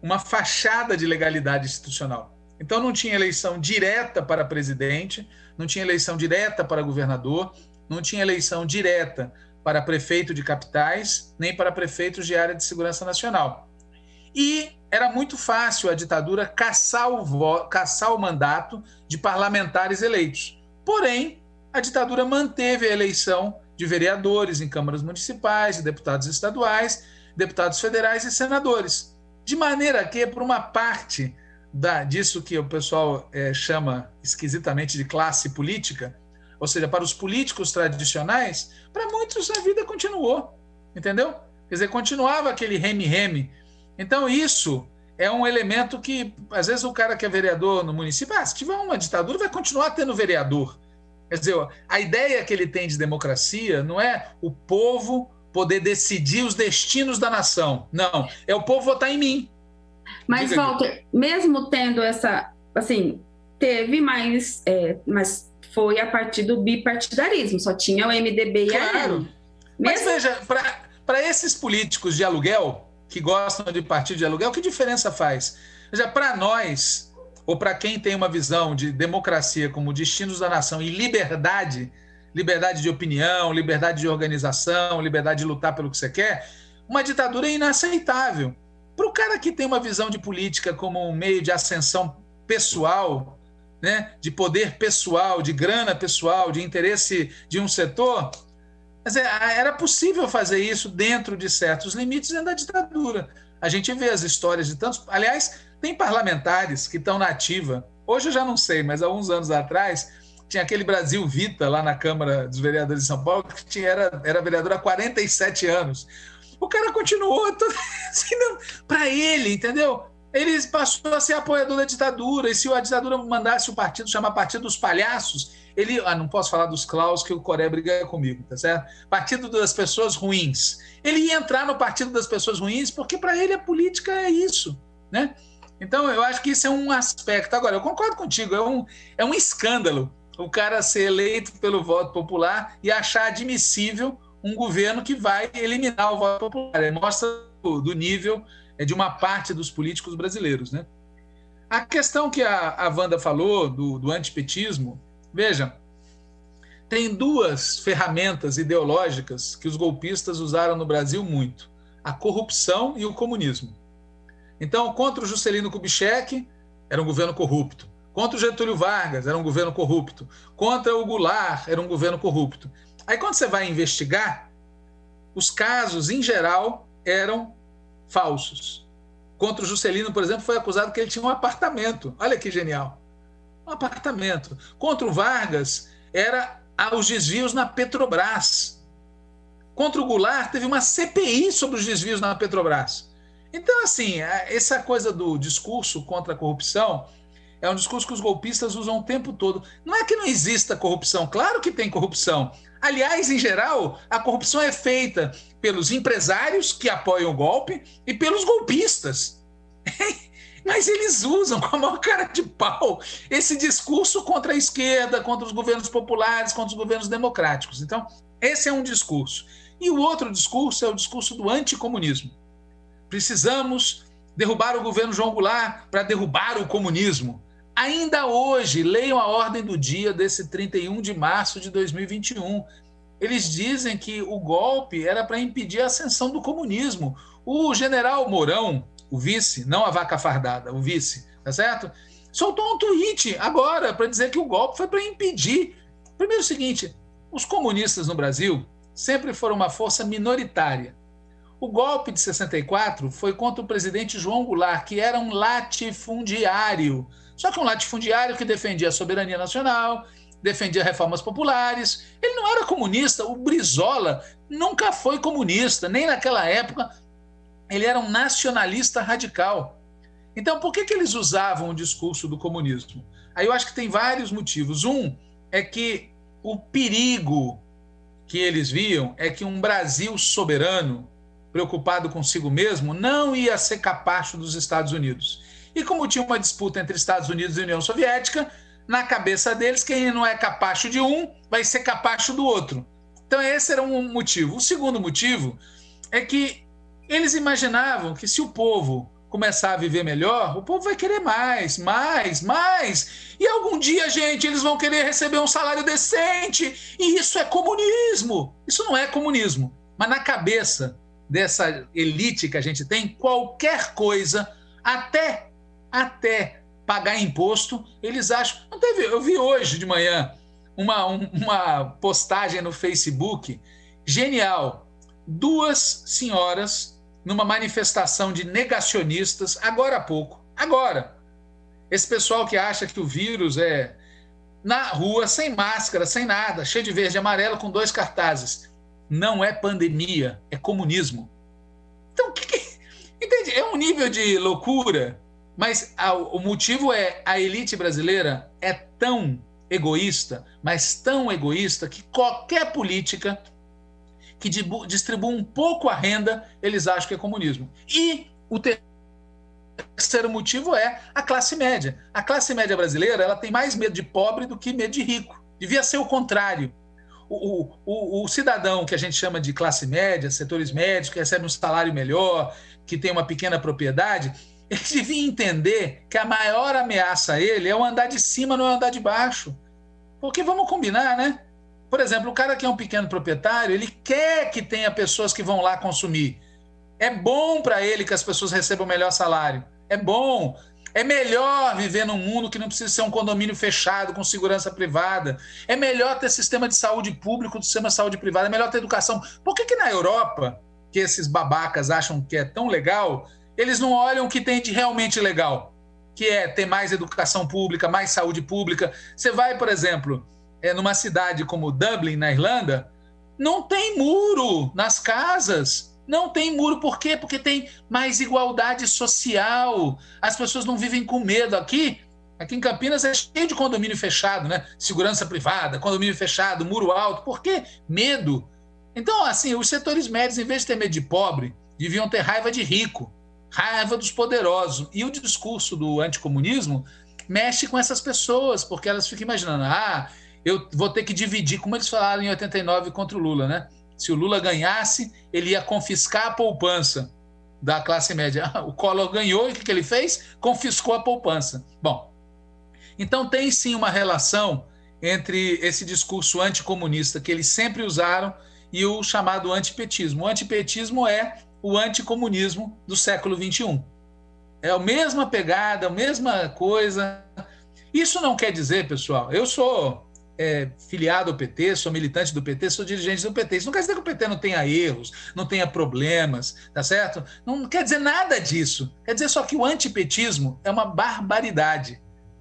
uma fachada de legalidade institucional. Então não tinha eleição direta para presidente, não tinha eleição direta para governador, não tinha eleição direta para prefeito de capitais, nem para prefeitos de área de segurança nacional. E era muito fácil a ditadura caçar o, caçar o mandato de parlamentares eleitos. Porém, a ditadura manteve a eleição de vereadores em câmaras municipais, de deputados estaduais, deputados federais e senadores. De maneira que, por uma parte da, disso que o pessoal é, chama esquisitamente de classe política, ou seja, para os políticos tradicionais, para muitos a vida continuou, entendeu? Quer dizer, continuava aquele reme-reme. Então, isso é um elemento que, às vezes, o cara que é vereador no município, ah, se tiver uma ditadura, vai continuar tendo vereador. Quer dizer, a ideia que ele tem de democracia não é o povo poder decidir os destinos da nação. Não, é o povo votar em mim. Mas, Diga Walter, aqui. mesmo tendo essa. Assim, teve, mas, é, mas foi a partir do bipartidarismo, só tinha o MDB e claro. a Mesmo... Mas veja, para esses políticos de aluguel, que gostam de partido de aluguel, que diferença faz? Veja, para nós, ou para quem tem uma visão de democracia como destinos da nação e liberdade, liberdade de opinião, liberdade de organização, liberdade de lutar pelo que você quer, uma ditadura é inaceitável. Para o cara que tem uma visão de política como um meio de ascensão pessoal, né, de poder pessoal, de grana pessoal, de interesse de um setor, é, era possível fazer isso dentro de certos limites dentro da ditadura. A gente vê as histórias de tantos. Aliás, tem parlamentares que estão na ativa. Hoje eu já não sei, mas há uns anos atrás tinha aquele Brasil Vita lá na Câmara dos Vereadores de São Paulo, que tinha, era, era vereador há 47 anos. O cara continuou assim, para ele, entendeu? Ele passou a ser apoiador da ditadura, e se a ditadura mandasse o partido chamar Partido dos Palhaços, ele. Ah, não posso falar dos Klaus, que o Coré briga comigo, tá certo? Partido das Pessoas Ruins. Ele ia entrar no Partido das Pessoas Ruins, porque para ele a política é isso, né? Então, eu acho que isso é um aspecto. Agora, eu concordo contigo, é um, é um escândalo o cara ser eleito pelo voto popular e achar admissível um governo que vai eliminar o voto popular. Ele mostra do nível é, de uma parte dos políticos brasileiros. Né? A questão que a, a Wanda falou do, do antipetismo, veja, tem duas ferramentas ideológicas que os golpistas usaram no Brasil muito: a corrupção e o comunismo. Então, contra o Juscelino Kubitschek, era um governo corrupto. Contra o Getúlio Vargas, era um governo corrupto. Contra o Goulart, era um governo corrupto. Aí, quando você vai investigar, os casos, em geral, eram falsos. Contra o Juscelino, por exemplo, foi acusado que ele tinha um apartamento. Olha que genial. Um apartamento. Contra o Vargas, era os desvios na Petrobras. Contra o Goulart, teve uma CPI sobre os desvios na Petrobras. Então, assim, essa coisa do discurso contra a corrupção é um discurso que os golpistas usam o tempo todo. Não é que não exista corrupção, claro que tem corrupção. Aliás, em geral, a corrupção é feita pelos empresários que apoiam o golpe e pelos golpistas. Mas eles usam com a maior cara de pau esse discurso contra a esquerda, contra os governos populares, contra os governos democráticos. Então, esse é um discurso. E o outro discurso é o discurso do anticomunismo. Precisamos derrubar o governo João Goulart para derrubar o comunismo. Ainda hoje, leiam a ordem do dia desse 31 de março de 2021. Eles dizem que o golpe era para impedir a ascensão do comunismo. O general Mourão, o vice, não a vaca fardada, o vice, tá certo? Soltou um tweet agora para dizer que o golpe foi para impedir. Primeiro, o seguinte: os comunistas no Brasil sempre foram uma força minoritária o golpe de 64 foi contra o presidente João Goulart, que era um latifundiário. Só que um latifundiário que defendia a soberania nacional, defendia reformas populares. Ele não era comunista. O Brizola nunca foi comunista, nem naquela época. Ele era um nacionalista radical. Então, por que, que eles usavam o discurso do comunismo? Aí eu acho que tem vários motivos. Um é que o perigo que eles viam é que um Brasil soberano preocupado consigo mesmo, não ia ser capacho dos Estados Unidos. E como tinha uma disputa entre Estados Unidos e União Soviética, na cabeça deles, quem não é capacho de um vai ser capacho do outro. Então, esse era um motivo. O segundo motivo é que eles imaginavam que se o povo começar a viver melhor, o povo vai querer mais, mais, mais. E algum dia, gente, eles vão querer receber um salário decente. E isso é comunismo. Isso não é comunismo. Mas na cabeça dessa elite que a gente tem, qualquer coisa, até até pagar imposto, eles acham. Não teve, eu vi hoje de manhã uma, uma postagem no Facebook genial. Duas senhoras numa manifestação de negacionistas, agora há pouco. Agora. Esse pessoal que acha que o vírus é na rua, sem máscara, sem nada, cheio de verde e amarelo, com dois cartazes não é pandemia, é comunismo. Então, que, que, entende? É um nível de loucura, mas a, o motivo é a elite brasileira é tão egoísta, mas tão egoísta que qualquer política que distribua um pouco a renda, eles acham que é comunismo. E o terceiro motivo é a classe média. A classe média brasileira ela tem mais medo de pobre do que medo de rico. Devia ser o contrário o, o, o, cidadão que a gente chama de classe média, setores médios, que recebe um salário melhor, que tem uma pequena propriedade, ele devia entender que a maior ameaça a ele é o andar de cima, não é o andar de baixo. Porque vamos combinar, né? Por exemplo, o cara que é um pequeno proprietário, ele quer que tenha pessoas que vão lá consumir. É bom para ele que as pessoas recebam o melhor salário. É bom. É melhor viver num mundo que não precisa ser um condomínio fechado, com segurança privada. É melhor ter sistema de saúde público do sistema de saúde privada. É melhor ter educação. Por que, que na Europa, que esses babacas acham que é tão legal, eles não olham o que tem de realmente legal? Que é ter mais educação pública, mais saúde pública. Você vai, por exemplo, é, numa cidade como Dublin, na Irlanda, não tem muro nas casas. Não tem muro, por quê? Porque tem mais igualdade social. As pessoas não vivem com medo. Aqui, aqui em Campinas é cheio de condomínio fechado, né? Segurança privada, condomínio fechado, muro alto. Por quê? Medo. Então, assim, os setores médios, em vez de ter medo de pobre, deviam ter raiva de rico, raiva dos poderosos. E o discurso do anticomunismo mexe com essas pessoas, porque elas ficam imaginando, ah, eu vou ter que dividir, como eles falaram em 89 contra o Lula, né? Se o Lula ganhasse, ele ia confiscar a poupança da classe média. O Collor ganhou e o que ele fez? Confiscou a poupança. Bom, então tem sim uma relação entre esse discurso anticomunista que eles sempre usaram e o chamado antipetismo. O antipetismo é o anticomunismo do século XXI. É a mesma pegada, a mesma coisa. Isso não quer dizer, pessoal, eu sou é, filiado ao PT, sou militante do PT, sou dirigente do PT. Isso não quer dizer que o PT não tenha erros, não tenha problemas, tá certo? Não quer dizer nada disso. Quer dizer só que o antipetismo é uma barbaridade,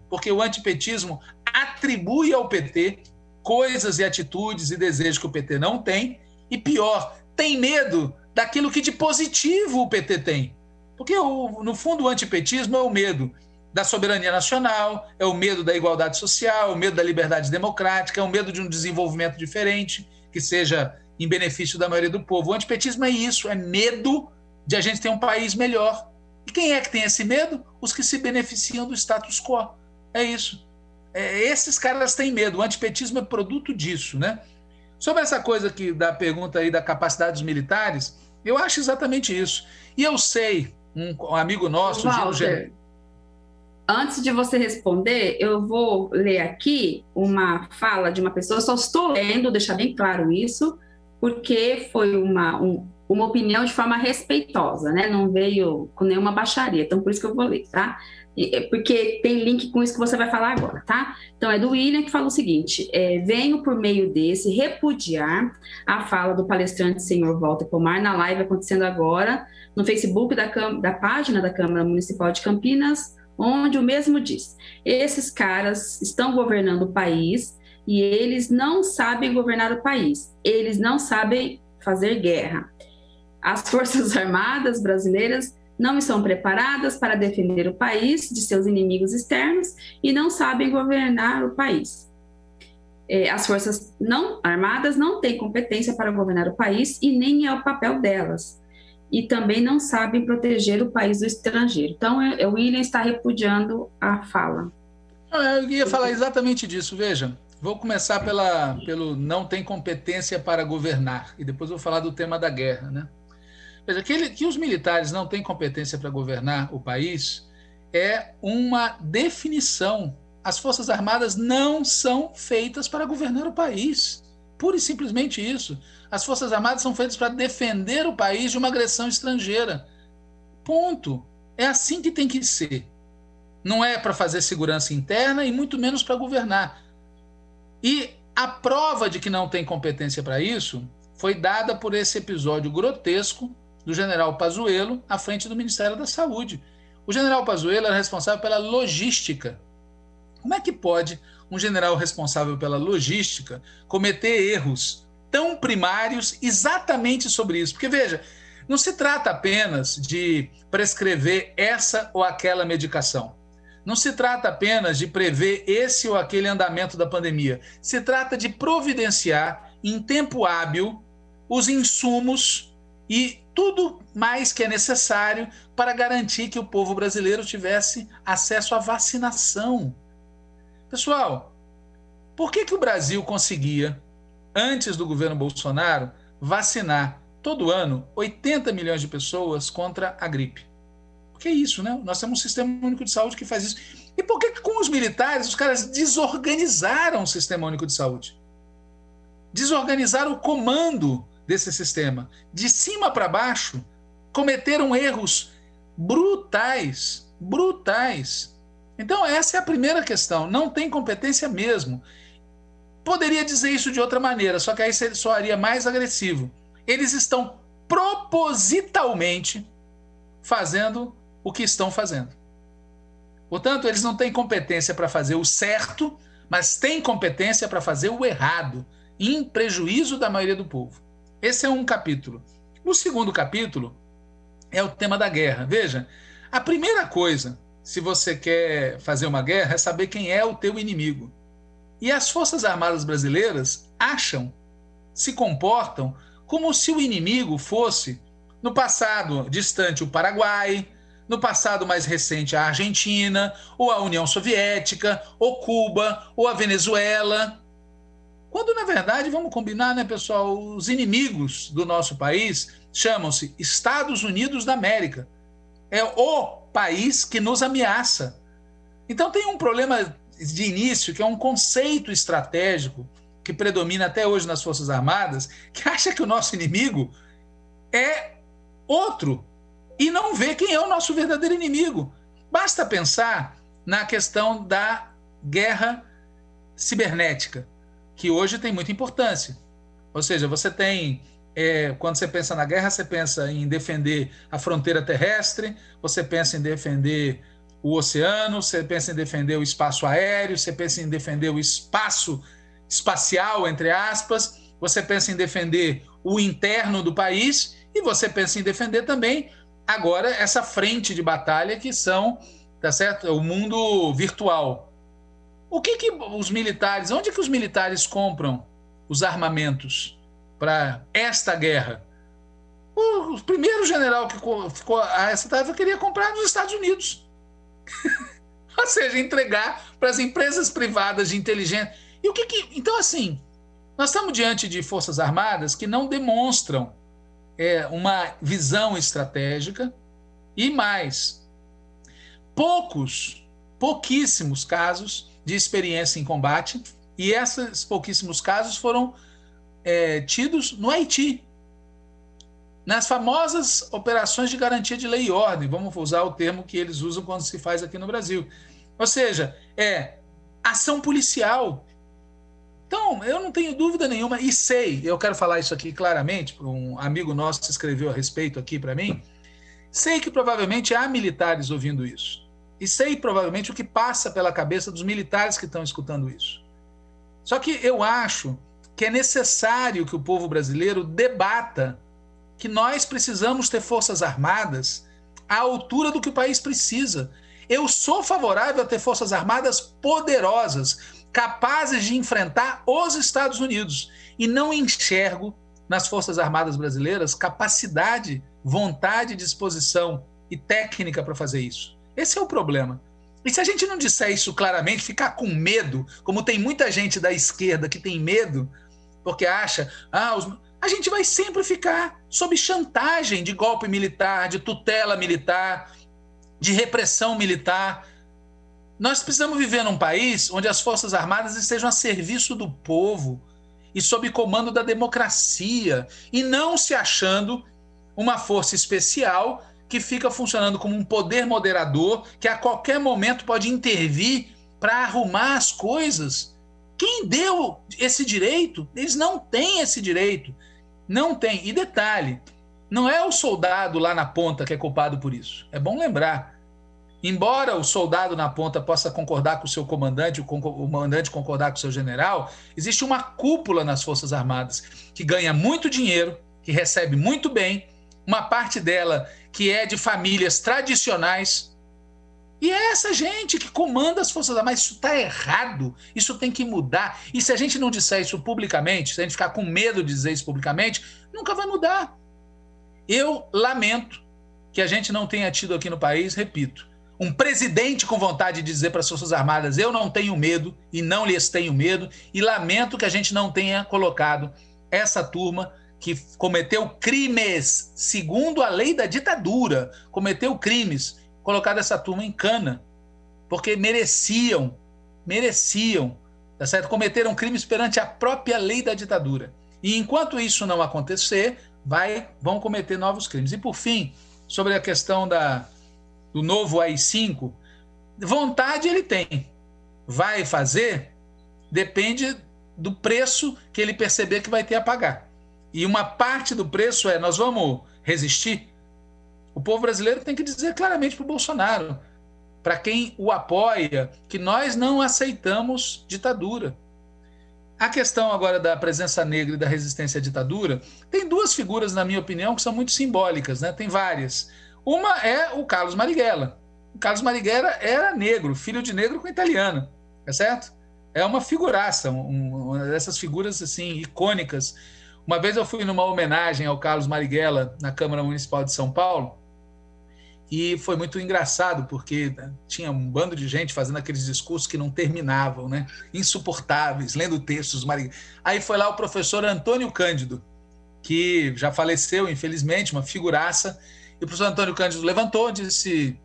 porque o antipetismo atribui ao PT coisas e atitudes e desejos que o PT não tem, e pior, tem medo daquilo que de positivo o PT tem. Porque, no fundo, o antipetismo é o medo da soberania nacional, é o medo da igualdade social, é o medo da liberdade democrática, é o medo de um desenvolvimento diferente, que seja em benefício da maioria do povo. O antipetismo é isso, é medo de a gente ter um país melhor. E quem é que tem esse medo? Os que se beneficiam do status quo. É isso. É, esses caras têm medo. O antipetismo é produto disso, né? Sobre essa coisa que da pergunta aí da capacidade dos militares, eu acho exatamente isso. E eu sei, um, amigo nosso, Walter, Gino Antes de você responder, eu vou ler aqui uma fala de uma pessoa, só estou lendo, deixar bem claro isso, porque foi uma, um, uma opinião de forma respeitosa, né? Não veio com nenhuma baixaria, então por isso que eu vou ler, tá? É, porque tem link com isso que você vai falar agora, tá? Então é do William que fala o seguinte: é, venho por meio desse repudiar a fala do palestrante senhor Walter Pomar na live acontecendo agora no Facebook da, da página da Câmara Municipal de Campinas onde o mesmo diz: esses caras estão governando o país e eles não sabem governar o país, eles não sabem fazer guerra. As Forças Armadas brasileiras não estão preparadas para defender o país de seus inimigos externos e não sabem governar o país. É, as Forças não Armadas não têm competência para governar o país e nem é o papel delas e também não sabem proteger o país do estrangeiro. Então, é, é, o William está repudiando a fala. Ah, eu ia falar exatamente disso. Veja, vou começar pela, pelo não tem competência para governar e depois vou falar do tema da guerra, né? Veja, que, ele, que os militares não têm competência para governar o país é uma definição. As Forças Armadas não são feitas para governar o país. Pura e simplesmente isso. As Forças Armadas são feitas para defender o país de uma agressão estrangeira. Ponto. É assim que tem que ser. Não é para fazer segurança interna e muito menos para governar. E a prova de que não tem competência para isso foi dada por esse episódio grotesco do general Pazuello à frente do Ministério da Saúde. O general Pazuello era responsável pela logística. Como é que pode um general responsável pela logística cometer erros tão primários exatamente sobre isso. Porque, veja, não se trata apenas de prescrever essa ou aquela medicação. Não se trata apenas de prever esse ou aquele andamento da pandemia. Se trata de providenciar em tempo hábil os insumos e tudo mais que é necessário para garantir que o povo brasileiro tivesse acesso à vacinação. Pessoal, por que, que o Brasil conseguia, antes do governo Bolsonaro, vacinar todo ano 80 milhões de pessoas contra a gripe? Porque é isso, né? Nós temos um sistema único de saúde que faz isso. E por que, que com os militares os caras desorganizaram o sistema único de saúde? Desorganizaram o comando desse sistema. De cima para baixo, cometeram erros brutais brutais. Então, essa é a primeira questão. Não tem competência mesmo. Poderia dizer isso de outra maneira, só que aí soaria mais agressivo. Eles estão propositalmente fazendo o que estão fazendo. Portanto, eles não têm competência para fazer o certo, mas têm competência para fazer o errado, em prejuízo da maioria do povo. Esse é um capítulo. O segundo capítulo é o tema da guerra. Veja, a primeira coisa, se você quer fazer uma guerra, é saber quem é o teu inimigo. E as Forças Armadas Brasileiras acham, se comportam como se o inimigo fosse, no passado distante, o Paraguai, no passado mais recente, a Argentina, ou a União Soviética, ou Cuba, ou a Venezuela. Quando, na verdade, vamos combinar, né, pessoal? Os inimigos do nosso país chamam-se Estados Unidos da América. É o país que nos ameaça. Então, tem um problema de início que é um conceito estratégico que predomina até hoje nas Forças Armadas, que acha que o nosso inimigo é outro e não vê quem é o nosso verdadeiro inimigo. Basta pensar na questão da guerra cibernética, que hoje tem muita importância. Ou seja, você tem, é, quando você pensa na guerra, você pensa em defender a fronteira terrestre, você pensa em defender o oceano, você pensa em defender o espaço aéreo, você pensa em defender o espaço espacial, entre aspas, você pensa em defender o interno do país e você pensa em defender também agora essa frente de batalha que são, tá certo? O mundo virtual. O que que os militares, onde que os militares compram os armamentos para esta guerra? O, primeiro general que ficou a essa tarefa queria comprar nos Estados Unidos. Ou seja, entregar para as empresas privadas de inteligência. E o que que. Então, assim, nós estamos diante de forças armadas que não demonstram é, uma visão estratégica e mais, poucos, pouquíssimos casos de experiência em combate, e esses pouquíssimos casos foram é, tidos no Haiti. Nas famosas operações de garantia de lei e ordem, vamos usar o termo que eles usam quando se faz aqui no Brasil. Ou seja, é ação policial então, eu não tenho dúvida nenhuma, e sei, eu quero falar isso aqui claramente, um amigo nosso escreveu a respeito aqui para mim, sei que provavelmente há militares ouvindo isso. E sei provavelmente o que passa pela cabeça dos militares que estão escutando isso. Só que eu acho que é necessário que o povo brasileiro debata que nós precisamos ter forças armadas à altura do que o país precisa. Eu sou favorável a ter forças armadas poderosas, capazes de enfrentar os Estados Unidos. E não enxergo nas Forças Armadas Brasileiras capacidade, vontade, disposição e técnica para fazer isso. Esse é o problema. E se a gente não disser isso claramente, ficar com medo, como tem muita gente da esquerda que tem medo, porque acha, ah, os... a gente vai sempre ficar sob chantagem de golpe militar, de tutela militar, de repressão militar. Nós precisamos viver num país onde as Forças Armadas estejam a serviço do povo e sob comando da democracia, e não se achando uma força especial que fica funcionando como um poder moderador que a qualquer momento pode intervir para arrumar as coisas. Quem deu esse direito? Eles não têm esse direito. Não tem. E detalhe, não é o soldado lá na ponta que é culpado por isso. É bom lembrar. Embora o soldado na ponta possa concordar com o seu comandante, o comandante concordar com o seu general, existe uma cúpula nas Forças Armadas que ganha muito dinheiro, que recebe muito bem, uma parte dela que é de famílias tradicionais. E é essa gente que comanda as Forças Armadas. Isso está errado, isso tem que mudar. E se a gente não disser isso publicamente, se a gente ficar com medo de dizer isso publicamente, nunca vai mudar. Eu lamento que a gente não tenha tido aqui no país, repito, um presidente com vontade de dizer para as Forças Armadas: eu não tenho medo e não lhes tenho medo, e lamento que a gente não tenha colocado essa turma que cometeu crimes segundo a lei da ditadura, cometeu crimes, colocado essa turma em cana, porque mereciam, mereciam, tá certo? Cometeram crimes perante a própria lei da ditadura. E enquanto isso não acontecer, vai, vão cometer novos crimes. E por fim, sobre a questão da do novo AI-5, vontade ele tem. Vai fazer? Depende do preço que ele perceber que vai ter a pagar. E uma parte do preço é: nós vamos resistir? O povo brasileiro tem que dizer claramente para o Bolsonaro, para quem o apoia, que nós não aceitamos ditadura. A questão agora da presença negra e da resistência à ditadura tem duas figuras, na minha opinião, que são muito simbólicas, né? Tem várias. Uma é o Carlos Marighella. O Carlos Marighella era negro, filho de negro com italiana, é certo? É uma figuraça, um, uma dessas figuras assim icônicas. Uma vez eu fui numa homenagem ao Carlos Marighella na Câmara Municipal de São Paulo e foi muito engraçado, porque né, tinha um bando de gente fazendo aqueles discursos que não terminavam, né? insuportáveis, lendo textos. Aí foi lá o professor Antônio Cândido, que já faleceu, infelizmente, uma figuraça. E o professor Antônio Cândido levantou e disse: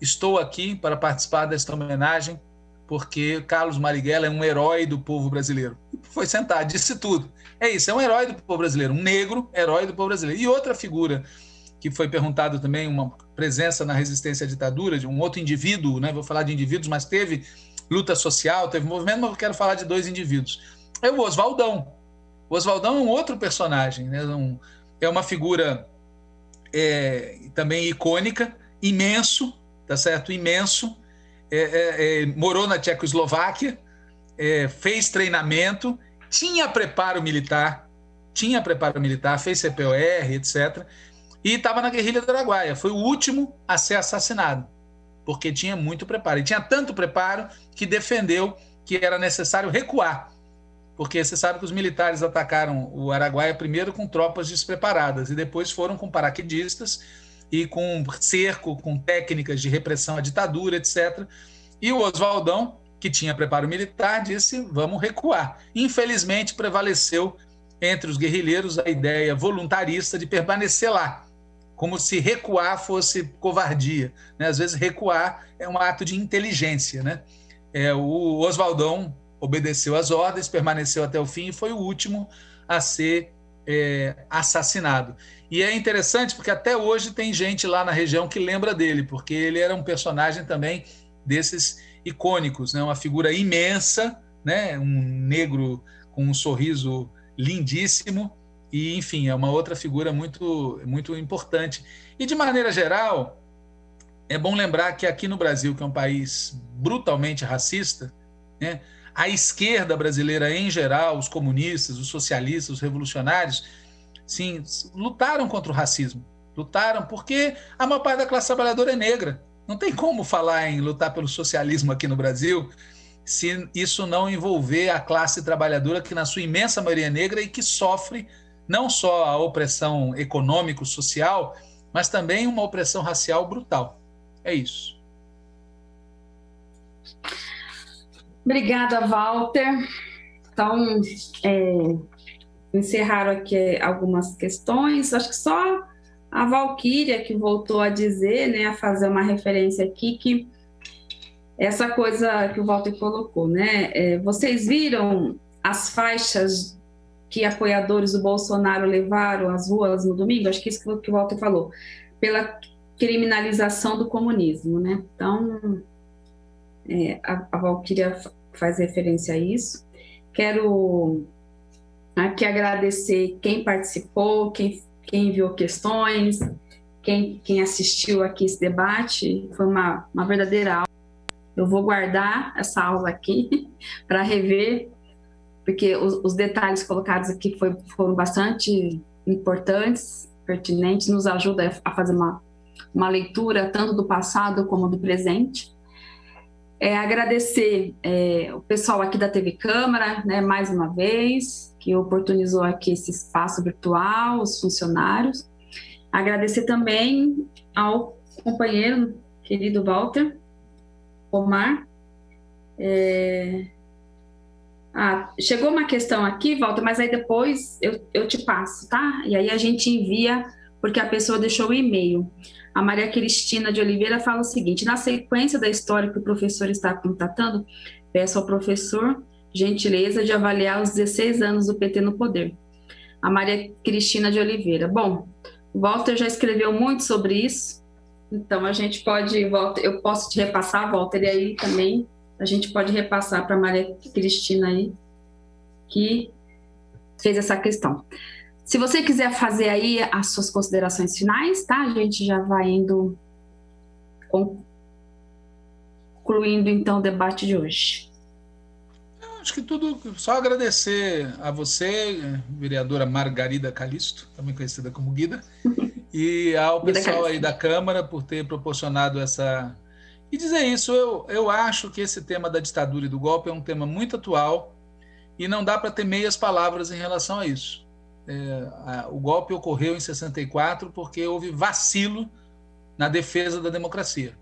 Estou aqui para participar desta homenagem, porque Carlos Marighella é um herói do povo brasileiro. E foi sentar, disse tudo. É isso, é um herói do povo brasileiro, um negro herói do povo brasileiro. E outra figura que foi perguntado também, uma presença na resistência à ditadura de um outro indivíduo, né? vou falar de indivíduos, mas teve luta social, teve movimento, mas eu quero falar de dois indivíduos. É o Oswaldão. O Oswaldão é um outro personagem, né? Um, é uma figura é, também icônica, imenso, tá certo? Imenso. É, é, é morou na Tchecoslováquia, é, fez treinamento, tinha preparo militar, tinha preparo militar, fez CPOR, etc e estava na guerrilha do Araguaia. Foi o último a ser assassinado, porque tinha muito preparo. E tinha tanto preparo que defendeu que era necessário recuar. Porque você sabe que os militares atacaram o Araguaia primeiro com tropas despreparadas e depois foram com paraquedistas e com cerco, com técnicas de repressão à ditadura, etc. E o Oswaldão, que tinha preparo militar, disse: vamos recuar. Infelizmente, prevaleceu entre os guerrilheiros a ideia voluntarista de permanecer lá, como se recuar fosse covardia. Né? Às vezes, recuar é um ato de inteligência. Né? É, o Oswaldão obedeceu às ordens, permaneceu até o fim e foi o último a ser é, assassinado. E é interessante porque até hoje tem gente lá na região que lembra dele, porque ele era um personagem também desses icônicos, né? uma figura imensa, né? um negro com um sorriso lindíssimo, e, enfim, é uma outra figura muito, muito importante. E, de maneira geral, é bom lembrar que aqui no Brasil, que é um país brutalmente racista, né, a esquerda brasileira em geral, os comunistas, os socialistas, os revolucionários, sim, lutaram contra o racismo. Lutaram porque a maior parte da classe trabalhadora é negra. Não tem como falar em lutar pelo socialismo aqui no Brasil se isso não envolver a classe trabalhadora, que na sua imensa maioria é negra e que sofre não só a opressão econômico-social, mas também uma opressão racial brutal. É isso. Obrigada, Walter. Então, é, encerraram aqui algumas questões. Acho que só a Valquíria que voltou a dizer, né, a fazer uma referência aqui, que essa coisa que o Walter colocou, né? É, vocês viram as faixas que apoiadores do Bolsonaro levaram às ruas no domingo, acho que isso que o Walter falou, pela criminalização do comunismo, né? Então, é, a, a Valquíria faz referência a isso. Quero aqui agradecer quem participou, quem, quem enviou questões, quem, quem assistiu aqui esse debate. Foi uma, uma verdadeira aula. Eu vou guardar essa aula aqui para rever porque os, os detalhes colocados aqui foi, foram bastante importantes, pertinentes, nos ajuda a fazer uma, uma leitura tanto do passado como do presente. É, agradecer é, o pessoal aqui da TV Câmara, né, mais uma vez, que oportunizou aqui esse espaço virtual, os funcionários. Agradecer também ao companheiro querido Walter Omar, é, ah, chegou uma questão aqui, volta, mas aí depois eu, eu te passo, tá? E aí a gente envia, porque a pessoa deixou o e-mail. A Maria Cristina de Oliveira fala o seguinte: na sequência da história que o professor está contatando, peço ao professor gentileza de avaliar os 16 anos do PT no poder. A Maria Cristina de Oliveira. Bom, o Walter já escreveu muito sobre isso, Então a gente pode, eu posso te repassar, Walter, e aí também a gente pode repassar para Maria Cristina aí, que fez essa questão. Se você quiser fazer aí as suas considerações finais, tá? A gente já vai indo concluindo então o debate de hoje. Acho que tudo, só agradecer a você, vereadora Margarida Calisto, também conhecida como Guida, e ao pessoal aí da Câmara por ter proporcionado essa. E dizer isso, eu, eu acho que esse tema da ditadura e do golpe é um tema muito atual e não dá para ter meias palavras em relação a isso. É, a, o golpe ocorreu em 64 porque houve vacilo na defesa da democracia.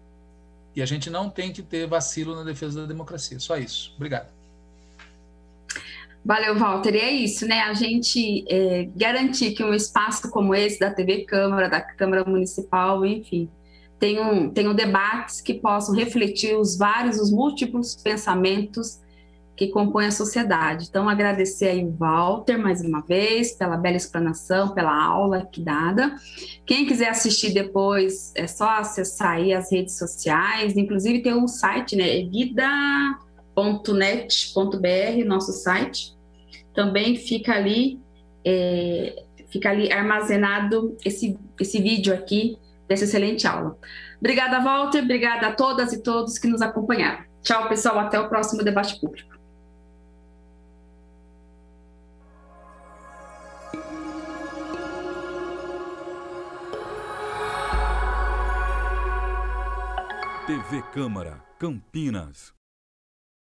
E a gente não tem que ter vacilo na defesa da democracia. Só isso. Obrigado. Valeu, Walter. E é isso, né? A gente é, garantir que um espaço como esse da TV Câmara, da Câmara Municipal, enfim, tenham, tenham debates que possam refletir os vários, os múltiplos pensamentos que compõem a sociedade. Então, agradecer aí o Walter mais uma vez pela bela explanação, pela aula aqui dada. Quem quiser assistir depois, é só acessar aí as redes sociais, inclusive tem um site, né? guida.net.br, nosso site também fica ali, é, fica ali armazenado esse, esse vídeo aqui dessa excelente aula. Obrigada, Walter, obrigada a todas e todos que nos acompanharam. Tchau, pessoal, até o próximo debate público. TV Câmara, Campinas.